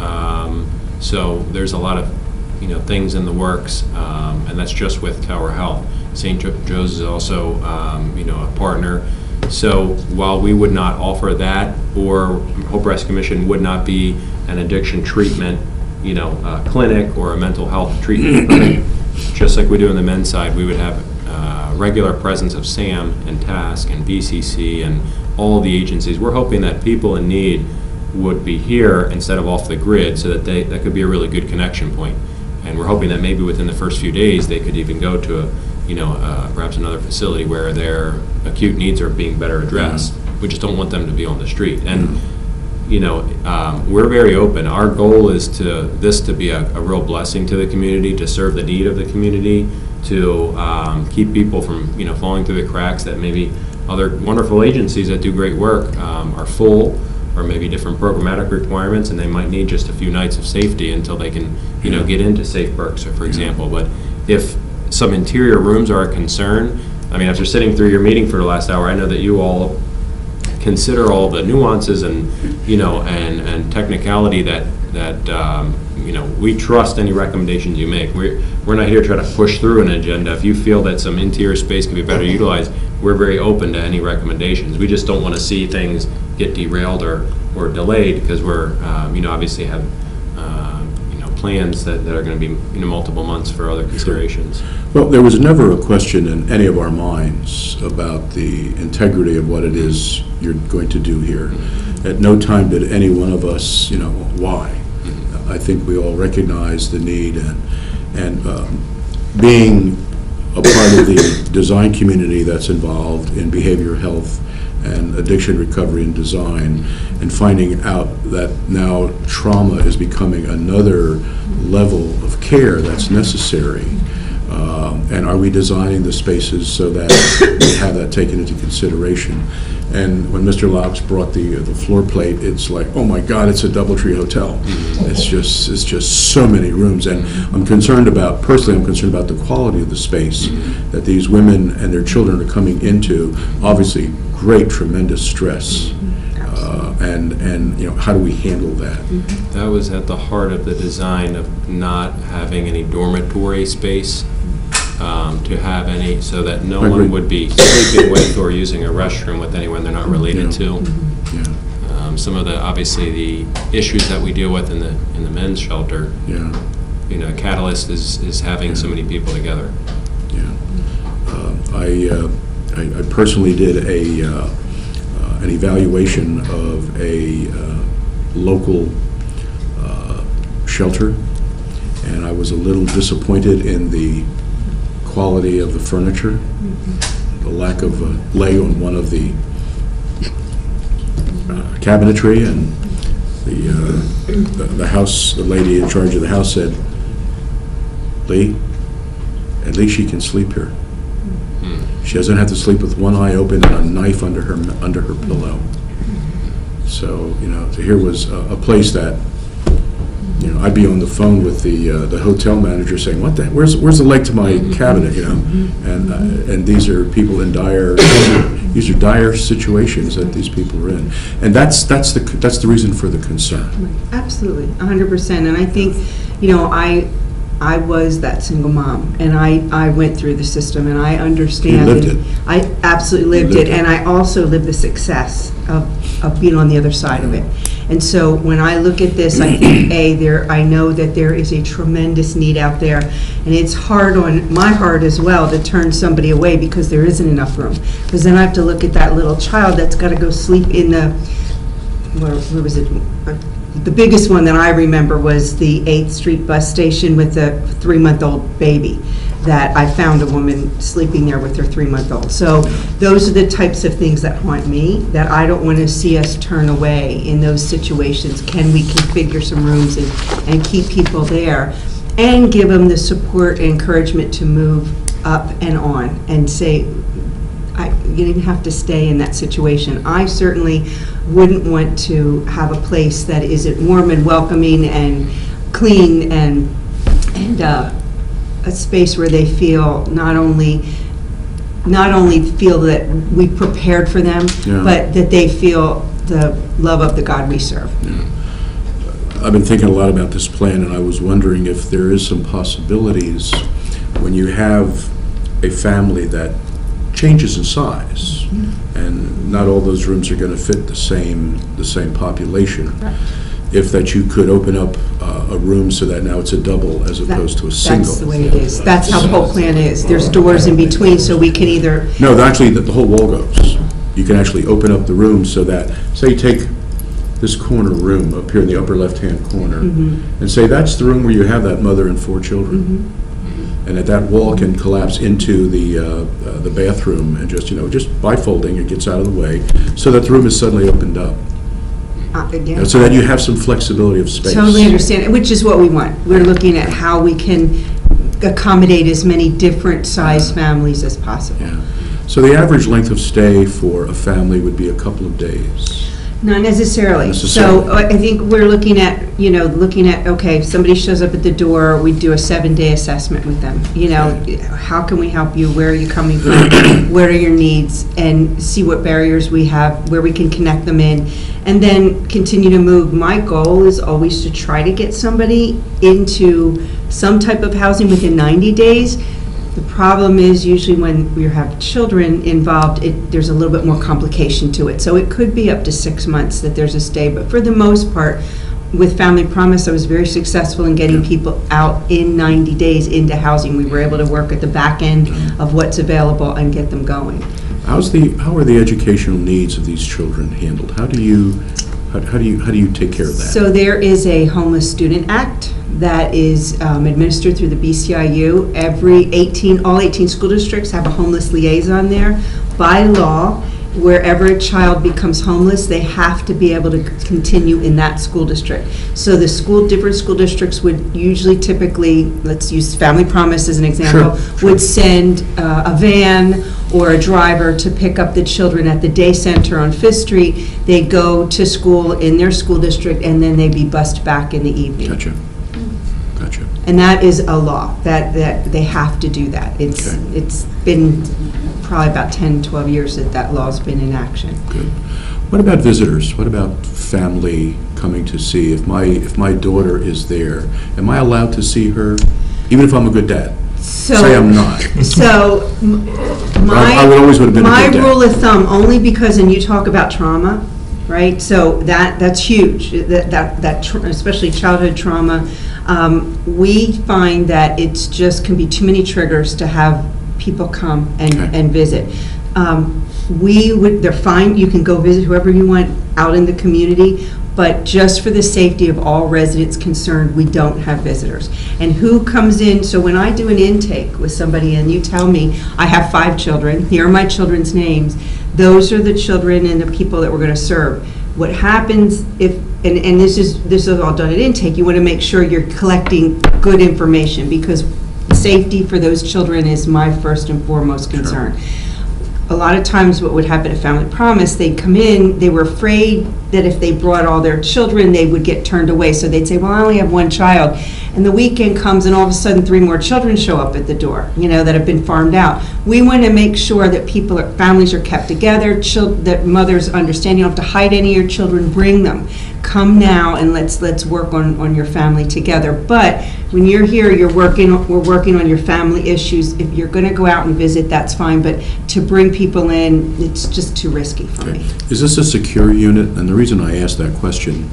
Um, So there's a lot of, you know, things in the works, um, and that's just with Tower Health. St. Jo- Joe's is also, um, you know, a partner. So while we would not offer that, or Hope Rescue Mission would not be an addiction treatment, you know, uh, clinic or a mental health treatment clinic, just like we do on the men's side, we would have uh, regular presence of SAM and TASC and BCC and all the agencies. We're hoping that people in need would be here instead of off the grid, so that they, that could be a really good connection point. And we're hoping that maybe within the first few days, they could even go to, a you know, uh, perhaps another facility where their acute needs are being better addressed. We just don't want them to be on the street. And, you know, um, we're very open. Our goal is to, this to be a, a real blessing to the community, to serve the need of the community, to um, keep people from, you know, falling through the cracks that maybe other wonderful agencies that do great work um, are full, or maybe different programmatic requirements, and they might need just a few nights of safety until they can, you know, get into Safe Berks, for example. But if some interior rooms are a concern, I mean, after sitting through your meeting for the last hour, I know that you all consider all the nuances and, you know, and, and technicality that, that, um, you know, we trust any recommendations you make. We're, we're not here to try to push through an agenda. If you feel that some interior space can be better utilized, we're very open to any recommendations. We just don't want to see things get derailed or, or delayed because we're, um, you know, obviously have, uh, you know, plans that, that are going to be, you know, multiple months for other considerations. Well, there was never a question in any of our minds about the integrity of what it is you're going to do here. At no time did any one of us, you know, why? I think we all recognize the need, and, and um, being a part of the design community that's involved in behavioral health and addiction recovery and design, and finding out that now trauma is becoming another level of care that's necessary. Um, And are we designing the spaces so that we have that taken into consideration? And when Mr. Laux brought the, the floor plate, it's like, oh my God, it's a Doubletree Hotel. It's just, it's just so many rooms. And I'm concerned about, personally, I'm concerned about the quality of the space that these women and their children are coming into. Obviously, great, tremendous stress. Uh, And, and, you know, how do we handle that? That was at the heart of the design of not having any dormitory space, um, to have any, so that no I agree. one would be sleeping with or using a restroom with anyone they're not related to. Yeah, Um, Some of the, obviously, the issues that we deal with in the, in the men's shelter, yeah. you know, Catalyst is, is having so many people together. Yeah. Uh, I uh, I I personally did a, uh, uh, an evaluation of a uh, local uh, shelter, and I was a little disappointed in the quality of the furniture, the lack of uh, lay on one of the uh, cabinetry, and the, uh, the the house, the lady in charge of the house said, Lee, at least she can sleep here. She doesn't have to sleep with one eye open and a knife under her, under her pillow. So, you know, here was a, a place that, you know, I'd be on the phone with the, uh, the hotel manager saying, what the, where's, where's the leg to my cabinet, you know? And, uh, and these are people in dire, these are dire situations that these people are in. And that's, that's the, that's the reason for the concern. Absolutely, a hundred percent, and I think, you know, I, I was that single mom, and I, I went through the system, and I understand. lived it. I absolutely lived lived it, it. and I also lived the success of, of being on the other side of it. And so, when I look at this, I think, A, there, I know that there is a tremendous need out there, and it's hard on my heart as well to turn somebody away because there isn't enough room. Because then I have to look at that little child that's gotta go sleep in the, where, where was it? Uh, the biggest one that I remember was the 8th Street bus station with a three-month-old baby, that I found a woman sleeping there with her three-month-old. So those are the types of things that haunt me, that I don't want to see us turn away in those situations. Can we configure some rooms and, and keep people there? And give them the support and encouragement to move up and on, and say, I, you didn't have to stay in that situation. I certainly wouldn't want to have a place that isn't warm and welcoming and clean and, and uh, a space where they feel not only, not only feel that we prepared for them, Yeah. but that they feel the love of the God we serve. I've been thinking a lot about this plan, and I was wondering if there is some possibilities when you have a family that changes in size, mm-hmm. and not all those rooms are going to fit the same, the same population, if that you could open up uh, a room so that now it's a double as That- opposed to a single. That's the way it is. That's how the whole plan is. There's doors in between, so we can either No, actually, the the whole wall goes. You can actually open up the room so that, say you take this corner room up here in the upper left-hand corner, and say that's the room where you have that mother and four children. And that that wall can collapse into the, uh, uh, the bathroom and just, you know, just by folding, it gets out of the way, so that the room is suddenly opened up. Uh, Again. So that you have some flexibility of space. Totally understand, which is what we want. We're looking at how we can accommodate as many different size families as possible. Yeah. So the average length of stay for a family would be a couple of days. Not necessarily. Necessarily. So uh, I think we're looking at, you know, looking at, okay, if somebody shows up at the door, we do a seven-day assessment with them. You know, how can we help you? Where are you coming from? Where are your needs? And see what barriers we have, where we can connect them in, and then continue to move. My goal is always to try to get somebody into some type of housing within 90 days. The problem is usually when we have children involved, it, there's a little bit more complication to it. So it could be up to six months that there's a stay, but for the most part, with Family Promise, I was very successful in getting people out in 90 days into housing. We were able to work at the back end of what's available and get them going. How's the, how are the educational needs of these children handled? How do you, how how do you, how do you take care of that? So there is a Homeless Student Act that is um, administered through the BCIU. Every 18, all 18 school districts have a homeless liaison there. By law, wherever a child becomes homeless, they have to be able to continue in that school district. So the school, different school districts would usually typically, let's use Family Promise as an example, sure. would send uh, a van or a driver to pick up the children at the day center on Fifth Street. They go to school in their school district, and then they'd be bused back in the evening. Gotcha. Gotcha. And that is a law, that, that they have to do that. It's, Okay. it's been probably about 10, 12 years that that law's been in action. Good. What about visitors? What about family coming to see? If my, if my daughter is there, am I allowed to see her, even if I'm a good dad? So- Say I'm not. So, my... I would always would have been a My good dad. rule of thumb, only because, and you talk about trauma, right? So that, that's huge, that, that, that tr- especially childhood trauma. Um, We find that it's just, can be too many triggers to have people come and, Okay. and visit. Um, We would, they're fine, you can go visit whoever you want out in the community, but just for the safety of all residents concerned, we don't have visitors. And who comes in, so when I do an intake with somebody and you tell me, I have five children, here are my children's names, those are the children and the people that we're going to serve. What happens if, and, and this is, this is all done at intake, you want to make sure you're collecting good information, because safety for those children is my first and foremost concern. A lot of times, what would happen at Family Promise, they'd come in, they were afraid that if they brought all their children, they would get turned away. So they'd say, well, I only have one child. And the weekend comes, and all of a sudden, three more children show up at the door, you know, that have been farmed out. We want to make sure that people, are- families are kept together, chil- that mothers understand you don't have to hide any of your children, bring them. Come now, and let's, let's work on, on your family together. But when you're here, you're working, we're working on your family issues. If you're going to go out and visit, that's fine, but to bring people in, it's just too risky for me. Is this a secure unit? And the reason I ask that question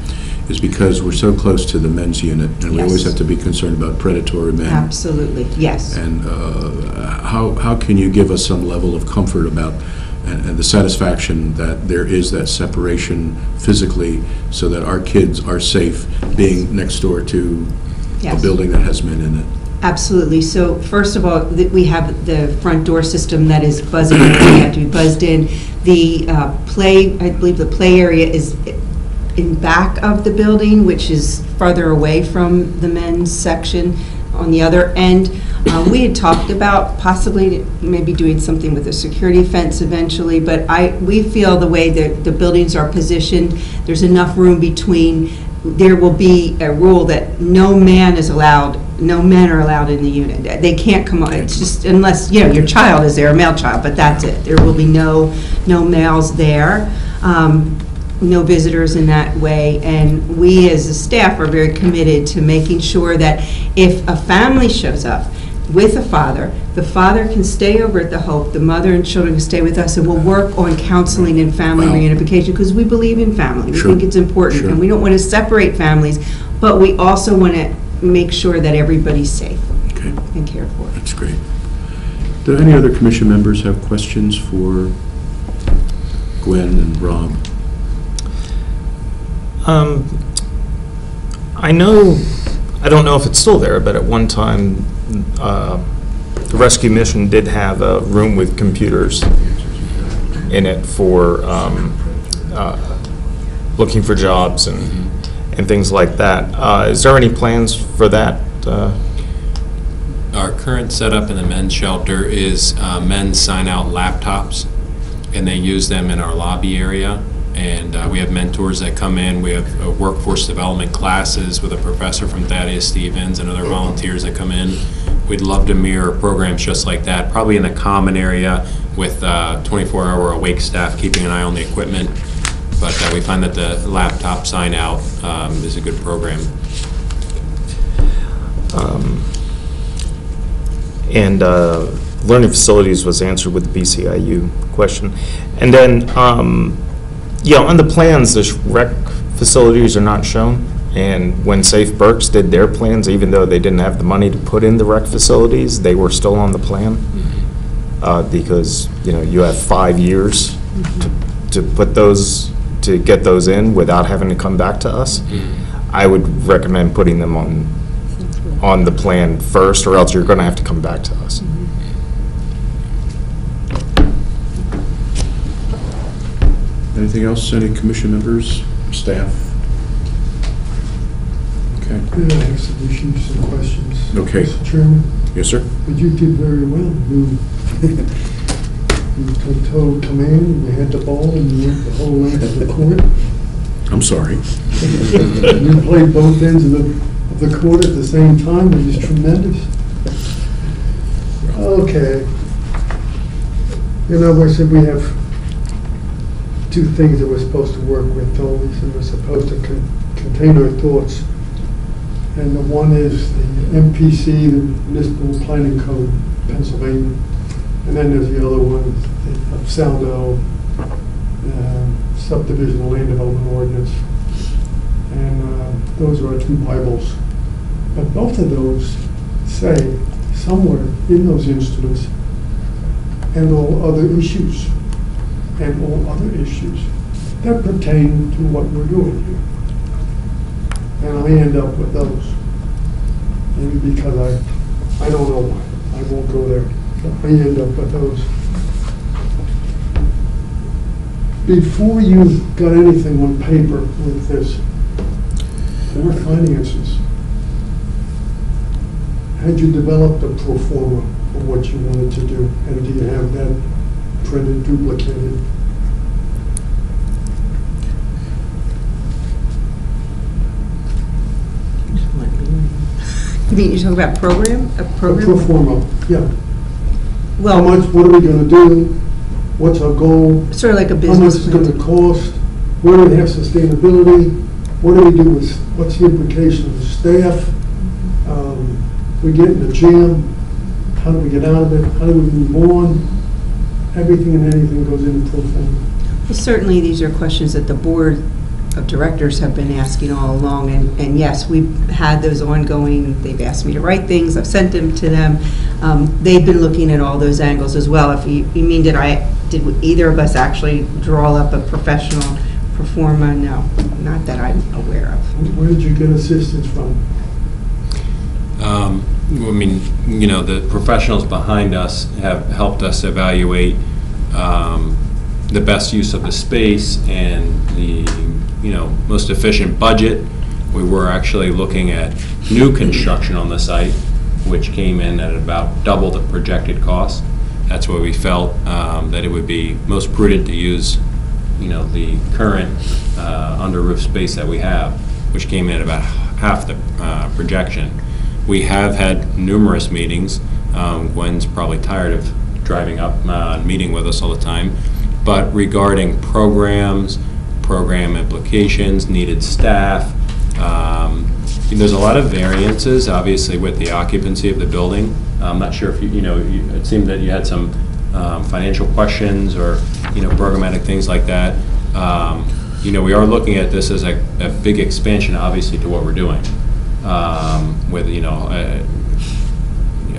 is because we're so close to the men's unit, and we always Yes. have to be concerned about predatory men. Absolutely, yes. And uh, how, how can you give us some level of comfort about, and and the satisfaction that there is that separation physically, so that our kids are safe being next door to a Yes. building that has men in it? Absolutely. So first of all, th- we have the front door system that is buzzing, in. we have to be buzzed in. The uh, play, I believe the play area is in back of the building, which is farther away from the men's section on the other end. Uh, We had talked about possibly maybe doing something with a security fence eventually, but I, we feel the way that the buildings are positioned, there's enough room between, there will be a rule that no man is allowed, no men are allowed in the unit. They can't come, on. it's just unless, you know, your child is there, a male child, but that's it. There will be no, no males there. Um, no visitors in that way. And we, as a staff, are very committed to making sure that if a family shows up with a father, the father can stay over at the Hope, the mother and children can stay with us, and we'll work on counseling and family Wow. reunification, because we believe in family. We think it's important, Sure. and we don't want to separate families, but we also want to make sure that everybody's safe Okay, and cared for. that's great. Do any other commission members have questions for Gwen and Rob? Um, I know, I don't know if it's still there, but at one time, uh, the rescue mission did have a room with computers in it for um, uh, looking for jobs and, and things like that. Uh, Is there any plans for that? uh, Our current setup in the men's shelter is uh, men sign out laptops, and they use them in our lobby area. And uh, we have mentors that come in, we have uh, workforce development classes with a professor from Thaddeus Stevens and other volunteers that come in. We'd love to mirror programs just like that, probably in a common area with 24-hour awake staff keeping an eye on the equipment. But uh, we find that the laptop sign out um, is a good program. Um, And uh, learning facilities was answered with the BCIU question. And then, um, yeah, on the plans, the rec facilities are not shown. And when Safe Berks did their plans, even though they didn't have the money to put in the rec facilities, they were still on the plan. Uh, Because, you know, you have five years to- to put those, to get those in without having to come back to us. I would recommend putting them on, on the plan first, or else you're going to have to come back to us. Anything else, any commission members, staff? Okay, Could I ask some issues, some questions? Okay. Mr. Chairman, yes, sir? but you did very well. You, you took total command, you had the ball, and you went the whole length of the court. I'm sorry. You played both ends of the, of the court at the same time, which is tremendous. Okay. You know, we said we have two things that we're supposed to work with always, and we're supposed to con- contain our thoughts. And the one is the MPC, the Municipal Planning Code, Pennsylvania. And then there's the other one, the Saldo um, subdivision land development ordinance. And uh, those are our two Bibles. But both of those say somewhere in those instruments, and all other issues, and all other issues that pertain to what we're doing here. And I end up with those. Maybe because I, I don't know why, I won't go there. I end up with those. Before you got anything on paper with this, for finances, had you developed a pro forma for what you wanted to do? And do you have that printed, duplicated? You mean, you're talking about program, a A program? pro forma, yeah. How Well, much, what are we gonna do? What's our goal? sort of like a How much business is it gonna cost? Where do we have sustainability? What do we do with, what's the implication of the staff? Um, We get in a jam, how do we get out of it? How do we move on? Everything and anything goes into pro forma. Well, Certainly, these are questions that the board of directors have been asking all along, and, and yes, we've had those ongoing, they've asked me to write things, I've sent them to them. Um, They've been looking at all those angles as well. If you, you mean, did I, did either of us actually draw up a professional pro forma? No, not that I'm aware of. Where did you get assistance from? Um, I mean, you know, the professionals behind us have helped us evaluate um, the best use of the space and the, you know, most efficient budget. We were actually looking at new construction on the site, which came in at about double the projected cost. That's why we felt um, that it would be most prudent to use, you know, the current uh, under roof space that we have, which came in at about half the uh, projection. We have had numerous meetings. Um, Gwen's probably tired of driving up uh, and meeting with us all the time. But regarding programs, program implications, needed staff, um, there's a lot of variances, obviously, with the occupancy of the building. I'm not sure if you, you know, you- it seemed that you had some um, financial questions or, you know, programmatic things like that. Um, You know, we are looking at this as a, a big expansion, obviously, to what we're doing um, with, you know, a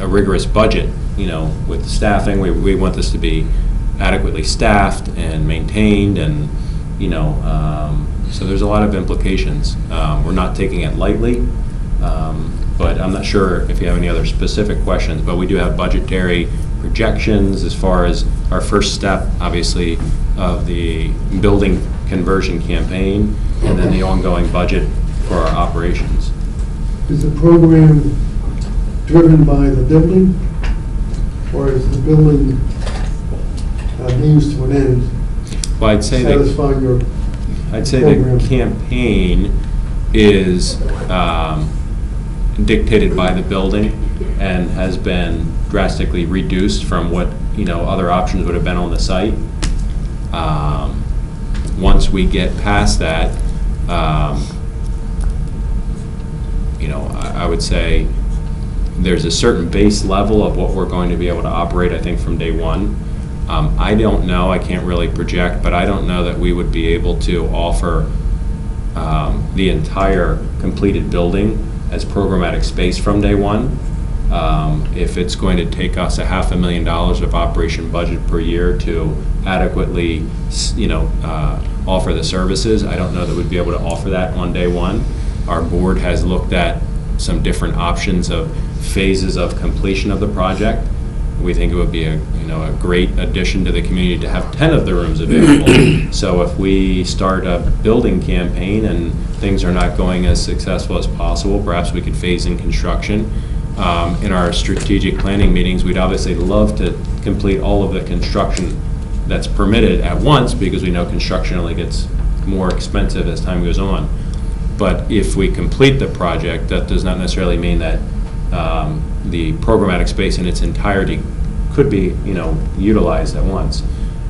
a rigorous budget, you know, with staffing. We, we want this to be adequately staffed and maintained and, you know, um, so there's a lot of implications. Um, We're not taking it lightly, um, but I'm not sure if you have any other specific questions, but we do have budgetary projections as far as our first step, obviously, of the building conversion campaign, and then the ongoing budget for our operations. Is the program driven by the building? Or is the building a means to an end? Well, I'd say that Satisfy your I'd say the campaign is um, dictated by the building and has been drastically reduced from what, you know, other options would have been on the site. Um, Once we get past that, um, you know, I I would say there's a certain base level of what we're going to be able to operate, I think, from day one. Um, I don't know, I can't really project, but I don't know that we would be able to offer um, the entire completed building as programmatic space from day one. Um, If it's going to take us a half a million dollars of operation budget per year to adequately, you know, uh, offer the services, I don't know that we'd be able to offer that on day one. Our board has looked at some different options of phases of completion of the project. We think it would be a, you know, a great addition to the community to have 10 of the rooms available. So if we start a building campaign and things are not going as successful as possible, perhaps we could phase in construction. Um, In our strategic planning meetings, we'd obviously love to complete all of the construction that's permitted at once, because we know construction only gets more expensive as time goes on. But if we complete the project, that does not necessarily mean that um, the programmatic space in its entirety could be, you know, utilized at once.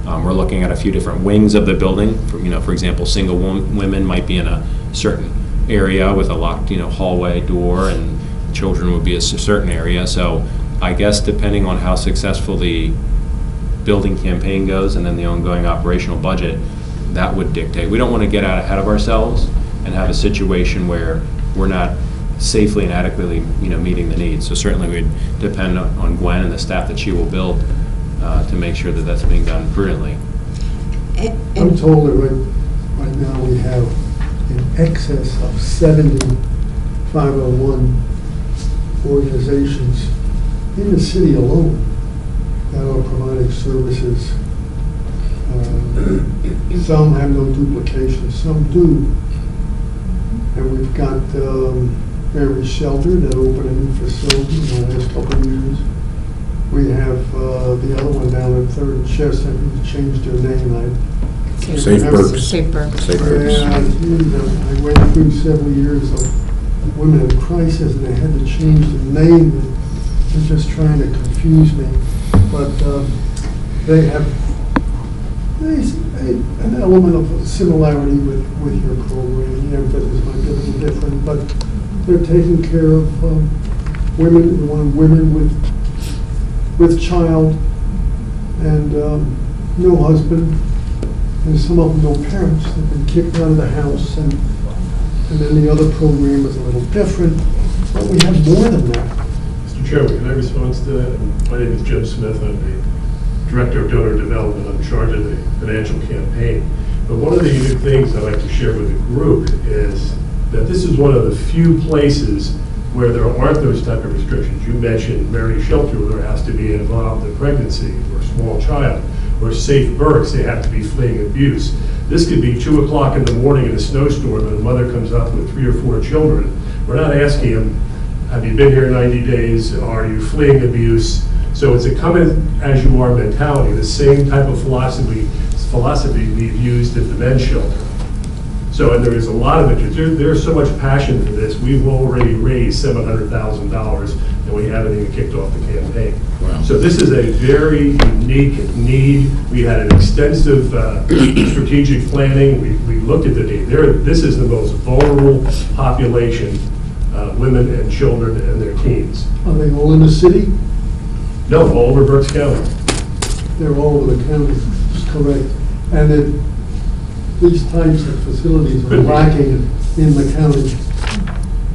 Um, We're looking at a few different wings of the building, For- you know, for example, single wom- women might be in a certain area with a locked, you know, hallway door, and children would be a certain area. So I guess depending on how successful the building campaign goes and then the ongoing operational budget, that would dictate. We don't want to get out ahead of ourselves and have a situation where we're not safely and adequately, you know, meeting the needs. So certainly we'd depend on on Gwen and the staff that she will build uh, to make sure that that's being done prudently. I'm told that right, right now we have in excess of 70 501 organizations in the city alone that are providing services. uh, Some have no duplication, some do. And we've got um, Mary Shelter that opened a new facility in the last couple of years. We have uh, the other one down at Third and Chestnut, who changed their name. I can't Safe remember. Berks. Safe Berks. Safe Berks. Yeah, I I went through several years of women in crisis, and they had to change the name, and they're just trying to confuse me. But um, they have, there's a- an element of similarity with, with your program, the emphasis might be a little different, but they're taking care of um, women, one women with, with child, and um, no husband, and some of them no parents, they've been kicked out of the house, and, and then the other program is a little different, but we have more than that. Mr. Chairman, can I respond to that? My name is Jim Smith. I'm the Director of Donor Development. I'm in charge of the financial campaign. But one of the unique things I'd like to share with the group is that this is one of the few places where there aren't those type of restrictions. You mentioned Mary Shelter, where there has to be involved in pregnancy or small child, or Safe Berks, they have to be fleeing abuse. This could be 2 o'clock in the morning in a snowstorm, and a mother comes up with three or four children. We're not asking them, have you been here 90 days? Are you fleeing abuse? So it's a come as you are mentality, the same type of philosophy, philosophy we've used at the men's shelter. So, and there is a lot of interest, there, there's so much passion for this, we've already raised seven hundred thousand dollars, and we haven't even kicked off the campaign. Wow. So this is a very unique need, we had an extensive uh, strategic planning, we, we looked at the need, there, this is the most vulnerable population, uh, women and children and their teens. Are they all in the city? No, all over Berks County. They're all over the county, that's correct. And that these types of facilities are lacking in the county.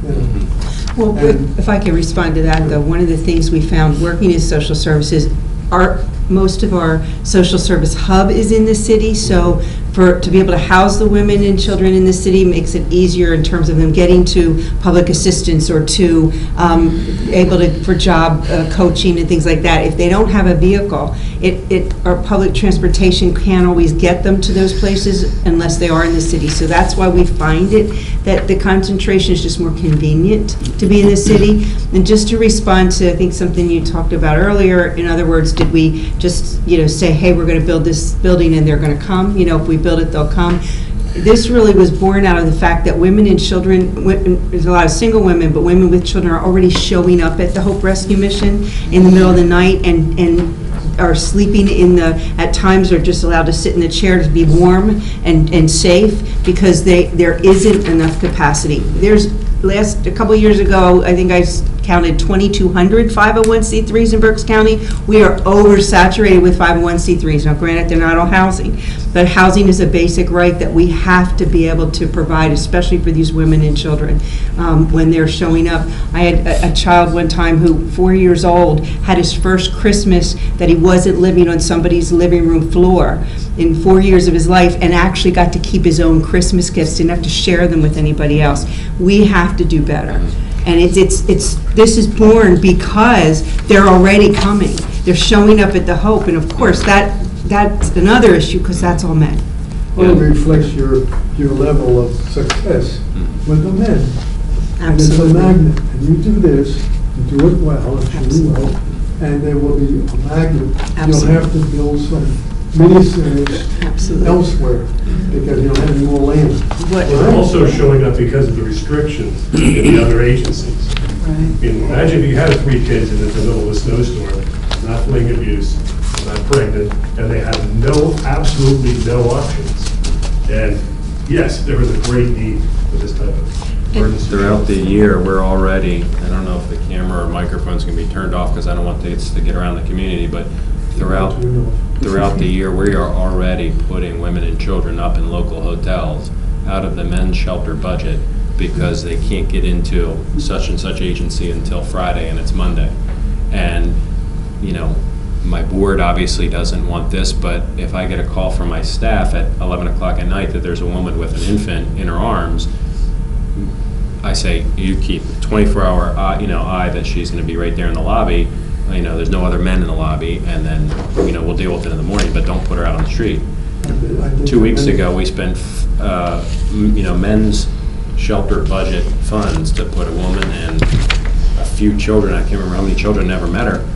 You. Well, if if I can respond to that, though, one of the things we found working in social services, our, most of our social service hub is in the city, so for, to be able to house the women and children in the city makes it easier in terms of them getting to public assistance or to, um, able to, for job uh, coaching and things like that. If they don't have a vehicle, it, it, our public transportation can't always get them to those places unless they are in the city. So that's why we find it, that the concentration is just more convenient to be in the city. And just to respond to, I think, something you talked about earlier, in other words, did we just, you know, say, hey, we're going to build this building and they're going to come? You know, if we build it, they'll come. This really was born out of the fact that women and children, wi- there's a lot of single women, but women with children are already showing up at the Hope Rescue Mission in the middle of the night and, and are sleeping in the, at times are just allowed to sit in the chair to be warm and, and safe because they, there isn't enough capacity. There's, last, a couple years ago, I think I counted 2,200 501c3s in Berks County. We are oversaturated with 501c3s. Now granted, they're not all housing, but housing is a basic right that we have to be able to provide, especially for these women and children, um, when they're showing up. I had a- a child one time who, four years old, had his first Christmas that he wasn't living on somebody's living room floor in four years of his life, and actually got to keep his own Christmas gifts, didn't have to share them with anybody else. We have to do better. And it's, it's, it's, this is born because they're already coming. They're showing up at the Hope, and of course, that, that's another issue, because that's all men. Well, it reflects your, your level of success with the men. And it's a Absolutely. magnet, and you do this, you do it well, and truly well, and there will be a magnet. You'll have to build some mini-centers Absolutely. elsewhere, because you don't have any more land. What- They're also showing up because of the restrictions in the other agencies. I mean, imagine if you had three kids and it's the middle of a snowstorm, not fleeing abuse, not pregnant, and they have no, absolutely no options. And yes, there is a great need for this type of emergency. Throughout the year, we're already, I don't know if the camera or microphone's gonna be turned off because I don't want this to get around the community, but throughout, throughout the year, we are already putting women and children up in local hotels out of the men's shelter budget because they can't get into such and such agency until Friday and it's Monday. And, you know, my board obviously doesn't want this, but if I get a call from my staff at 11 o'clock at night that there's a woman with an infant in her arms, I say, you keep 24-hour, eye uh, you know, eye that she's going to be right there in the lobby, you know, there's no other men in the lobby, and then, you know, we'll deal with it in the morning, but don't put her out on the street. Two weeks ago, we spent, uh, you know, men's shelter budget funds to put a woman and a few children, I can't remember how many children, never met her.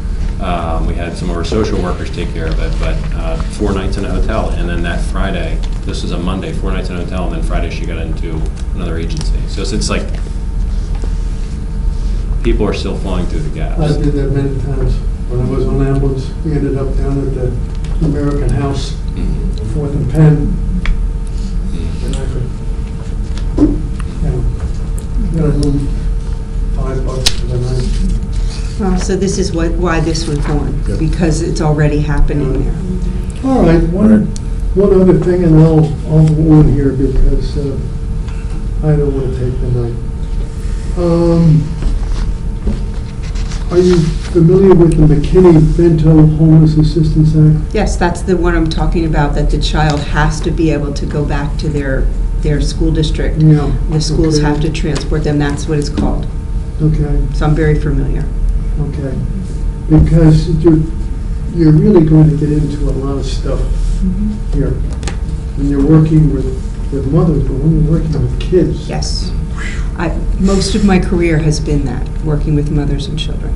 Um, We had some of our social workers take care of it, but uh, four nights in a hotel, and then that Friday, this is a Monday, four nights in a hotel, and then Friday she got into another agency. So it's- it's like, people are still falling through the gaps. I did that many times. When I was on ambulance, we ended up down at the American House, Mhm. Fourth and Penn, Mhm. and I could, you know, got a room, five bucks for the night. Well, so this is what, why this was born, Yep. because it's already happening there. All right, one, one other thing, and I'll, I'll go on here because uh, I don't want to take the night. Um, Are you familiar with the McKinney-Vento Homeless Assistance Act? Yes, that's the one I'm talking about, that the child has to be able to go back to their, their school district. Yeah. The schools okay, have to transport them, that's what it's called. Okay. So I'm very familiar. Okay, because you're, you're really going to get into a lot of stuff mm-hmm. here. When you're working with, with mothers, but when you're working with kids. Yes. I, most of my career has been that, working with mothers and children.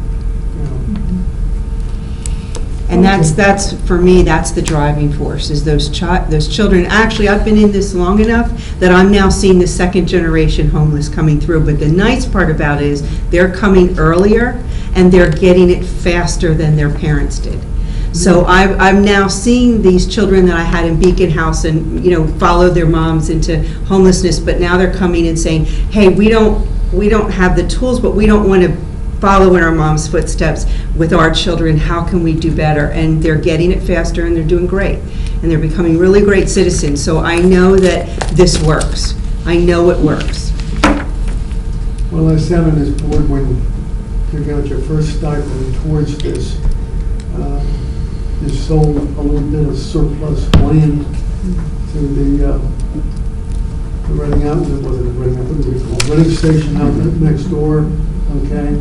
And that's, that's, for me, that's the driving force, is those chi, those children. Actually, I've been in this long enough that I'm now seeing the second generation homeless coming through. But the nice part about it is, they're coming earlier, and they're getting it faster than their parents did. So I'm, I'm now seeing these children that I had in Beacon House and, you know, followed their moms into homelessness, but now they're coming and saying, hey, we don't, we don't have the tools, but we don't want to follow in our mom's footsteps with our children, how can we do better? And they're getting it faster and they're doing great. And they're becoming really great citizens. So I know that this works. I know it works. Well, I sat on this board when you got your first stipend towards this. Uh, You sold a little bit of surplus land to the, uh, outlet, was it a Reading, what do we call it, Station outlet next door, okay?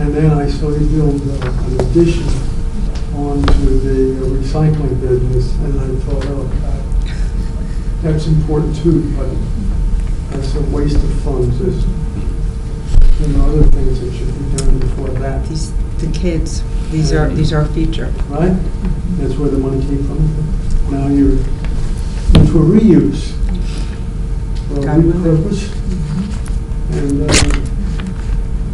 And then I saw you build uh, an addition onto the uh, recycling business, and I thought, oh, that's important too, but that's a waste of funds. There's, you know, other things that should be done before that, the kids, these are, these are our future. right? That's where the money came from. Now you're into a reuse, for a God willing. repurpose. And uh,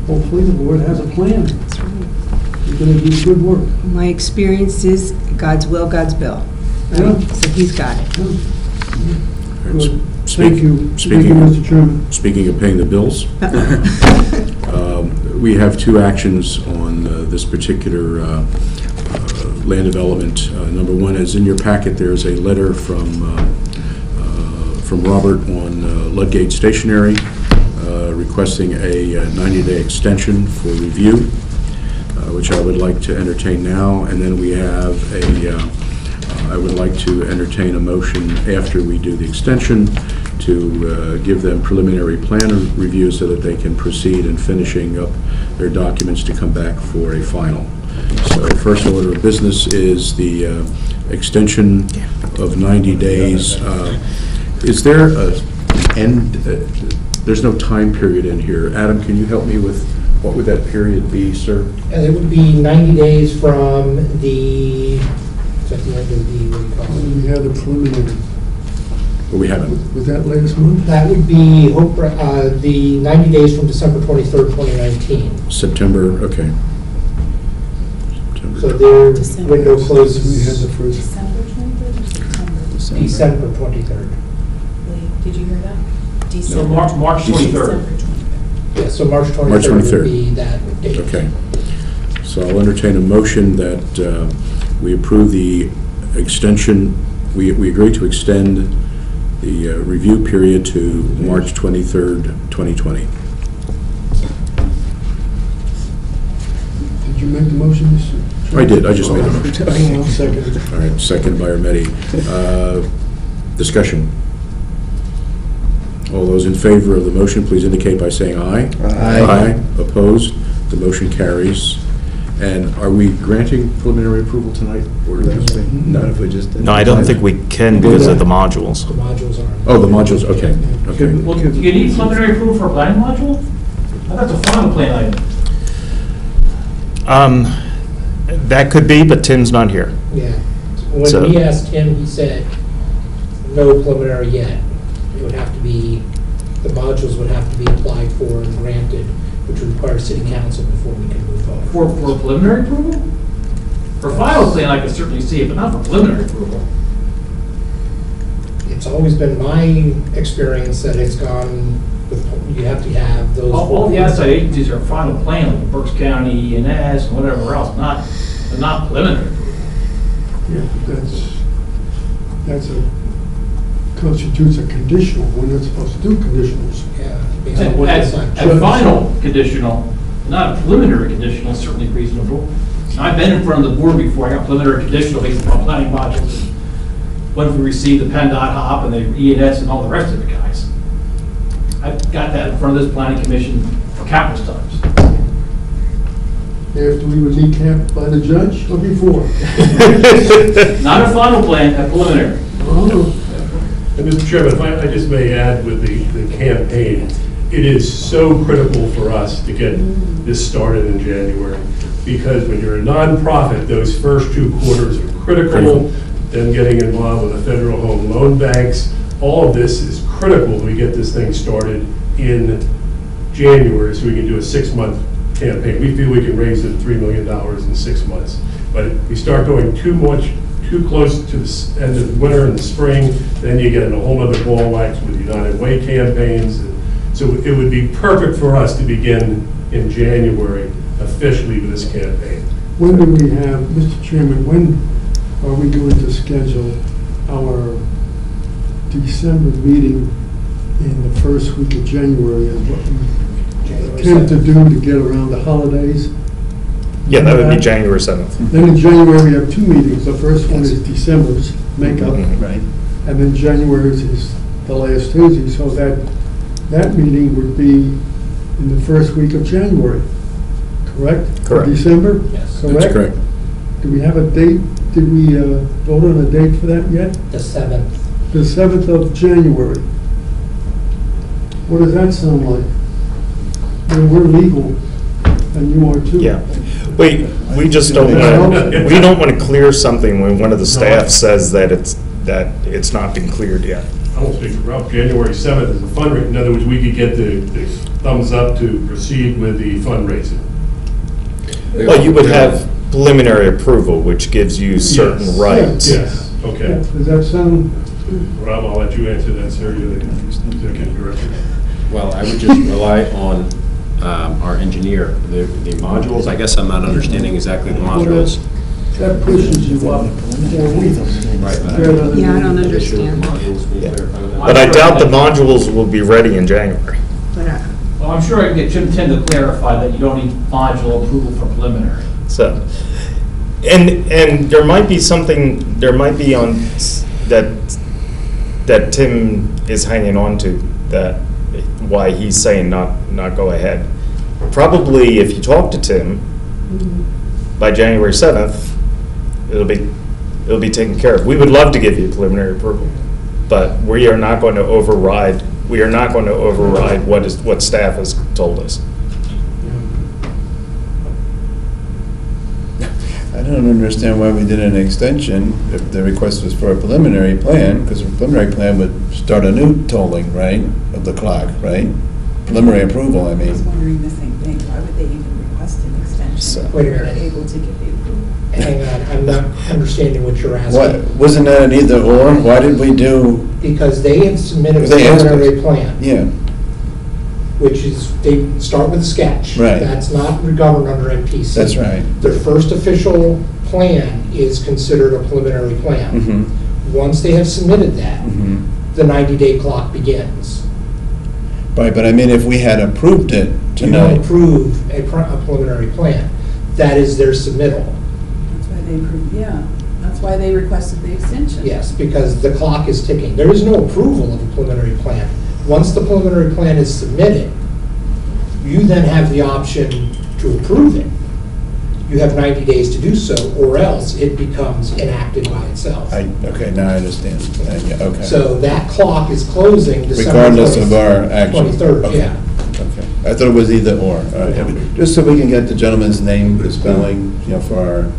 hopefully the board has a plan. That's right. You're going to do good work. My experience is God's will, God's bill. right? Yeah. So he's got it. Good. Speak- Thank you. Thank you, Speaking, Mr. Chairman. speaking of paying the bills, um, we have two actions on uh, this particular uh, uh, land development. Uh, Number one is in your packet, there's a letter from, uh, from Robert on Ludgate Stationery requesting a uh, 90-day extension for review, which I would like to entertain now. And then we have a, I would like to entertain a motion after we do the extension to uh, give them preliminary plan review so that they can proceed in finishing up their documents to come back for a final. So first order of business is the uh, extension of 90 days. Uh, Is there a end, uh, there's no time period in here. Adam, can you help me with, what would that period be, sir? And it would be 90 days from the, is that the end of what do you call it? We had a preliminary, Well, We haven't. was that last month? That would be, hope, uh, the 90 days from December 23rd, 2019. September, okay. So September. their December. window We had closes the first, December 23rd or September? December 23rd. Lee, Did you hear that? So December. March, March 23rd. December 23rd. Yeah, so March March 23rd 23rd. would be that date. Okay. So I'll entertain a motion that uh, we approve the extension, we we agree to extend the uh, review period to March 23rd, 2020. did you make the motion, Mr.? I did, I just made a motion. I'll second it. All right, second by Armedi. Uh, Discussion. All those in favor of the motion, please indicate by saying aye. Aye. Opposed? The motion carries. And are we granting preliminary approval tonight? or Not if we just. No, I don't think we can because of the modules. The modules are. Oh, the modules, okay, okay. Well, do you need preliminary approval for a planning module? I thought it's a final plan item. Um, That could be, but Tim's not here. Yeah. So- When we asked him, he said, no preliminary yet. It would have to be, the modules would have to be applied for and granted, which would require city council before we can move forward. For, for preliminary approval? For final plan, I can certainly see it, but not for preliminary approval. It's always been my experience that it's gone, with you have to have those. All, all the outside agencies are final plan, like Berks County, E&S, and whatever else, not, but not preliminary. Yeah, but that's, that's a, constitutes a conditional, we're not supposed to do conditionals. Yeah. based on At, what at- it's like. at final conditional, not a preliminary conditional, is certainly reasonable. I've been in front of the board before, I got preliminary conditional based upon planning modules. When we received the PennDOT hop and the E&S and all the rest of the guys. I've got that in front of this planning commission for countless times. After we were kneecapped by the judge or before? Not a final plan, a preliminary. Oh, And Mr. Chairman, if I, I just may add with the, the campaign, it is so critical for us to get this started in January. Because when you're a nonprofit, those first two quarters are critical. Then getting involved with the federal home loan banks, all of this is critical. We get this thing started in January so we can do a six-month campaign. We feel we can raise it $3 million in six months. But if we start going too much, too close to the end of the winter and the spring, then you get in a whole other ball wax with United Way campaigns. So it would be perfect for us to begin in January officially with this campaign. When do we have, Mr. Chairman, when are we going to schedule our December meeting in the first week of January? Is what we attempt to do to get around the holidays? Yeah, that would be January 7th. Then in January, we have two meetings. The first one is December's makeup. Mm-hmm. Right. And then January's is the last Tuesday, so that, that meeting would be in the first week of January, correct? For Correct. December? Yes. That's correct. Do we have a date? Did we uh, vote on a date for that yet? The seventh. The 7th of January. What does that sound like? Well, We're legal, and you are too. Yeah. Wait, we just don't want to, we don't want to clear something when one of the staff says that it's, that it's not been cleared yet. I won't speak for Ralph, January 7th is a fundraiser. In other words, we could get the, the thumbs up to proceed with the fundraising. Well, you would have preliminary approval, which gives you certain Yes. rights. Yes, okay. Does that sound, Rob, I'll let you answer that, sir, you're the executive director. Well, I would just rely on um, our engineer. The the modules, I guess I'm not understanding exactly the modules. That pushes you up four weeks. Right, but I- rather than- Yeah, I don't understand. Modules, can you clarify that? But I doubt the modules will be ready in January. But uh, Well, I'm sure I can get Jim Tim to clarify that you don't need module approval for preliminary. So, and, and there might be something, there might be on, s- that, that Tim is hanging on to, that, why he's saying not, not go ahead. Probably if you talk to Tim, by January 7th, it'll be, it'll be taken care of. We would love to give you preliminary approval, but we are not going to override, we are not going to override what is, what staff has told us. I don't understand why we did an extension if the request was for a preliminary plan, because a preliminary plan would start a new tolling, right, of the clock, right? Preliminary approval, I I was mean. wondering the same thing, why would they even request an extension So- if Wait a they're minute. able to get the approval? Hang on, I'm not understanding what you're What, asking. wasn't that an either or? Why did we do, Because they have submitted a They preliminary plan, yeah, which is, they start with a sketch. Right. That's not governed under MPC. that's right. Their first official plan is considered a preliminary plan. Mm-hmm, Once they have submitted that, mm-hmm. the 90-day clock begins. Right, but I mean, if we had approved it You don't tonight, approve a pre- a preliminary plan. That is their submittal. That's why they approved, yeah, that's why they requested the extension. Yes, because the clock is ticking. There is no approval of a preliminary plan. Once the preliminary plan is submitted, you then have the option to approve it. you have 90 days to do so, or else it becomes enacted by itself. I, okay, now I understand. Uh, yeah, Okay. So that clock is closing December Regardless of our action. 23rd, Okay, yeah. Okay. I thought it was either or. All right. Just so we can get the gentleman's name, the spelling, you know, for our,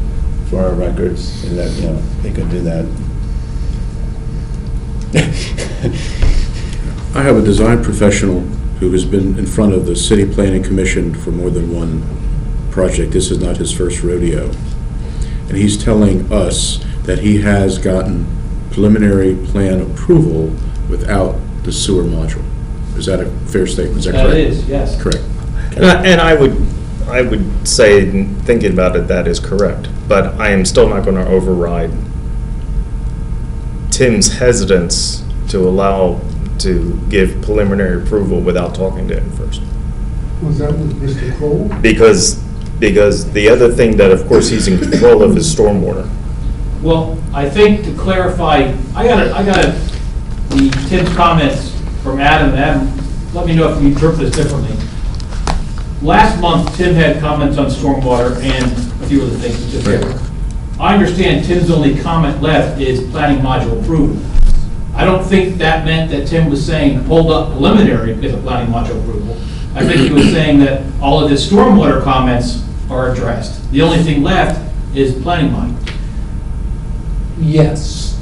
for our records, and that, you know, they could do that. I have a design professional who has been in front of the City Planning Commission for more than one project. This is not his first rodeo. And he's telling us that he has gotten preliminary plan approval without the sewer module. Is that a fair statement? Is that That correct? is, yes. Correct. And I- and I would, I would say, thinking about it, that is correct. But I am still not going to override Tim's hesitance to allow, to give preliminary approval without talking to him first. Was that with Mr. Kroll? Because, because the other thing that, of course, he's in control of is stormwater. Well, I think to clarify, I got it, I got it, the Tim's comments from Adam, Adam, let me know if you interpret this differently. Last month, Tim had comments on stormwater and a few other things, just here. I understand Tim's only comment left is planning module approval. I don't think that meant that Tim was saying, hold up preliminary is a planning module approval. I think he was saying that all of his stormwater comments are addressed. The only thing left is planning module. Yes,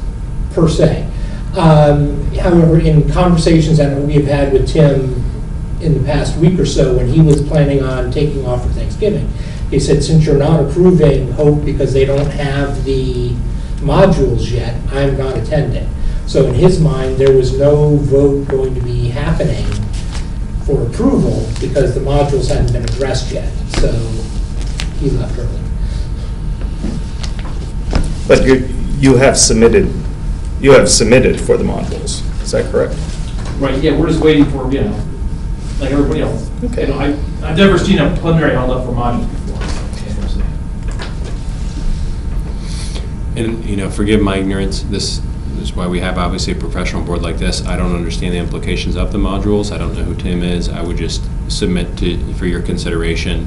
per se. Um, However, in conversations that we have had with Tim in the past week or so, when he was planning on taking off for Thanksgiving, he said, since you're not approving Hope because they don't have the modules yet, I'm not attending. So in his mind, there was no vote going to be happening for approval because the modules hadn't been addressed yet. So he left early. But you, you have submitted, you have submitted for the modules, is that correct? Right, yeah, we're just waiting for, you know, like everybody else. Okay. You know, I, I've never seen a preliminary held up for modules And, you know, forgive my ignorance, this is why we have obviously a professional board like this. I don't understand the implications of the modules. I don't know who Tim is. I would just submit to, for your consideration.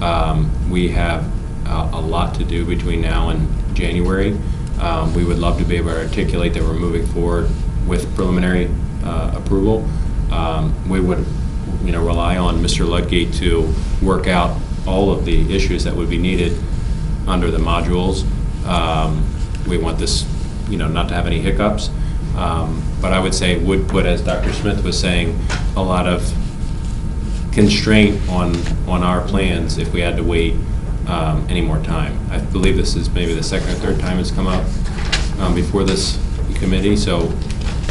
Um, We have a a lot to do between now and January. Um, We would love to be able to articulate that we're moving forward with preliminary uh, approval. Um, We would, you know, rely on Mr. Ludgate to work out all of the issues that would be needed under the modules. Um, We want this, you know, not to have any hiccups. Um, But I would say would put, as Dr. Smith was saying, a lot of constraint on, on our plans if we had to wait um, any more time. I believe this is maybe the second or third time it's come up um, before this committee, so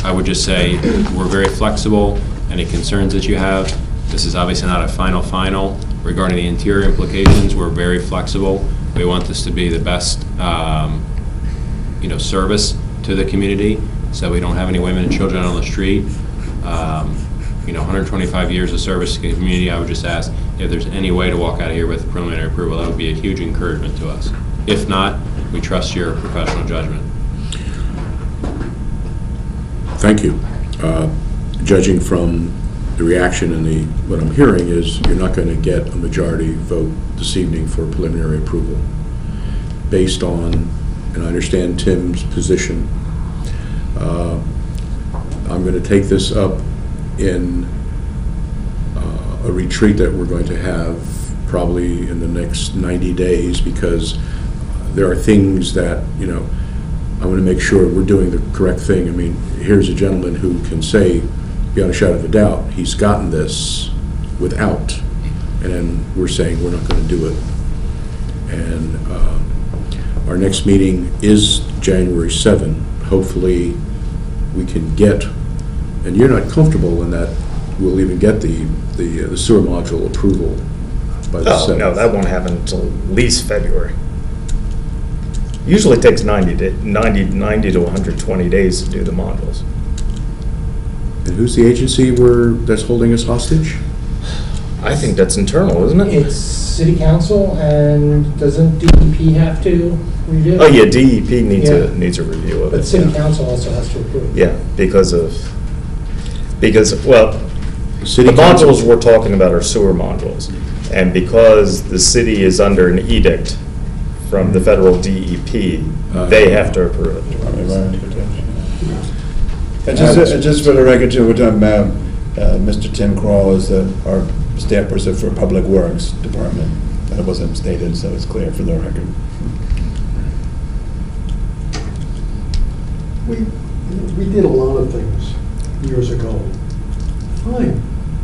I would just say, we're very flexible. Any concerns that you have, this is obviously not a final final. Regarding the interior implications, we're very flexible. We want this to be the best, um, you know, service to the community, so we don't have any women and children on the street. Um, You know, 125 years of service to the community, I would just ask if there's any way to walk out of here with preliminary approval, that would be a huge encouragement to us. If not, we trust your professional judgment. Thank you. Uh, Judging from the reaction and the, what I'm hearing is you're not going to get a majority vote this evening for preliminary approval based on, and I understand Tim's position. Uh, I'm going to take this up in uh, a retreat that we're going to have probably in the next 90 days because there are things that, you know, I want to make sure we're doing the correct thing. I mean, here's a gentleman who can say, beyond a shadow of a doubt, he's gotten this without, and then we're saying we're not going to do it. And uh, our next meeting is January 7. Hopefully, we can get, and you're not comfortable in that we'll even get the the the sewer module approval by the 7th. Oh, no, that won't happen until at least February. Usually it takes 90 to, 90, 90 to 120 days to do the modules. And who's the agency where, that's holding us hostage? I think that's internal, isn't it? It's city council, and doesn't DEP have to review? It? Oh, yeah, DEP needs Yeah. a, needs a review of it. But city yeah. council also has to approve. Yeah, because of, because, well, City the council- modules we're talking about are sewer modules. And because the city is under an edict from the federal DEP, uh, they have to approve it. And just, uh, just for the record too, we're talking about, uh, Mr. Tim Kroll is uh, our staff person for Public Works Department. That wasn't stated, so it's clear for the record. We, we did a lot of things years ago. Fine,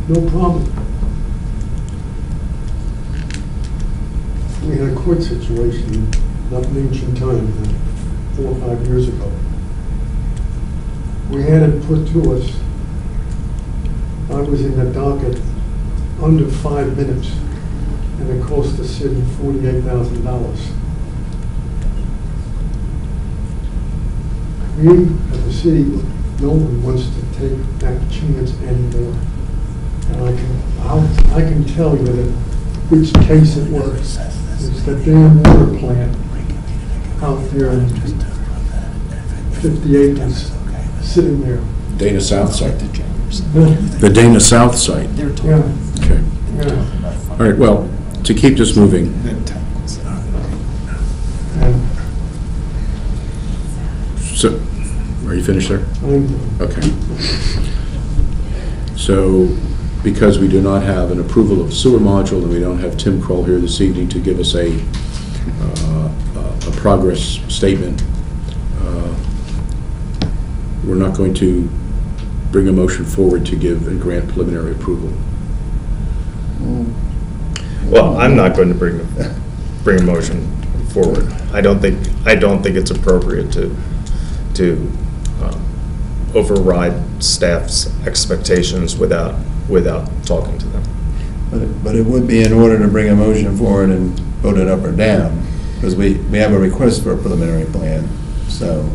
no problem. We had a court situation, not in ancient times, uh, four or five years ago. We had it put to us. I was in the docket under five minutes, and it cost the city forty-eight thousand dollars. We, as a city, no one wants to take that chance anymore. And I can, I'll, I can tell you that which case it was. It's the damn water plant out there in fifty acres, sitting there. Dana South site. The- The Dana South site. They're Yeah, Okay. yeah. All right, well, to keep this moving, And so, are you finished there? I'm, Okay. So, because we do not have an approval of sewer module, and we don't have Tim Kroll here this evening to give us a, uh, a progress statement, uh, we're not going to bring a motion forward to give and grant preliminary approval. Well, I'm not going to bring, bring a motion forward. I don't think, I don't think it's appropriate to, to um, override staff's expectations without, without talking to them. But it, but it would be in order to bring a motion forward and vote it up or down, because we, we have a request for a preliminary plan, so,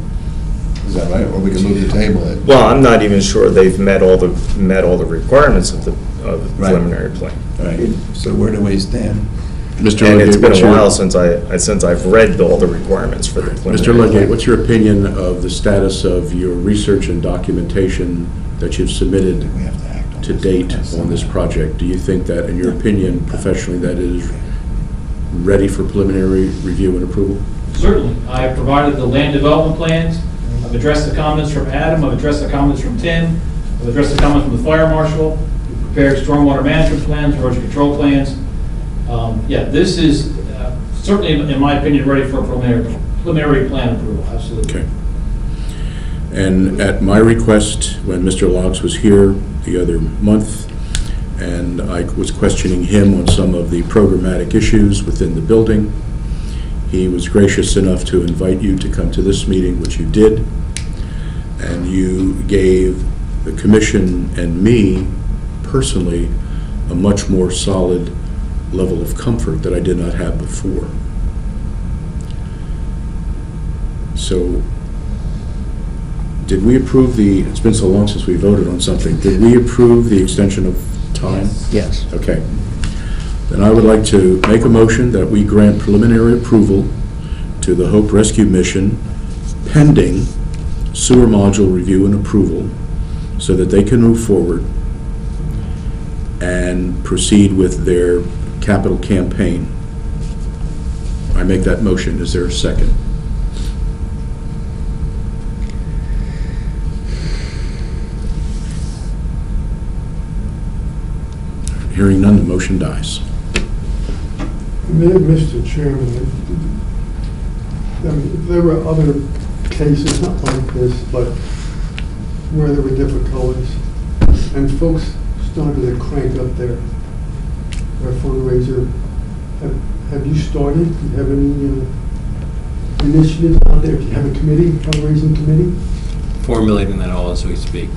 is that right? Or we can move to table it. Well, I'm not even sure they've met all the, met all the requirements of the, of the Right. preliminary plan. Right, so where do we stand? Mr. And it's Ludgate, been what's a your- while since I, since I've read all the requirements for the preliminary. Mr. Ludgate, plan. what's your opinion of the status of your research and documentation that you've submitted We have to act on to this. date on this project? Do you think that, in your opinion, professionally, that is ready for preliminary review and approval? Certainly. I have provided the land development plans. I've addressed the comments from Adam. I've addressed the comments from Tim. I've addressed the comments from the fire marshal. We've Prepared stormwater management plans, erosion control plans. Um, Yeah, this is uh, certainly, in my opinion, ready for preliminary, preliminary plan approval, absolutely. Okay. And at my request, when Mr. Laux was here the other month, and I was questioning him on some of the programmatic issues within the building, he was gracious enough to invite you to come to this meeting, which you did, and you gave the commission and me personally a much more solid level of comfort that I did not have before. So, did we approve the, it's been so long since we voted on something, did we approve the extension of time? Yes. Okay. Then I would like to make a motion that we grant preliminary approval to the Hope Rescue Mission pending sewer module review and approval so that they can move forward and proceed with their capital campaign. I make that motion. Is there a second? Hearing none, the motion dies. Mr. Chairman, I mean, there were other cases, not like this, but where there were difficulties, and folks started to crank up their, their fundraiser. Have have you started? Do you have any uh, initiatives out there? Do you have a committee, a fundraising committee? formulating that all as we speak.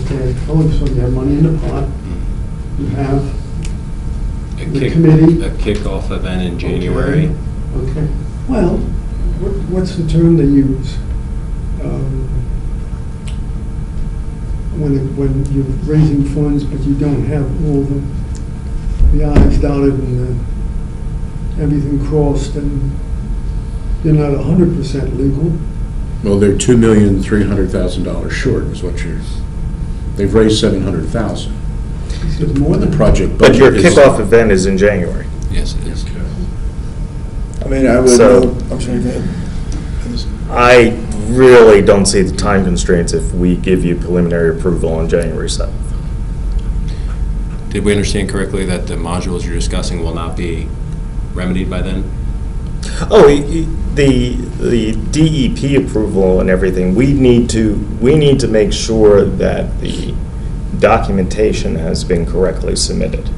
Okay, oh, so you have money in the pot, you have A the kick- committee. A kickoff event in January. Okay, well, what- what's the term they use? Um, When, it- when you're raising funds, but you don't have all the, the i's dotted and the, everything crossed, and you're not hundred percent legal. Well, they're two million, three hundred thousand dollars short is what you're, they've raised seven hundred thousand. It's more than. project But your budget is... kickoff event is in January. Yes, it is. I mean, I would, So- know- I'm sorry, go ahead. I really don't see the time constraints if we give you preliminary approval on January 7th. Did we understand correctly that the modules you're discussing will not be remedied by then? Oh, y- y- the, the DEP approval and everything, we need to, we need to make sure that the documentation has been correctly submitted.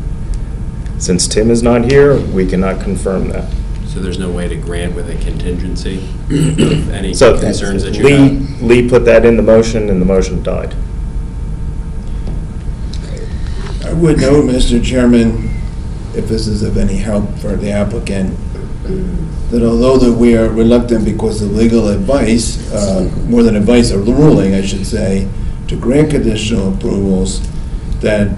Since Tim is not here, we cannot confirm that. So there's no way to grant with a contingency of any So concerns that you Lee, have? Lee put that in the motion and the motion died. I would note, Mr. Chairman, if this is of any help for the applicant, that although that we are reluctant because of legal advice, uh, more than advice, or the ruling, I should say, to grant conditional approvals, that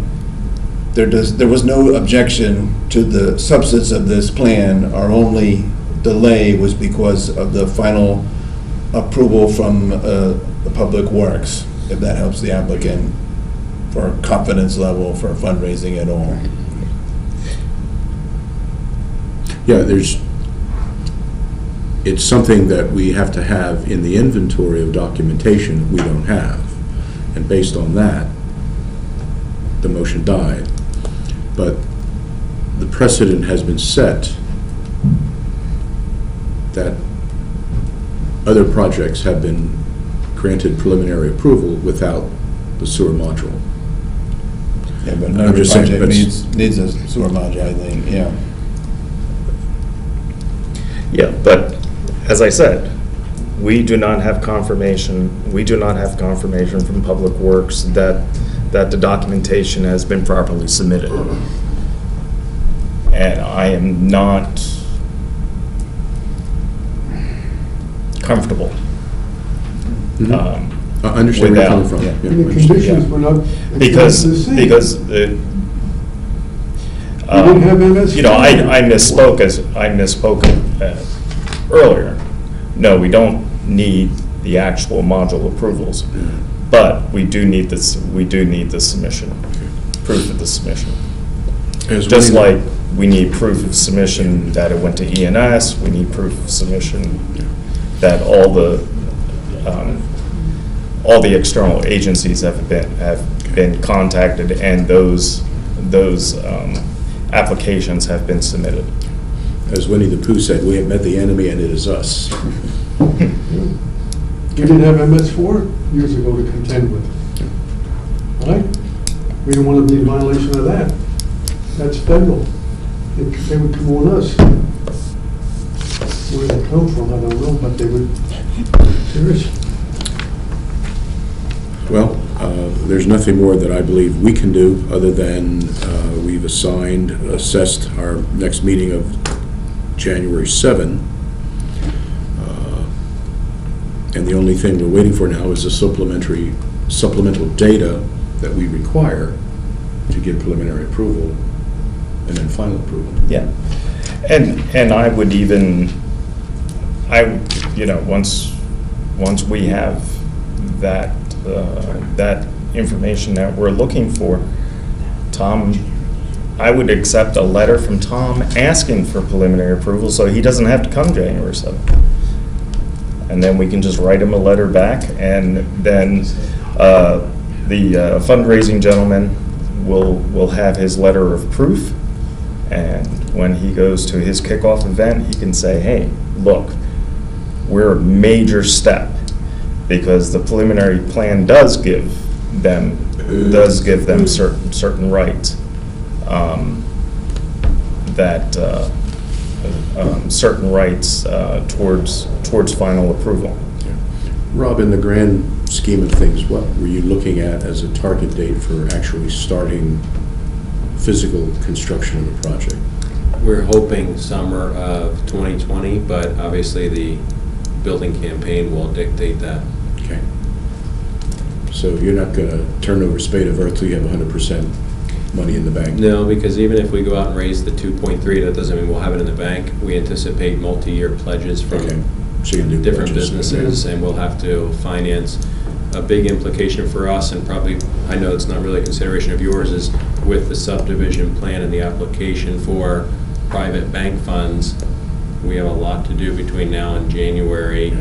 there does, there was no objection to the substance of this plan. Our only delay was because of the final approval from uh, the Public Works, if that helps the applicant for confidence level for fundraising at all. Yeah, there's, it's something that we have to have in the inventory of documentation we don't have. And based on that, the motion died. But the precedent has been set that other projects have been granted preliminary approval without the sewer module. Yeah, but I'm every just saying, project but- needs, needs a sewer module, I think, yeah. Yeah, but as I said, we do not have confirmation, we do not have confirmation from Public Works that, that the documentation has been properly submitted. And I am not comfortable. Mhm. um, I understand where you're coming from. yeah. Yeah, And the understand. conditions were not Because, the same. because the. You didn't have um, MS You know, I, I misspoke as, I misspoke uh, earlier. No, we don't need the actual module approvals, but we do need this, we do need the submission, proof of the submission. As Just like we need proof of submission that it went to E&S, we need proof of submission that all the, um, all the external agencies have been, have been contacted and those, those um, applications have been submitted. As Winnie the Pooh said, we have met the enemy and it is us. We didn't have MS4 years ago to contend with. Right? We don't want to be in violation of that. That's federal. They they would come on us. Where they come from, I don't know, but they would, seriously. Well, uh, there's nothing more that I believe we can do, other than uh, we've assigned, assessed our next meeting of January 7. And the only thing we're waiting for now is the supplementary, supplemental data that we require to give preliminary approval and then final approval. Yeah. And, and I would even, I, you know, once, once we have that, uh, that information that we're looking for, Tom, I would accept a letter from Tom asking for preliminary approval, so he doesn't have to come January 7th. And then we can just write him a letter back, and then uh, the uh, fundraising gentleman will, will have his letter of proof, and when he goes to his kickoff event, he can say, hey, look, we're a major step, because the preliminary plan does give them, does give them certain, certain rights. um, That, uh, um, certain rights uh, towards, towards final approval. Rob, in the grand scheme of things, what were you looking at as a target date for actually starting physical construction of the project? We're hoping summer of 2020, but obviously the building campaign will dictate that. Okay. So you're not going to turn over spade of earth till you have 100% money in the bank? No, because even if we go out and raise the 2.3, that doesn't mean we'll have it in the bank. We anticipate multi-year pledges Okay. from So you can do different pledges. businesses, and we'll have to finance. A big implication for us, and probably, I know it's not really a consideration of yours, is with the subdivision plan and the application for private bank funds, we have a lot to do between now and January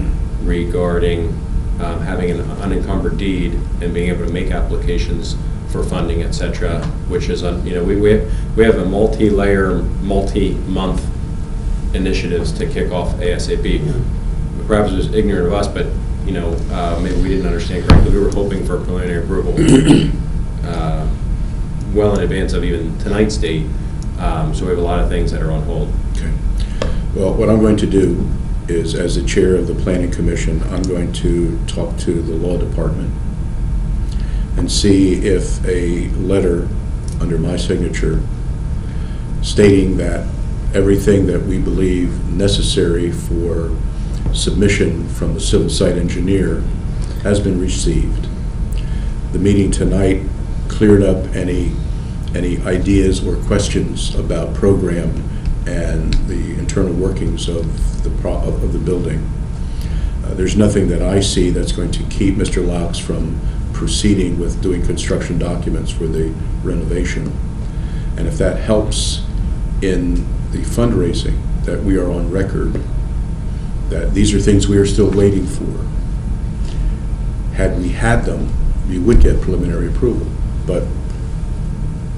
regarding um, having an unencumbered deed and being able to make applications for funding, et cetera, which is, you know, we, we we have a multi-layer, multi-month initiatives to kick off ASAP. Perhaps it was ignorant of us, but, you know, uh, maybe we didn't understand correctly. We were hoping for preliminary approval uh, well in advance of even tonight's date. Um, So we have a lot of things that are on hold. Okay. Well, what I'm going to do is, as the chair of the planning commission, I'm going to talk to the law department and see if a letter under my signature stating that everything that we believe necessary for submission from the civil site engineer has been received. The meeting tonight cleared up any, any ideas or questions about program and the internal workings of the, of the building. Uh, There's nothing that I see that's going to keep Mr. Locks from proceeding with doing construction documents for the renovation. And if that helps in the fundraising, that we are on record, that these are things we are still waiting for. Had we had them, we would get preliminary approval. But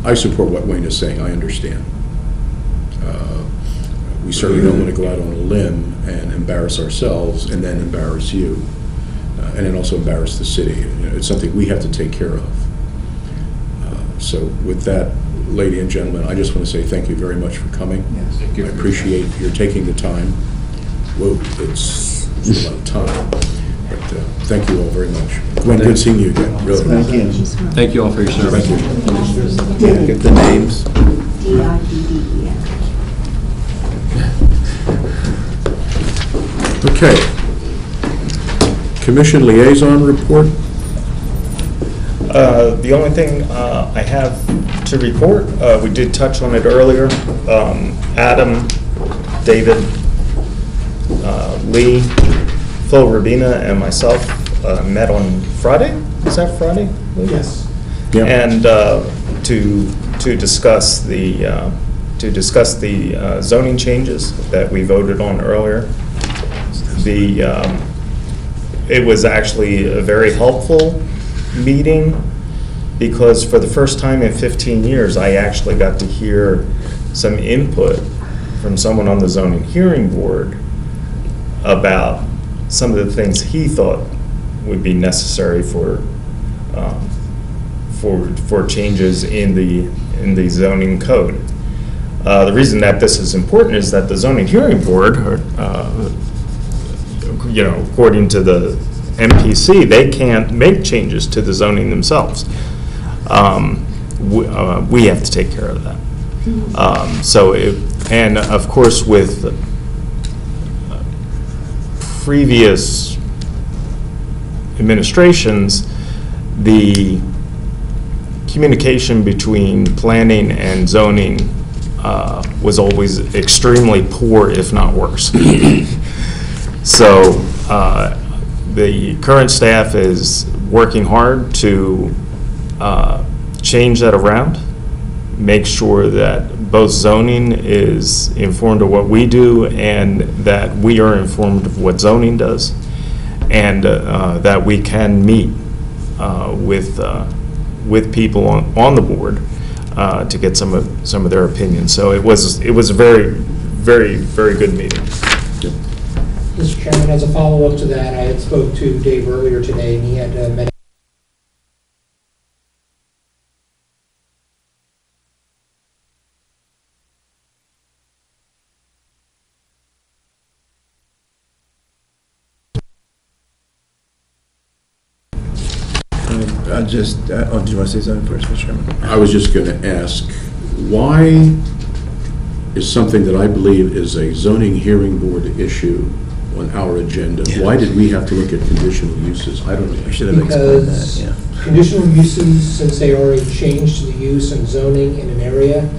I support what Wayne is saying, I understand. Uh, We certainly don't want to go out on a limb and embarrass ourselves and then embarrass you, uh, and it also embarrass the city. You know, It's something we have to take care of. Uh, So with that, lady and gentlemen, I just want to say thank you very much for coming. Yes. Thank you. I appreciate your taking the time. Whoa, it's it's a lot of time, but uh, thank you all very much. Gwen, good seeing you again, really. Thank you. Thank you all for your service. Thank you. Get the names. D-I-D-D-E-N. Okay. Commission liaison report? Uh, The only thing uh, I have to report, uh, we did touch on it earlier, um, Adam, David, uh, Lee, Phil Rabina, and myself uh, met on Friday? Is that Friday? Yes. Yeah. And uh, to, to discuss the, uh, to discuss the uh, zoning changes that we voted on earlier. The, um, it was actually a very helpful meeting because for the first time in 15 years, I actually got to hear some input from someone on the zoning hearing board about some of the things he thought would be necessary for, um, for, for changes in the, in the zoning code. Uh, The reason that this is important is that the zoning hearing board, or, uh, you know, according to the MPC, they can't make changes to the zoning themselves. Um, we- uh, We have to take care of that. Um, So, it- and of course, with uh, previous administrations, the communication between planning and zoning uh, was always extremely poor, if not worse. So uh, the current staff is working hard to uh, change that around, make sure that both zoning is informed of what we do and that we are informed of what zoning does, and uh, that we can meet uh, with, uh, with people on, on the board uh, to get some of, some of their opinions. So it was, it was a very, very, very good meeting. Mr. Chairman, as a follow-up to that, I had spoke to Dave earlier today, and he had uh, met I just, uh, oh, do you want to say something first, Mr. Chairman? I was just going to ask, why is something that I believe is a zoning hearing board issue on our agenda? Why did we have to look at conditional uses? I don't know. I should have explained that, because yeah. conditional uses, since they already changed the use and zoning in an area,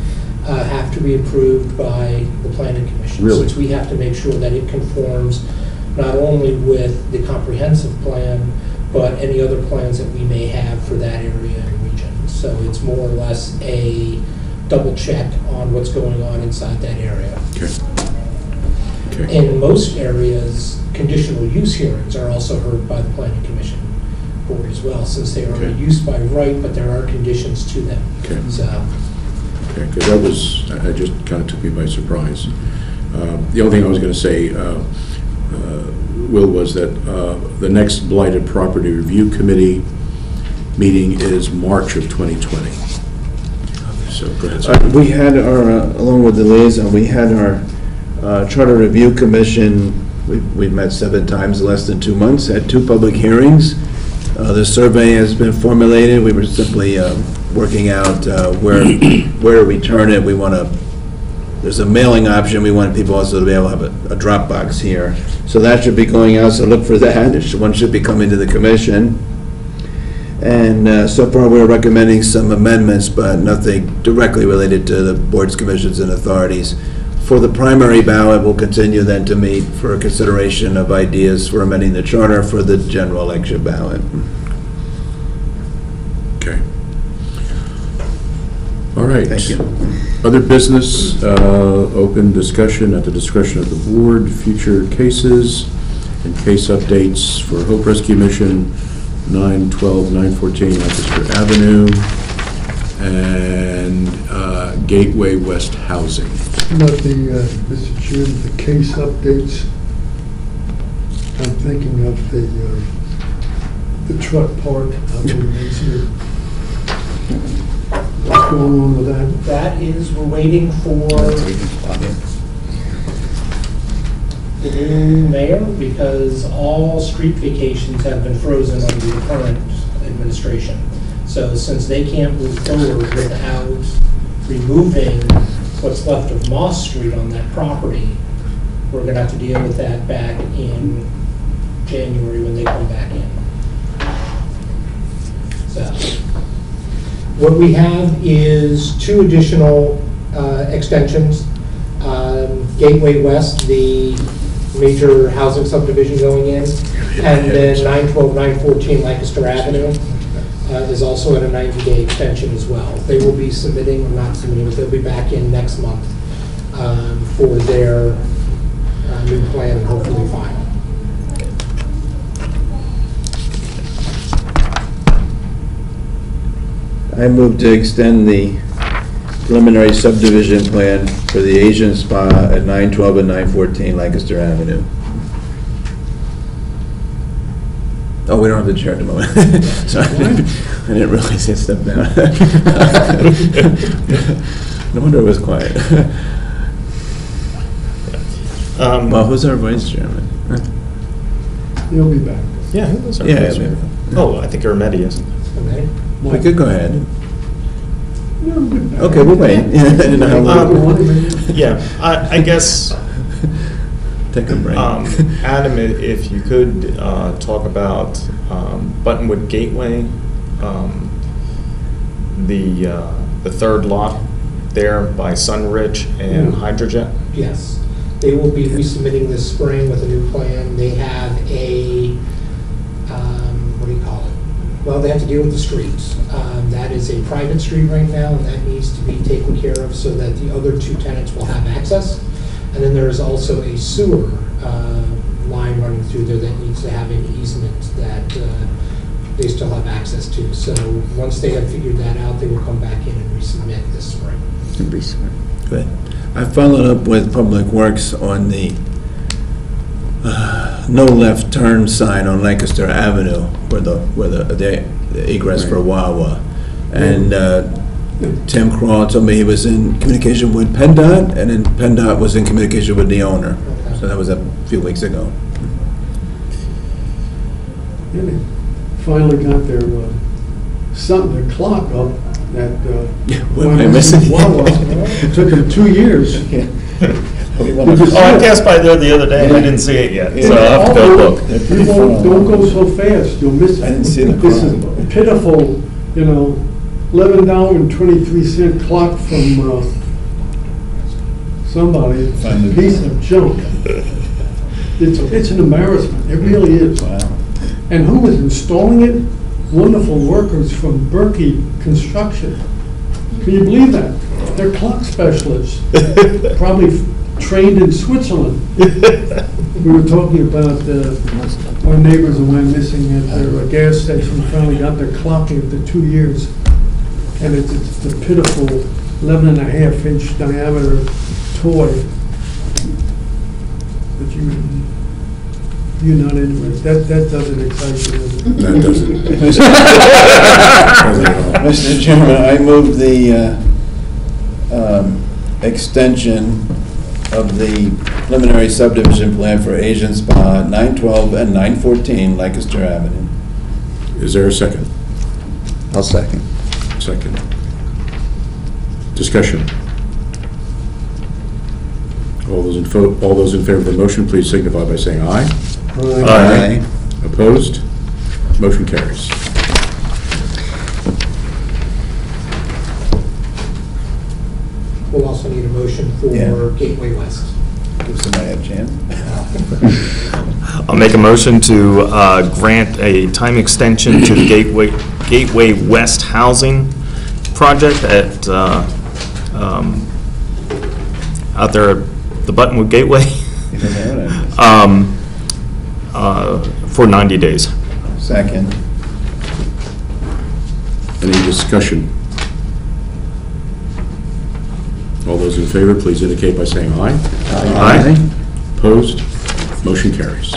uh, have to be approved by the planning commission. Really? Since we have to make sure that it conforms not only with the comprehensive plan, but any other plans that we may have for that area and region. So it's more or less a double check on what's going on inside that area. Okay. Okay. In most areas, conditional use hearings are also heard by the planning commission board as well, since they are a Okay. use by right, but there are conditions to them. Okay. So, Okay, because that was, I- I just kind of took me by surprise. Uh, The only thing I was going to say, uh, uh, Will, was that uh, the next Blighted Property Review Committee meeting is March of 2020. So, go ahead. Uh, We had our, uh, along with the liaison, we had our uh, Charter Review Commission, we- we've met seven times in less than two months, had two public hearings. Uh, The survey has been formulated, we were simply uh, working out uh, where, where we turn it. We want to, there's a mailing option, we want people also to be able to have a- a Dropbox here. So that should be going out, so look for that, It should- one should be coming to the commission. And uh, so far, we're recommending some amendments, but nothing directly related to the boards, commissions, and authorities. For the primary ballot, we'll continue then to meet for consideration of ideas for amending the charter for the general election ballot. Okay. All right. Thank you. Other business, uh, open discussion at the discretion of the board, future cases and case updates for Hope Rescue Mission, 912, 914 Lancaster Avenue, and uh, Gateway West Housing. Not the, uh, Mr. Chairman, the case updates. I'm thinking of the, uh, the truck part, I believe it's here. What's going on with that? that is, we're waiting for the new mayor, because all street vacations have been frozen under the current administration. So since they can't move forward without removing what's left of Moss Street on that property, we're gonna have to deal with that back in January when they come back in. So, what we have is two additional uh, extensions. Um, Gateway West, the major housing subdivision going in, and then 912, 914 Lancaster Avenue uh, is also at a 90-day extension as well. They will be submitting, or not submitting, but they'll be back in next month um, for their uh, new plan and hopefully final. I move to extend the preliminary subdivision plan for the Asian Spa at 912 and 914 Lancaster Avenue. Oh, we don't have the chair at the moment. Sorry, I didn't realize he stepped down. No wonder it was quiet. Um, Well, who's our vice chairman? He'll be back. Yeah, who was our Yeah, vice yeah. chair? Oh, I think Ermetti is. Okay? We could go ahead. Yeah, he'll be back. Okay, we'll wait. Yeah, I didn't know how long. Um, Yeah, I, I guess, Take a break. um, Adam, if you could, uh, talk about, um, Buttonwood Gateway, um, the, uh, the third lot there by Sunridge and Yeah. Hydrojet. Yes. They will be resubmitting this spring with a new plan. They have a, um, what do you call it? Well, they have to deal with the streets. Um, That is a private street right now, and that needs to be taken care of so that the other two tenants will have access. And then there is also a sewer uh, line running through there that needs to have an easement that uh, they still have access to. So once they have figured that out, they will come back in and resubmit this spring. Resubmit. Good. I followed up with Public Works on the uh, no left turn sign on Lancaster Avenue where the, where the the egress for Wawa. And uh, Tim Crawl told me he was in communication with PennDOT, and then PennDOT was in communication with the owner. So that was a few weeks ago. Yeah, they finally got their, uh, something, their clock up that. uh. what am I missing? Wawa. It Took them two years. Did you Oh, I it? passed by there the other day, and I didn't see it yet, so I'll have to go look. You won't, don't go so fast, you'll miss it. I didn't see the This is clock. pitiful, you know, eleven dollar and twenty-three cent clock from, uh, somebody, It's a piece of junk. It's, it's an embarrassment, it really is. Wow. And who was installing it? Wonderful workers from Berkey Construction. Can you believe that? They're clock specialists. Probably trained in Switzerland. We were talking about uh, our neighbors who went missing at their uh, gas station, finally got their clocking after two years. And it's it's a pitiful 11 and a half inch diameter toy that you, you're not into it. That, that doesn't excite you, does it? That doesn't. Doesn't at all. Mr. Chairman, I move the uh, um, extension of the preliminary subdivision plan for Asian Spa, 912 and 914 Lancaster Avenue. Is there a second? I'll second. Second. Discussion. All those in, all those in favor of the motion, please signify by saying aye. Aye. Opposed? Motion carries. We'll also need a motion Yeah. for Gateway West. Give somebody a chance. I'll make a motion to uh, grant a time extension to the Gateway, Gateway West Housing Project at, uh, um, out there at the Buttonwood Gateway, um, uh, for 90 days. Second. Any discussion? All those in favor, please indicate by saying aye. Aye. aye. Opposed? Motion carries.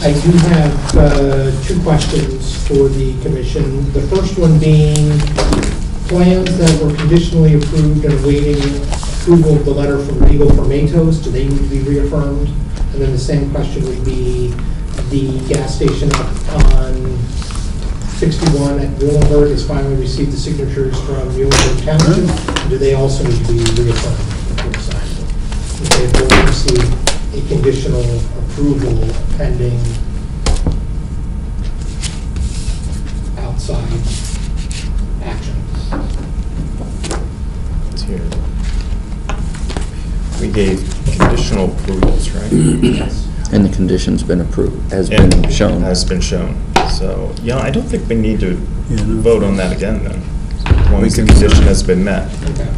I do have uh, two questions for the commission. The first one being plans that were conditionally approved and awaiting approval of the letter from legal for Matos, do they need to be reaffirmed? And then the same question would be the gas station up on 61 at Muhlenberg has finally received the signatures from Muhlenberg Township. Do they also need to be reaffirmed? They will receive a conditional approval pending outside action. It's here. We gave conditional approvals, right? Yes. And the condition's been approved, has been shown. Has been shown. So, yeah, I don't think we need to vote on that again then, as long We the can- condition has been met. Okay.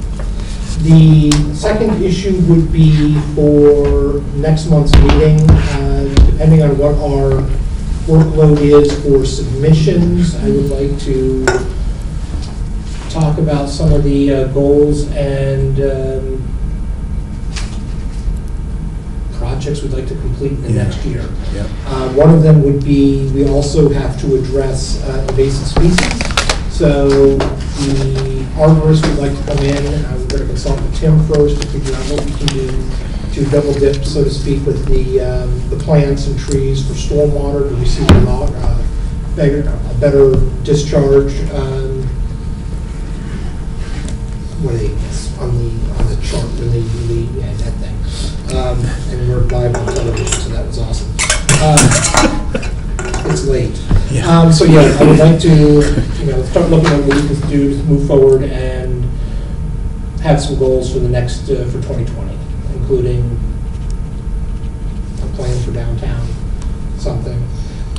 The second issue would be for next month's meeting, uh, depending on what our workload is for submissions, I would like to talk about some of the uh, goals and um, projects we'd like to complete in the Yeah. next year. Yeah. Uh, One of them would be, we also have to address uh, invasive species. So the arborist would like to come in, we're going to consult with Tim first to figure out what we can do to double dip, so to speak, with the, um, the plants and trees for stormwater to receive a lot, uh, better, a better discharge. um, What are they, on the, on the chart, when they, when yeah, that thing. Um, And we're live on television, so that was awesome. Uh, It's late. Um, So, yeah, I would like to, you know, start looking at what we can do to move forward and have some goals for the next, uh, for 2020, including a plan for downtown, something.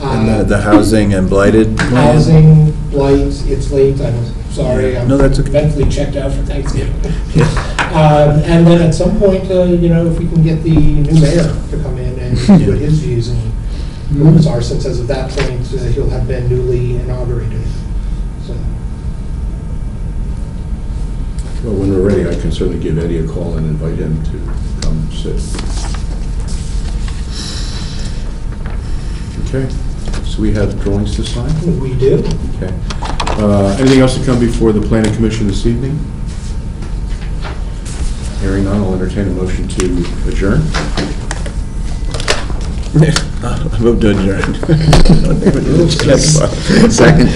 And the- Uh, the housing and blighted plan? Housing, blight, it's late, I'm sorry, I'm No, that's okay. mentally checked out for Thanksgiving. Um, And then at some point, uh, you know, if we can get the new mayor to come in and see what his views and moves are, since as of that point, uh, he'll have been newly inaugurated. So, Well, when we're ready, I can certainly give Eddie a call and invite him to come sit. Okay, so we have drawings to sign? We do. Okay. Uh, Anything else to come before the planning commission this evening? Hearing none, I'll entertain a motion to adjourn. I move to adjourn. Second.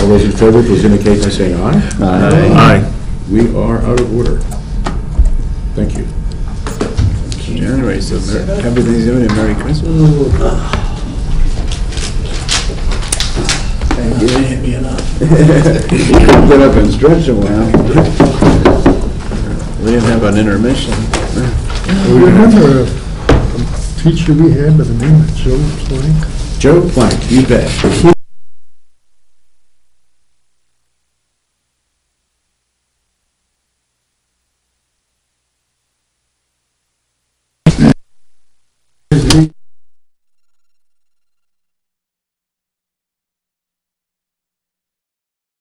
All those in favor, please indicate by saying aye. Aye. Aye. We are out of order. Thank you. January, so Mer- happy Thanksgiving and Merry Christmas. Thank you. Hit me enough. Get up and stretch a while. We didn't have an intermission. I remember a teacher we had by the name of Joe Plank. Joe Plank, you bet. There any